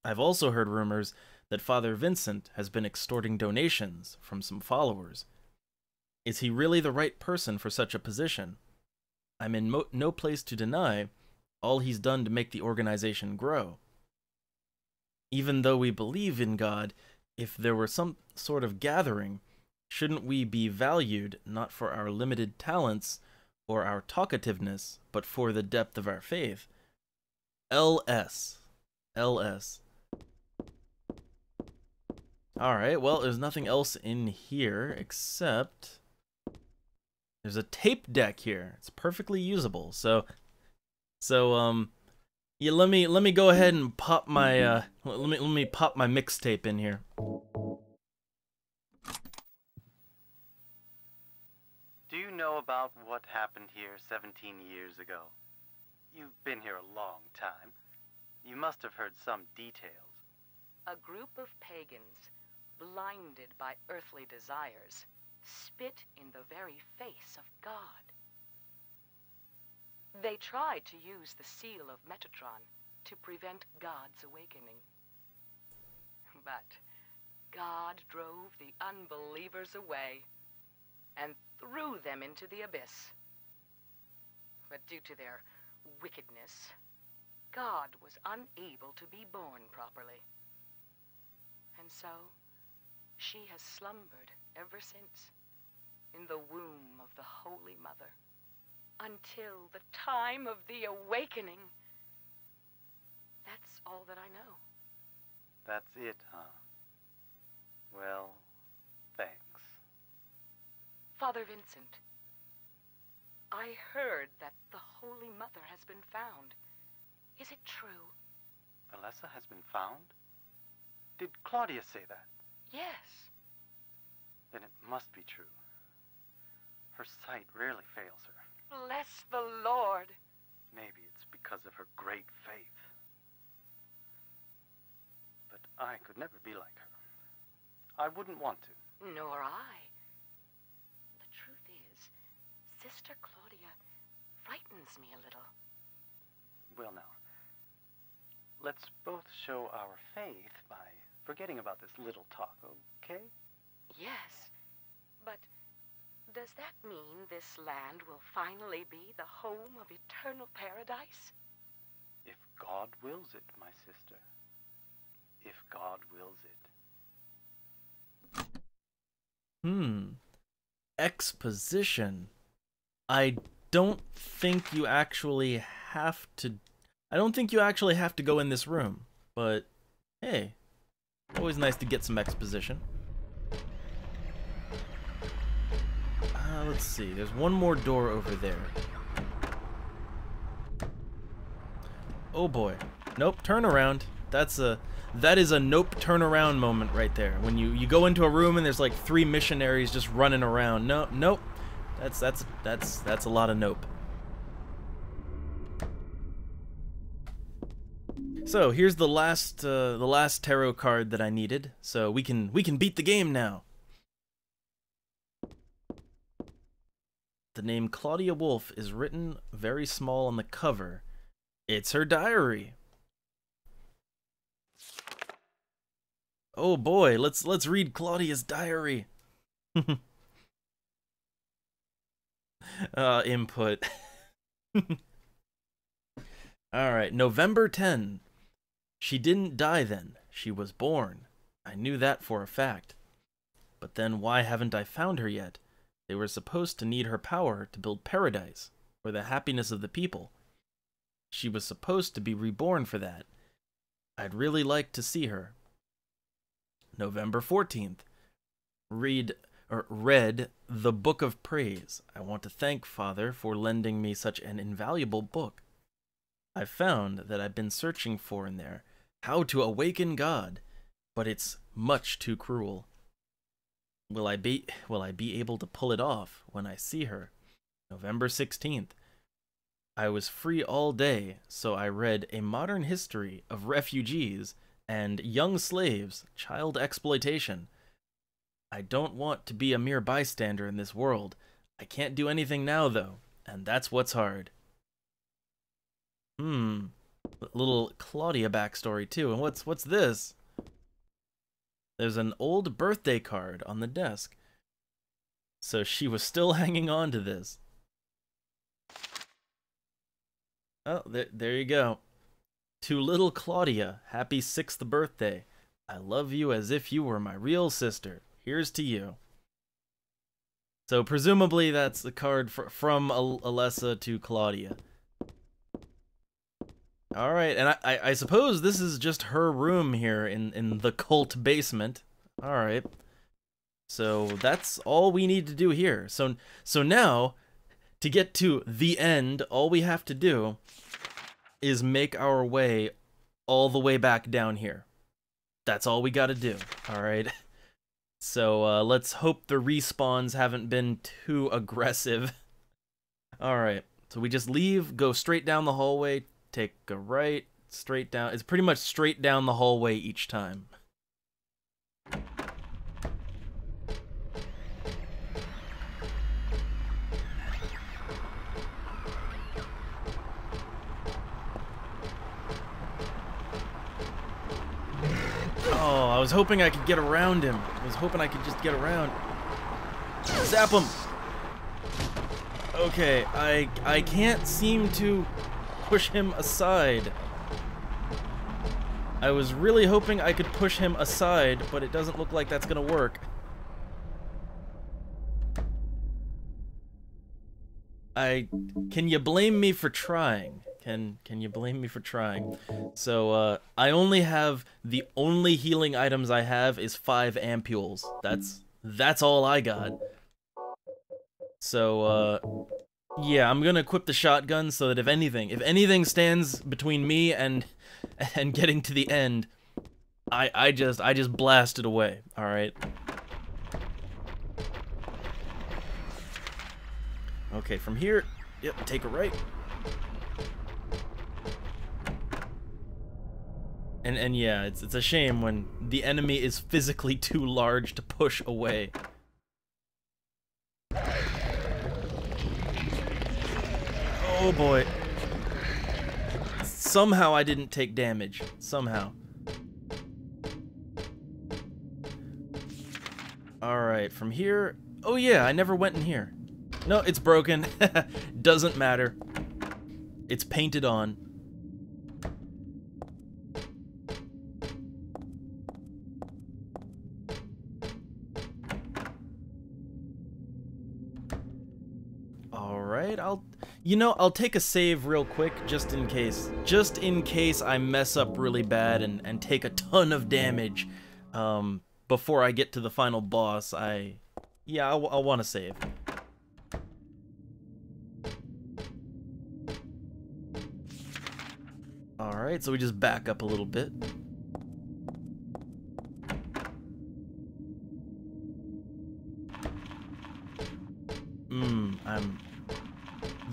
I've also heard rumors that Father Vincent has been extorting donations from some followers. Is he really the right person for such a position? I'm in no place to deny all he's done to make the organization grow. Even though we believe in God, if there were some sort of gathering, shouldn't we be valued not for our limited talents or our talkativeness, but for the depth of our faith? LS. LS. Alright, well, there's nothing else in here except... There's a tape deck here. It's perfectly usable. So, so, um, yeah, let me, let me go ahead and pop my, uh, let me, let me pop my mixtape in here. About what happened here 17 years ago? You've been here a long time. You must have heard some details. A group of pagans blinded by earthly desires, spit in the very face of God. They tried to use the seal of Metatron to prevent God's awakening. But God drove the unbelievers away and threw them into the abyss. But due to their wickedness, God was unable to be born properly. And so, she has slumbered ever since in the womb of the Holy Mother until the time of the awakening. That's all that I know. That's it, huh? Well. Father Vincent, I heard that the Holy Mother has been found. Is it true? Alessa has been found? Did Claudia say that? Yes. Then it must be true. Her sight rarely fails her. Bless the Lord. Maybe it's because of her great faith. But I could never be like her. I wouldn't want to. Nor I. The truth is, Sister Claudia frightens me a little. Well, now, let's both show our faith by forgetting about this little talk, okay? Yes, but does that mean this land will finally be the home of eternal paradise? If God wills it, my sister. If God wills it. Hmm. Exposition. I don't think you actually have to. I don't think you actually have to go in this room. But hey, always nice to get some exposition. Uh, let's see. There's one more door over there. Oh boy. Nope. Turn around. That's a that is a nope turn around moment right there. When you you go into a room and there's like three missionaries just running around. No, nope. That's that's that's that's a lot of nope. So here's the last uh, the last tarot card that I needed. So we can we can beat the game now. The name Claudia Wolf is written very small on the cover. It's her diary. Oh boy, let's let's read Claudia's diary. uh input. All right, November 10. She didn't die then. She was born. I knew that for a fact. But then why haven't I found her yet? They were supposed to need her power to build paradise, for the happiness of the people. She was supposed to be reborn for that. I'd really like to see her. November 14th. Read read the Book of Praise. I want to thank Father for lending me such an invaluable book. I found that I've been searching for in there how to awaken God, but it's much too cruel. Will I be will I be able to pull it off when I see her? November 16th. I was free all day, so I read A Modern History of Refugees and Young Slaves, Child Exploitation. I don't want to be a mere bystander in this world. I can't do anything now, though, and that's what's hard. Hmm. Little Claudia backstory, too. And what's what's this? There's an old birthday card on the desk. So she was still hanging on to this. Oh, there, there you go. To little Claudia, happy sixth birthday. I love you as if you were my real sister. Here's to you. So presumably that's the card fr from Al Alessa to Claudia. All right, and I, I, I suppose this is just her room here in in the cult basement. All right. So that's all we need to do here. So so now to get to the end, all we have to do is make our way all the way back down here. That's all we got to do. All right. So uh, let's hope the respawns haven't been too aggressive. All right. So we just leave, go straight down the hallway, take a right, straight down. It's pretty much straight down the hallway each time. Oh, I was hoping I could get around him. Was hoping I could just get around. Zap him! Okay, I I can't seem to push him aside. I was really hoping I could push him aside, but it doesn't look like that's gonna work. I can you blame me for trying? Can can you blame me for trying? So uh, I only have the only healing items I have is five ampules. That's that's all I got. So uh, yeah, I'm gonna equip the shotgun so that if anything, if anything stands between me and and getting to the end, I I just I just blast it away. All right. Okay, from here, yep, take a right. And and yeah, it's it's a shame when the enemy is physically too large to push away. Oh boy. Somehow I didn't take damage. Somehow. Alright, from here... Oh yeah, I never went in here. No, it's broken. Doesn't matter. It's painted on. You know, I'll take a save real quick, just in case. Just in case I mess up really bad and, and take a ton of damage um, before I get to the final boss. I... Yeah, I'll, I'll want to save. Alright, so we just back up a little bit.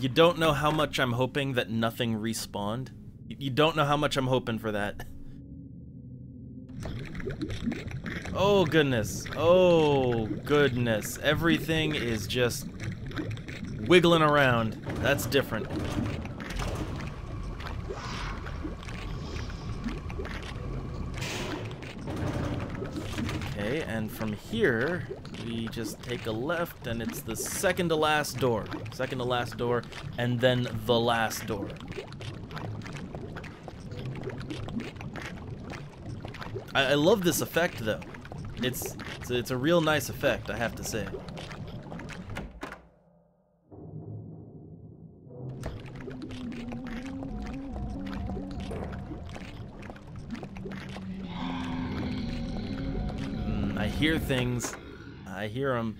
You don't know how much I'm hoping that nothing respawned. You don't know how much I'm hoping for that. Oh, goodness. Oh, goodness. Everything is just wiggling around. That's different. Okay, and from here, we just take a left, and it's the second to last door. Second to last door, and then the last door. I, I love this effect, though. It's, it's, it's a real nice effect, I have to say. Hear things. I hear them.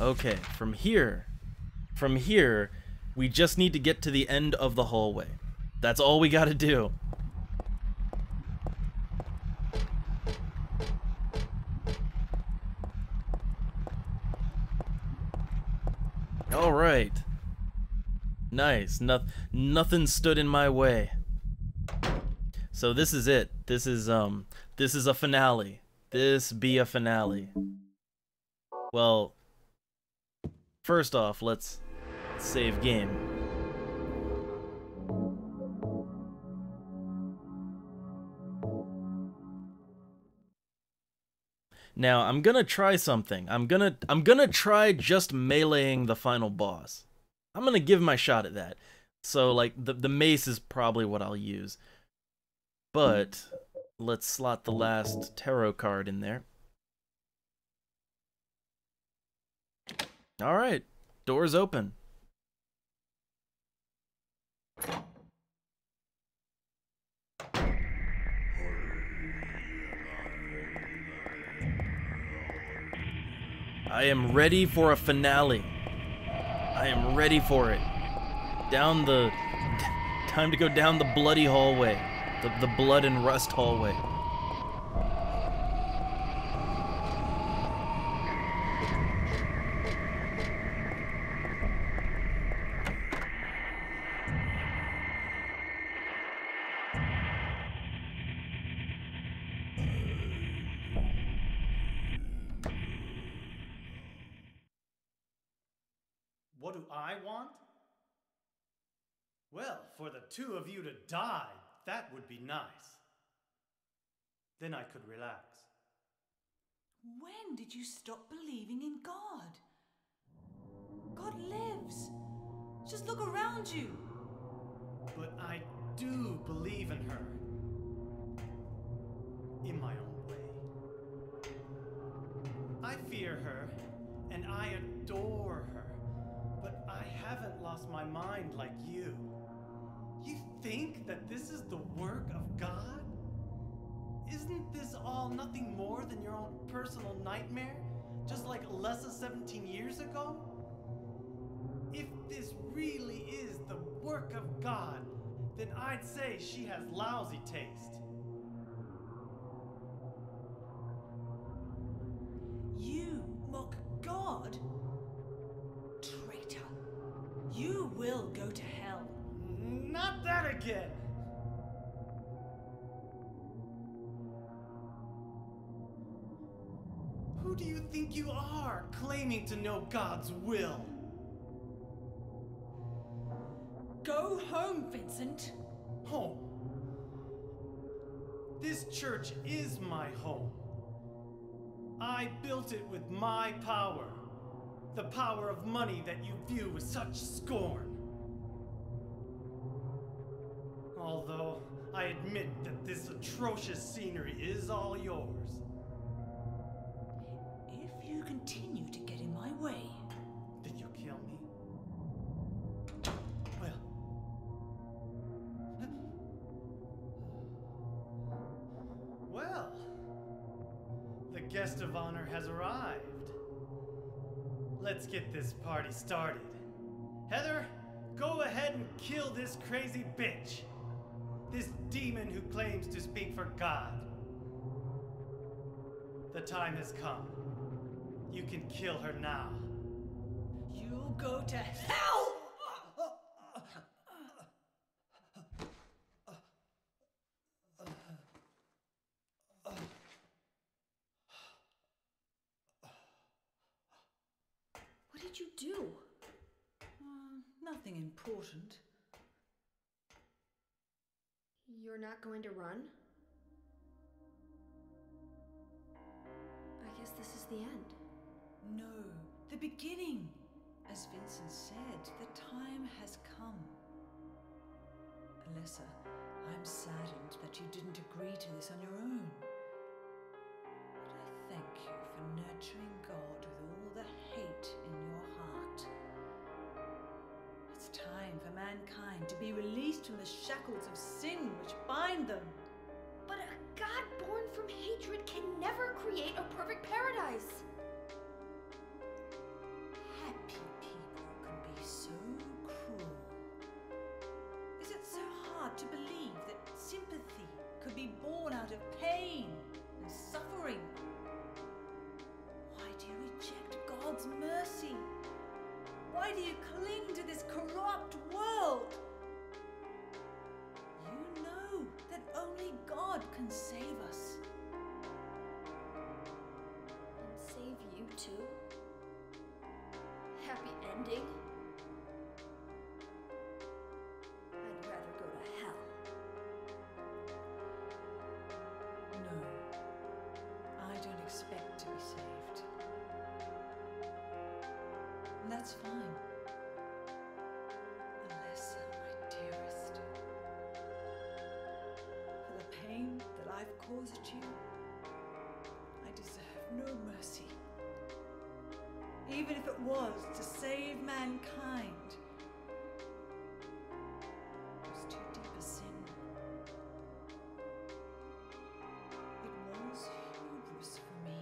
Okay, from here, from here, we just need to get to the end of the hallway. That's all we gotta do. Alright. Nice. No nothing stood in my way. So this is it. This is um this is a finale. This be a finale. Well, first off, let's save game. Now, I'm gonna try something. I'm gonna I'm gonna try just meleeing the final boss. I'm gonna give my shot at that. So like the the mace is probably what I'll use. But let's slot the last tarot card in there. All right, doors open. I am ready for a finale. I am ready for it. Down the... Time to go down the bloody hallway. The, the blood and rust hallway. For the two of you to die, that would be nice. Then I could relax. When did you stop believing in God? God lives. Just look around you. But I do believe in her. In my own way. I fear her, and I adore her. But I haven't lost my mind like you. You think that this is the work of God? Isn't this all nothing more than your own personal nightmare? Just like Alessa 17 years ago? If this really is the work of God, then I'd say she has lousy taste. You mock God? Traitor. Again! Who do you think you are, claiming to know God's will? Go home, Vincent. Home. This church is my home. I built it with my power. The power of money that you view with such scorn. Although I admit that this atrocious scenery is all yours. If you continue to get in my way, Did you kill me? Well. Well. The guest of honor has arrived. Let's get this party started. Heather, go ahead and kill this crazy bitch. This demon who claims to speak for God. The time has come. You can kill her now. you'll go to hell! What did you do? Uh, nothing important. You're not going to run? I guess this is the end. No, the beginning. As Vincent said, the time has come. Alessa, I'm saddened that you didn't agree to this on your own. But I thank you for nurturing God mankind to be released from the shackles of sin which bind them. But a god born from hatred can never create a perfect paradise. Happy people can be so cruel. Is it so hard to believe that sympathy could be born out of pain and suffering? Why do you reject God's mercy? Why do you cling to this corrupt world? You know that only God can save us. And save you too? Happy ending? Even if it was to save mankind. It was too deep a sin. It was hubris for me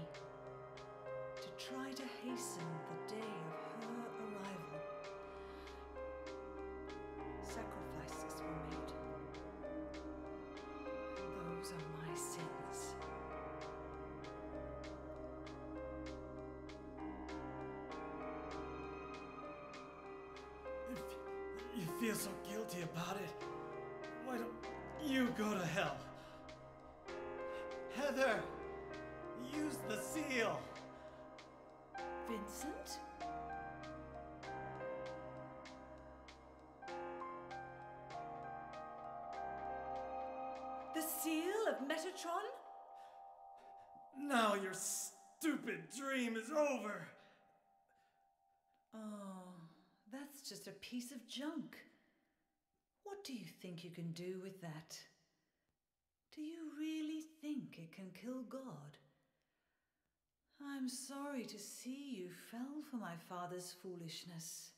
to try to hasten the day of her arrival. Sacrifices were made. Those are my sins. You feel so guilty about it, why don't you go to hell? Heather, use the seal. Vincent? The seal of Metatron? Now your stupid dream is over. Just a piece of junk. What do you think you can do with that? Do you really think it can kill God? I'm sorry to see you fell for my father's foolishness.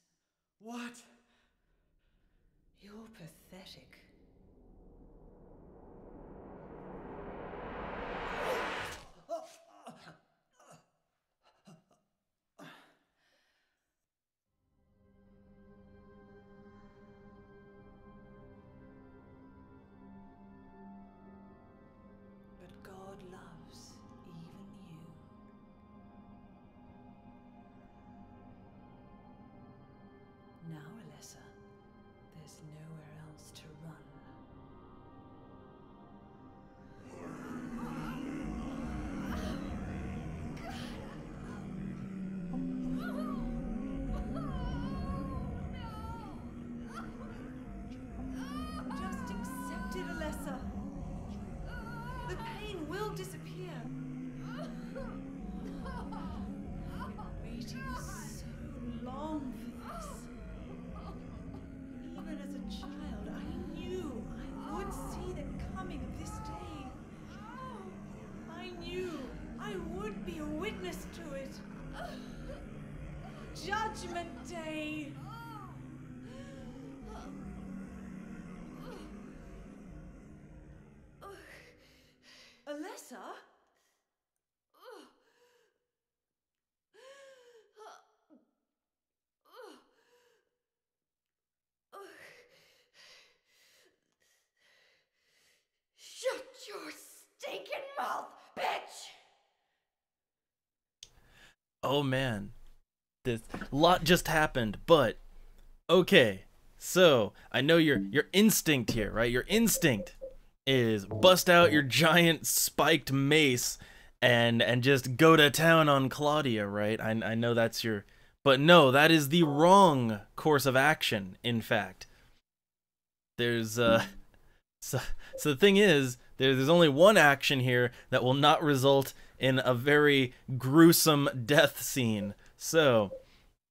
What? You're pathetic. Oh man, this lot just happened, but okay. So I know your your instinct here, right? Your instinct is bust out your giant spiked mace and and just go to town on Claudia, right? I I know that's your, but no, that is the wrong course of action. In fact, there's uh, so so the thing is, there, there's only one action here that will not result in a very gruesome death scene. So,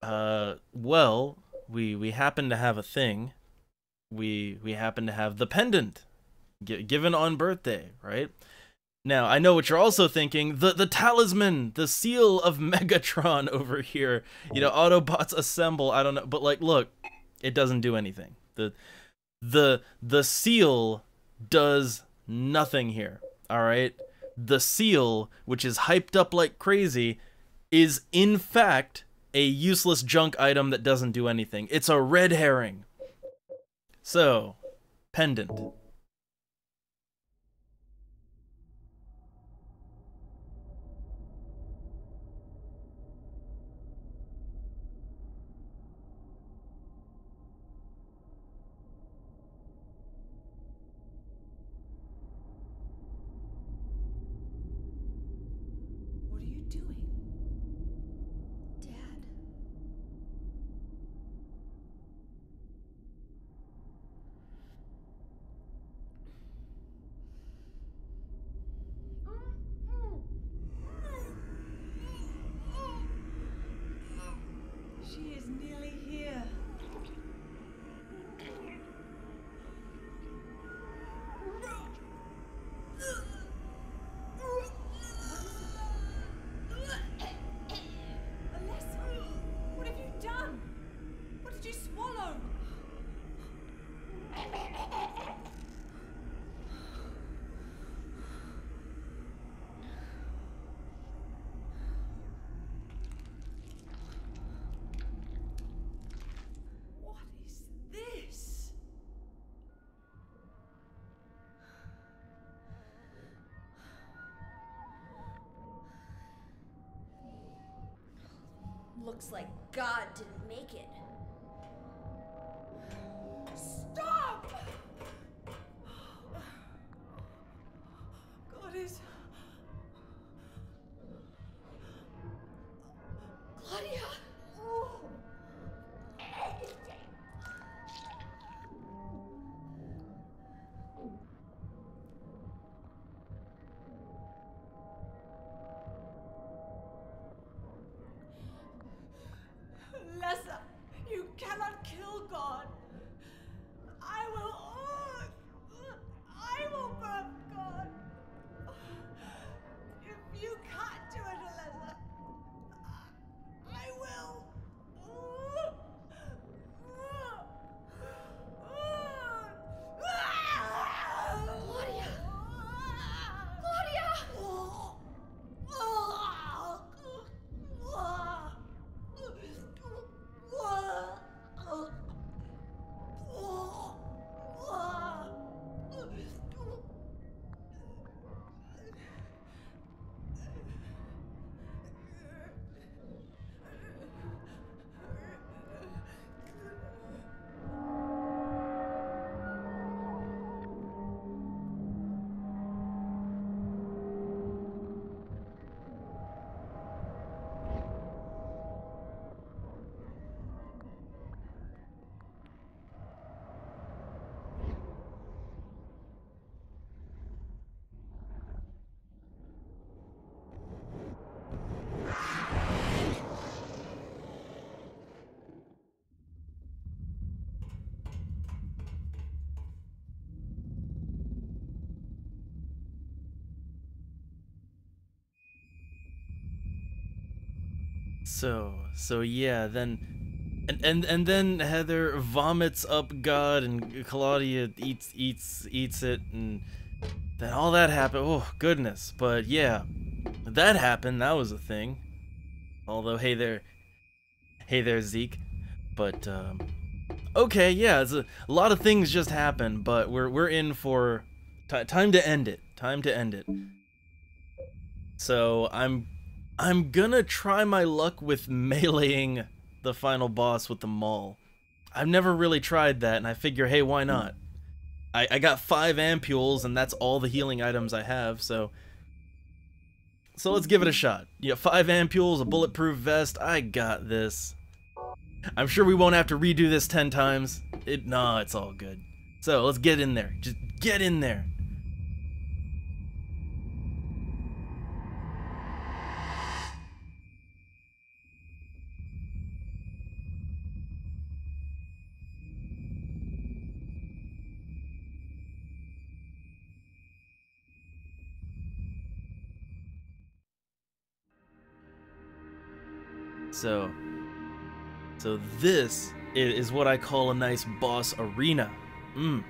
uh, well, we we happen to have a thing. We we happen to have the pendant gi- given on birthday, right? Now, I know what you're also thinking, the the talisman, the seal of Megatron over here. You know, Autobots assemble, I don't know, but like look, it doesn't do anything. The the the seal does nothing here. All right? The seal, which is hyped up like crazy, is in fact a useless junk item that doesn't do anything. It's a red herring. So, pendant. So, so yeah, then and and and then Heather vomits up God and Claudia eats eats eats it and then all that happened. Oh, goodness. But yeah, that happened. That was a thing. Although hey there Hey there Zeke. But um okay, yeah, it's a, a lot of things just happened, but we're we're in for time to end it. Time to end it. So, I'm I'm gonna try my luck with meleeing the final boss with the maul. I've never really tried that, and I figure, hey, why hmm. not? I, I got five ampules, and that's all the healing items I have, so... So let's give it a shot. You Yeah, five ampules, a bulletproof vest, I got this. I'm sure we won't have to redo this ten times. It, nah, it's all good. So, let's get in there. Just get in there. So, so this is what I call a nice boss arena. Mmm.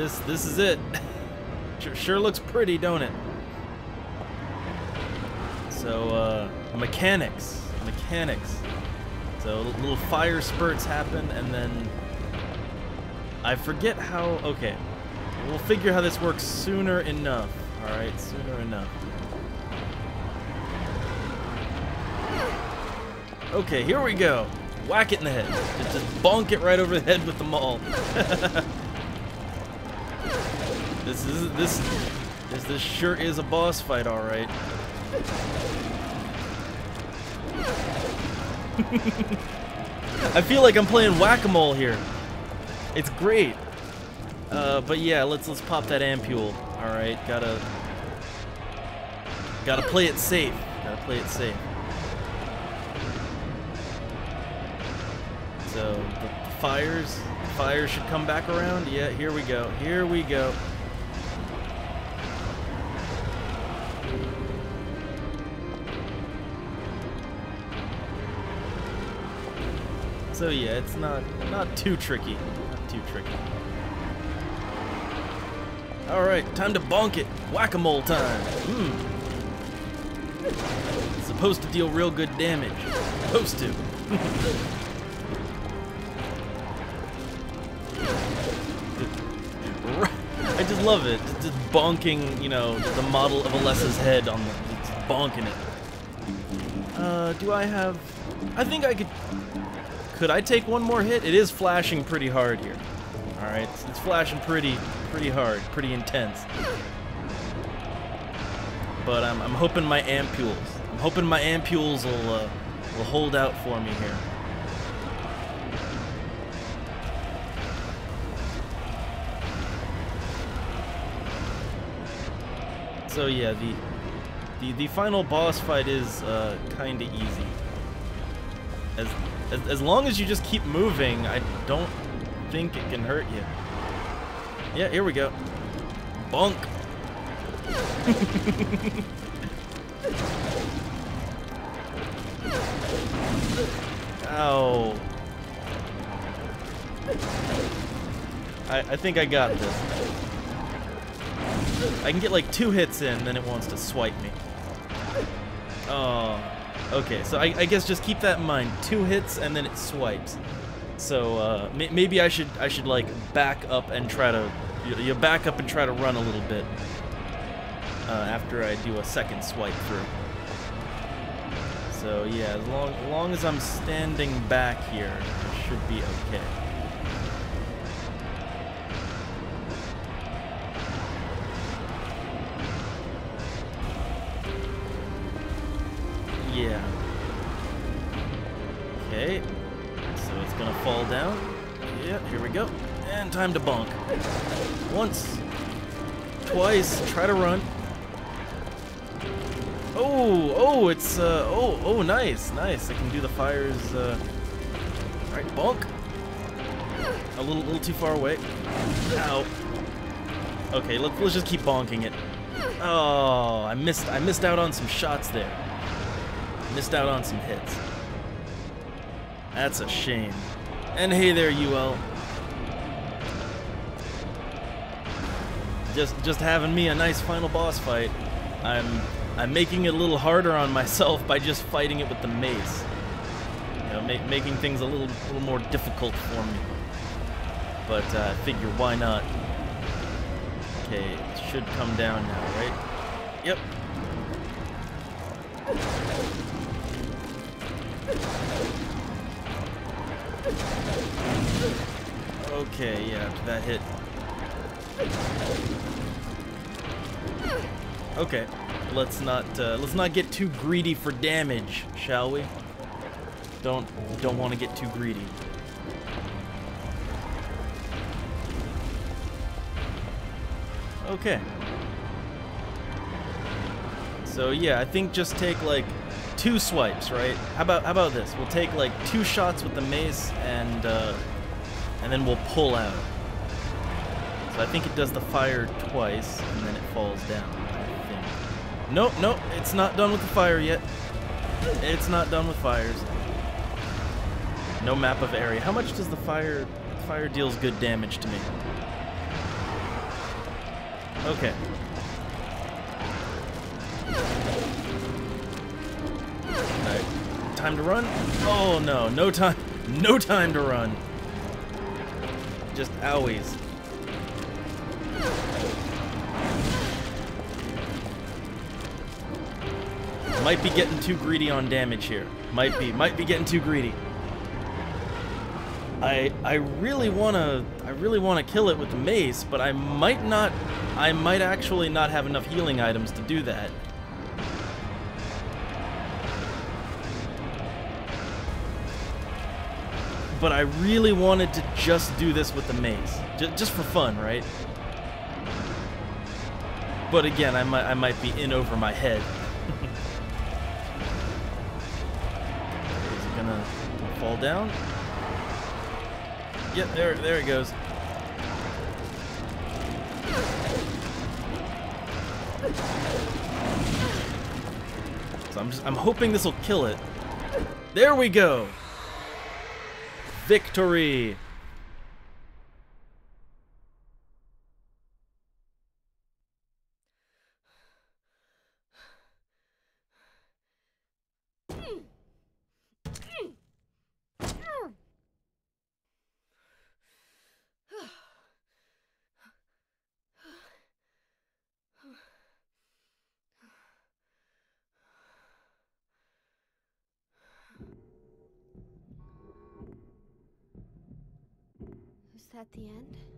This this is it. sure, sure looks pretty, don't it? So uh, mechanics, mechanics. So little fire spurts happen, and then I forget how. Okay, we'll figure how this works sooner enough. All right, sooner enough. Okay, here we go. Whack it in the head. Just, just bonk it right over the head with the maul. this is this this this sure is a boss fight, all right. I feel like I'm playing whack-a-mole here. It's great. Uh, but yeah, let's let's pop that ampule. All right, gotta gotta play it safe. Gotta play it safe. So the, the fires, fires should come back around. Yeah, here we go. Here we go. So yeah, it's not not too tricky. Not too tricky. All right, time to bonk it. Whack-a-mole time. Hmm. Supposed to deal real good damage. Supposed to. I just love it. Just, bonking, you know, the model of Alessa's head on the, bonking it. Uh, do I have? I think I could. Could I take one more hit? It is flashing pretty hard here. All right, it's, it's flashing pretty, pretty hard, pretty intense. But I'm, I'm hoping my ampules. I'm hoping my ampules will uh, will hold out for me here. So yeah, the the the final boss fight is uh, kind of easy. As, as as long as you just keep moving, I don't think it can hurt you. Yeah, here we go. Bonk. Ow. I, I think I got this. I can get like two hits in, then it wants to swipe me. Oh, okay. So I, I guess just keep that in mind. Two hits and then it swipes. So uh, may, maybe I should I should like back up and try to you, you back up and try to run a little bit. uh, after I do a second swipe through. So yeah, as long, as long as I'm standing back here, I should be okay. Time to bonk. Once. Twice. Try to run. Oh, oh, it's, uh, oh, oh, nice, nice. I can do the fires, uh, alright, bonk. A little, little too far away. Ow. Okay, let, let's just keep bonking it. Oh, I missed, I missed out on some shots there. Missed out on some hits. That's a shame. And hey there, UL. Just, just having me a nice final boss fight. I'm I'm making it a little harder on myself by just fighting it with the mace. You know, ma making things a little, little more difficult for me. But uh, figure, why not? Okay, it should come down now, right? Yep. Okay, yeah, that hit. Okay, let's not uh, let's not get too greedy for damage, shall we? Don't don't want to get too greedy. Okay. So yeah, I think just take like two swipes, right? How about how about this? We'll take like two shots with the mace and uh, and then we'll pull out. So I think it does the fire twice and then it falls down. Nope, nope, it's not done with the fire yet. It's not done with fires. No map of area. How much does the fire fire deals good damage to me? Okay. Time to run? Oh no, no time no time to run. Just owies. Might be getting too greedy on damage here. Might be, might be getting too greedy. I I really wanna I really wanna kill it with the mace, but I might not I might actually not have enough healing items to do that. But I really wanted to just do this with the mace. J just for fun, right? But again, I might I might be in over my head. Fall down? Yep, there, there it goes. So I'm just, I'm hoping this will kill it. There we go. Victory. That the end?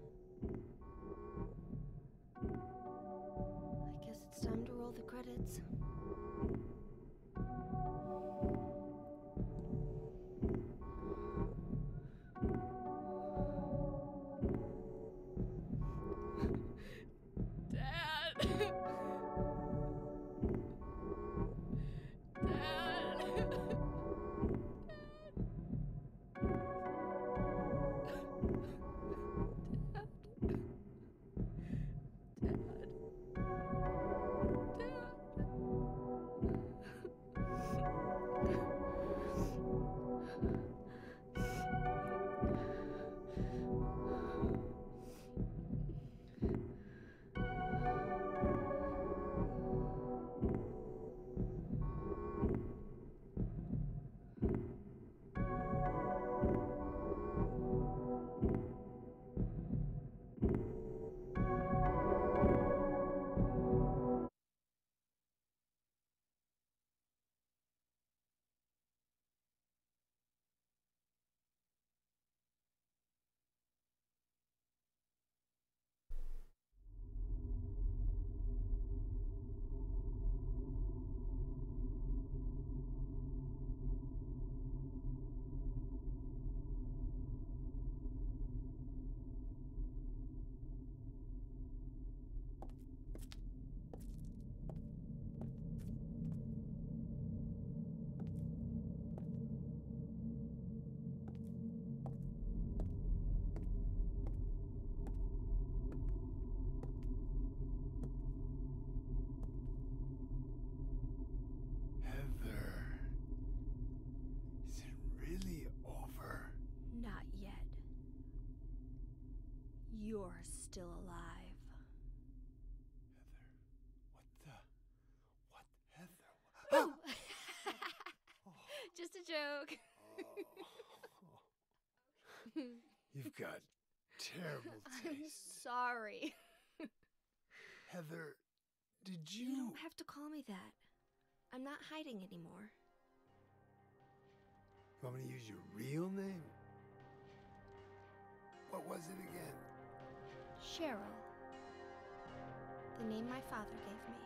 You're still alive. What the? What, Heather? Oh! Oh! Just a joke. You've got terrible I'm taste. sorry. Heather, did You you? don't have to call me that. I'm not hiding anymore. You want me to use your real name? What was it again? Cheryl. The name my father gave me.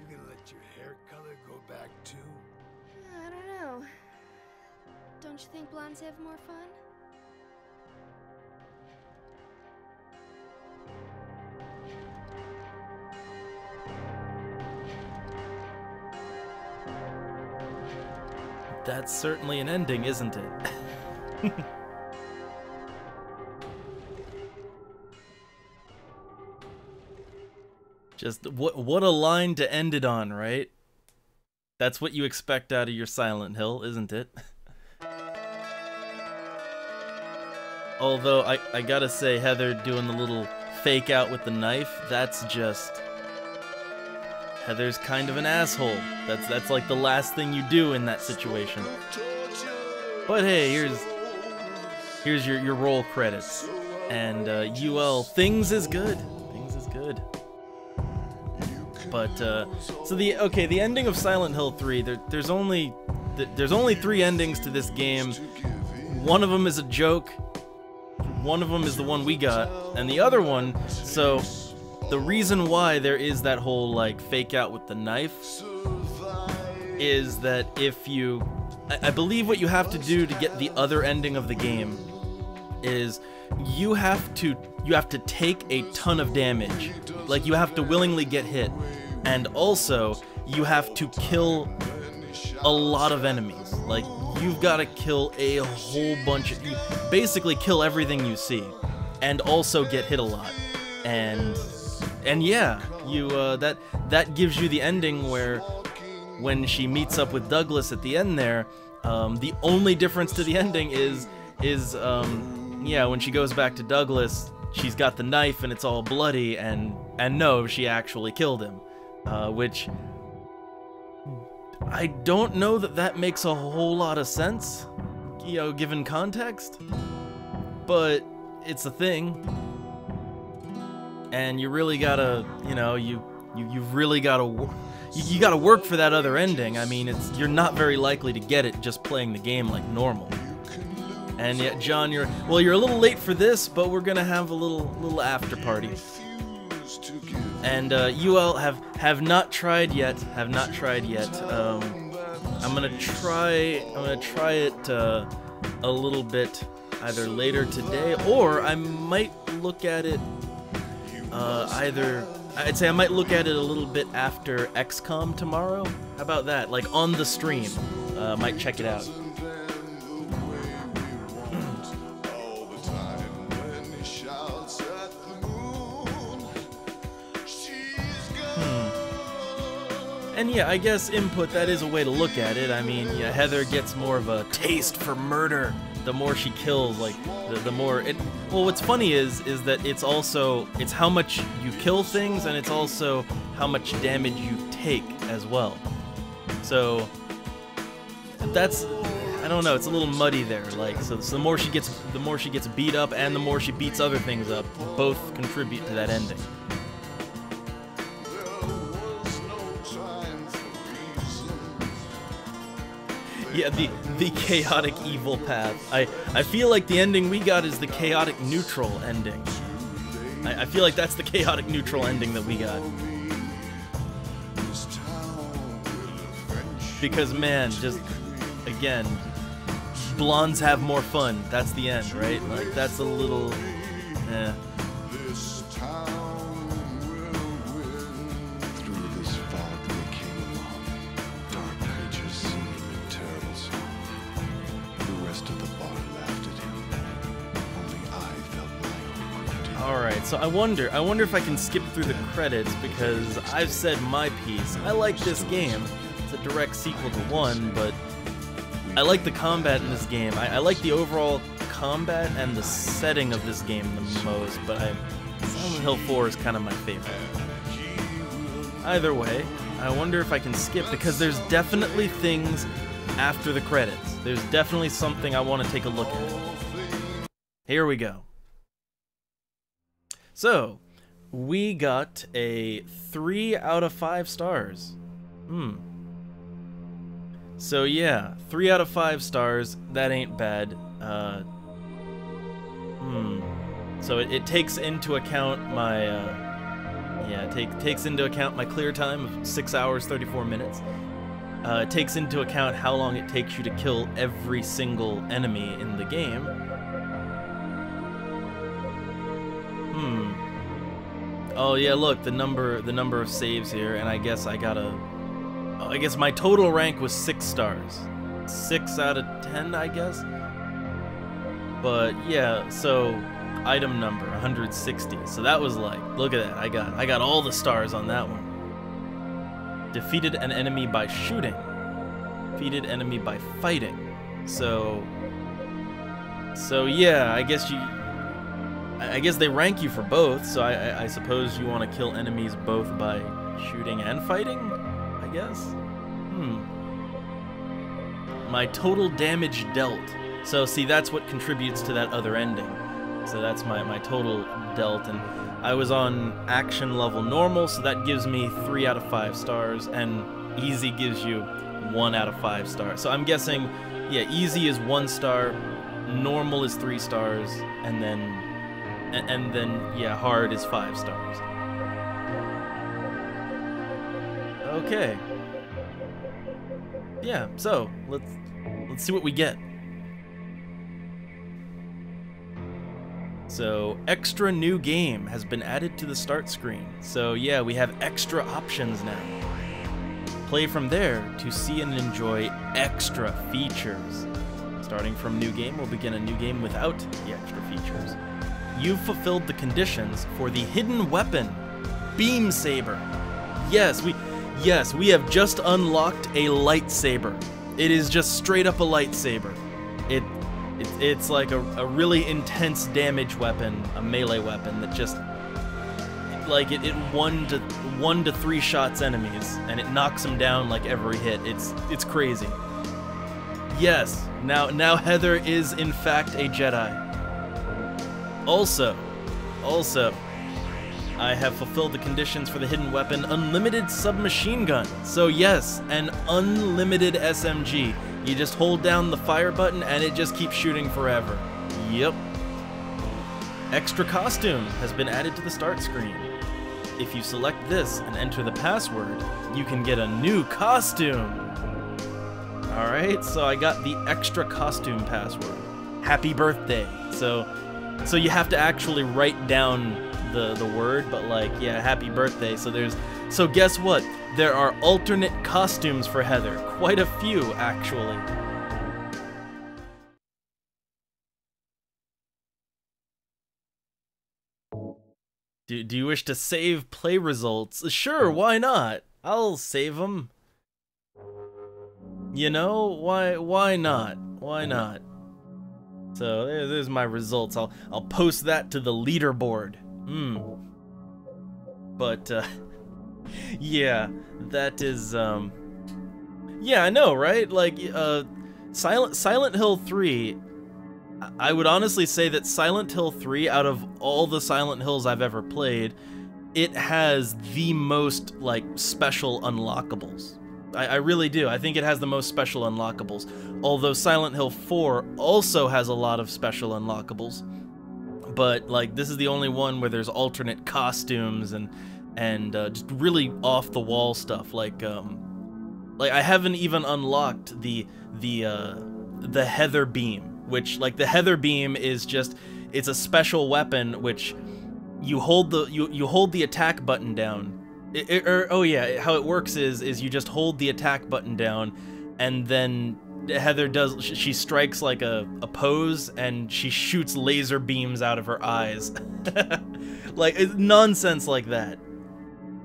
You gonna let your hair color go back too? I don't know. Don't you think blondes have more fun? That's certainly an ending, isn't it? Just what what a line to end it on, right? That's what you expect out of your Silent Hill, isn't it? Although I, I gotta say, Heather doing the little fake out with the knife, that's just Heather's kind of an asshole. That's that's like the last thing you do in that situation. But hey, here's here's your your roll credits, and uh, UL things is good. But uh, so the okay, the ending of Silent Hill 3. There, there's only there's only three endings to this game. One of them is a joke. One of them is the one we got, and the other one. So the reason why there is that whole like fake out with the knife is that if you I, I believe what you have to do to get the other ending of the game is you have to you have to take a ton of damage like you have to willingly get hit and also you have to kill a lot of enemies. Like you've got to kill a whole bunch of you basically kill everything you see and also get hit a lot. And and yeah you uh, that that gives you the ending where when she meets up with Douglas at the end there um, the only difference to the ending is is um, yeah when she goes back to Douglas she's got the knife and it's all bloody and and no she actually killed him uh, which I don't know that that makes a whole lot of sense you know given context but it's a thing. And you really gotta you know you you you've really gotta you, you gotta work for that other ending. I mean it's you're not very likely to get it just playing the game like normal. And yet john you're well you're a little late for this but we're gonna have a little little after party and uh, ul have have not tried yet have not tried yet um, i'm gonna try i'm gonna try it uh, a little bit either later today or i might look at it uh, either I'd say I might look at it a little bit after XCOM tomorrow. How about that? Like on the stream, uh, might check it out. And yeah, I guess input that is a way to look at it. I mean, yeah, Heather gets more of a taste for murder the more she kills. Like the, the more it. Well, what's funny is is that it's also it's how much you kill things, and it's also how much damage you take as well. So that's I don't know. It's a little muddy there. Like so, so the more she gets, the more she gets beat up, and the more she beats other things up. Both contribute to that ending. Yeah, the the chaotic evil path. I I feel like the ending we got is the chaotic neutral ending. I, I feel like that's the chaotic neutral ending that we got. Because man, just again, blondes have more fun. That's the end, right? Like that's a little, eh. My own gravity. All right, so I wonder, I wonder if I can skip through the credits because I've said my piece. I like this game. It's a direct sequel to one, but I like the combat in this game. I, I like the overall combat and the setting of this game the most, but I Silent Hill 4 is kind of my favorite. Either way, I wonder if I can skip because there's definitely things after the credits. There's definitely something I want to take a look at. Here we go. So, we got a 3 out of 5 stars. Hmm. So yeah, 3 out of 5 stars, that ain't bad. Uh, hmm. So it, it takes into account my, uh, yeah, take, takes into account my clear time of 6 hours, 34 minutes. Uh, it takes into account how long it takes you to kill every single enemy in the game. Hmm. Oh yeah, look, the number the number of saves here, and I guess I gotta... I guess my total rank was 6 stars. 6 out of 10, I guess? But yeah, so item number 160. So that was like, look at that. I got I got all the stars on that one. Defeated an enemy by shooting. Defeated enemy by fighting. So So yeah, I guess you I guess they rank you for both, so I, I, I suppose you want to kill enemies both by shooting and fighting? I guess? Hmm. My total damage dealt. So see, that's what contributes to that other ending. So that's my, my total dealt, and I was on action level normal, so that gives me 3 out of 5 stars, and easy gives you 1 out of 5 stars. So I'm guessing, yeah, easy is 1 star, normal is 3 stars, and then and, and then yeah, hard is five stars. Okay. Yeah, so let's let's see what we get. So, extra new game has been added to the start screen. So, yeah, we have extra options now. Play from there to see and enjoy extra features. Starting from new game, we'll begin a new game without the extra features you've fulfilled the conditions for the hidden weapon, Beam Saber. Yes, we yes, we have just unlocked a lightsaber. It is just straight up a lightsaber. It, it it's like a, a really intense damage weapon, a melee weapon that just like it, it one to one to three shots enemies and it knocks them down like every hit. It's it's crazy. Yes, now now Heather is in fact a Jedi. Also, also, I have fulfilled the conditions for the hidden weapon Unlimited Submachine Gun. So yes, an unlimited SMG. You just hold down the fire button and it just keeps shooting forever. Yep. Extra costume has been added to the start screen. If you select this and enter the password, you can get a new costume. Alright, so I got the extra costume password. Happy birthday. So so you have to actually write down the the word, but like, yeah, happy birthday. So there's so guess what? There are alternate costumes for Heather. Quite a few, actually. Do, do you wish to save play results? Sure, why not? I'll save them. You know, why why not? Why not? So there, there's my results. I'll I'll post that to the leaderboard. Hmm. But uh, yeah, that is um. Yeah, I know, right? Like uh, Silent Silent Hill 3. I would honestly say that Silent Hill 3, out of all the Silent Hills I've ever played, it has the most like special unlockables. I, I, really do. I think it has the most special unlockables. Although Silent Hill 4 also has a lot of special unlockables. But, like, this is the only one where there's alternate costumes and and uh, just really off-the-wall stuff. Like, um, like I haven't even unlocked the the uh, the Heather Beam, which, like, the Heather Beam is just it's a special weapon which you hold the you you hold the attack button down it, it, or, oh yeah, how it works is is you just hold the attack button down, and then Heather does she strikes like a, a pose and she shoots laser beams out of her eyes, like nonsense like that.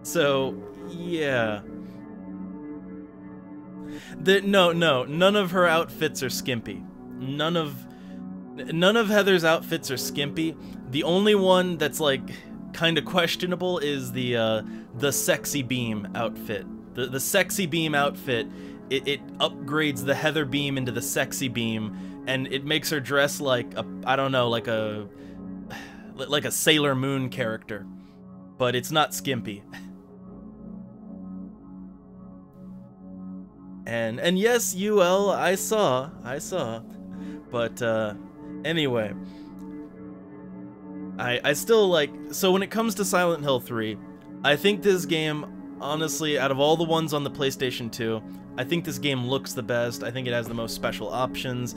So yeah. The, no, no, none of her outfits are skimpy. None of none of Heather's outfits are skimpy. The only one that's like kind of questionable is the uh, the sexy beam outfit. The the sexy beam outfit it, it upgrades the Heather beam into the sexy beam, and it makes her dress like a I don't know like a like a Sailor Moon character, but it's not skimpy. And and yes, UL, I saw, I saw, but uh, anyway, I I still like. So when it comes to Silent Hill 3, I think this game, honestly, out of all the ones on the PlayStation 2, I think this game looks the best. I think it has the most special options,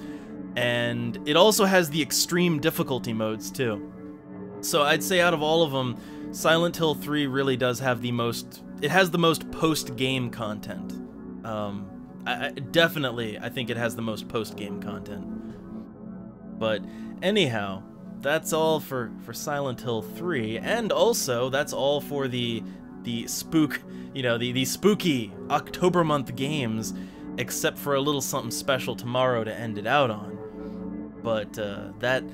and it also has the extreme difficulty modes too. So I'd say out of all of them, Silent Hill 3 really does have the most. It has the most post-game content. Um, I, I, definitely, I think it has the most post-game content. But anyhow, that's all for for Silent Hill 3, and also that's all for the the spook, you know, the the spooky October month games, except for a little something special tomorrow to end it out on. But uh, that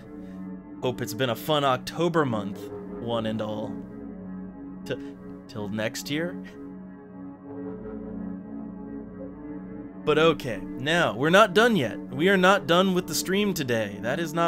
hope it's been a fun October month, one and all. T- till next year. But okay, now, we're not done yet. We are not done with the stream today. That is not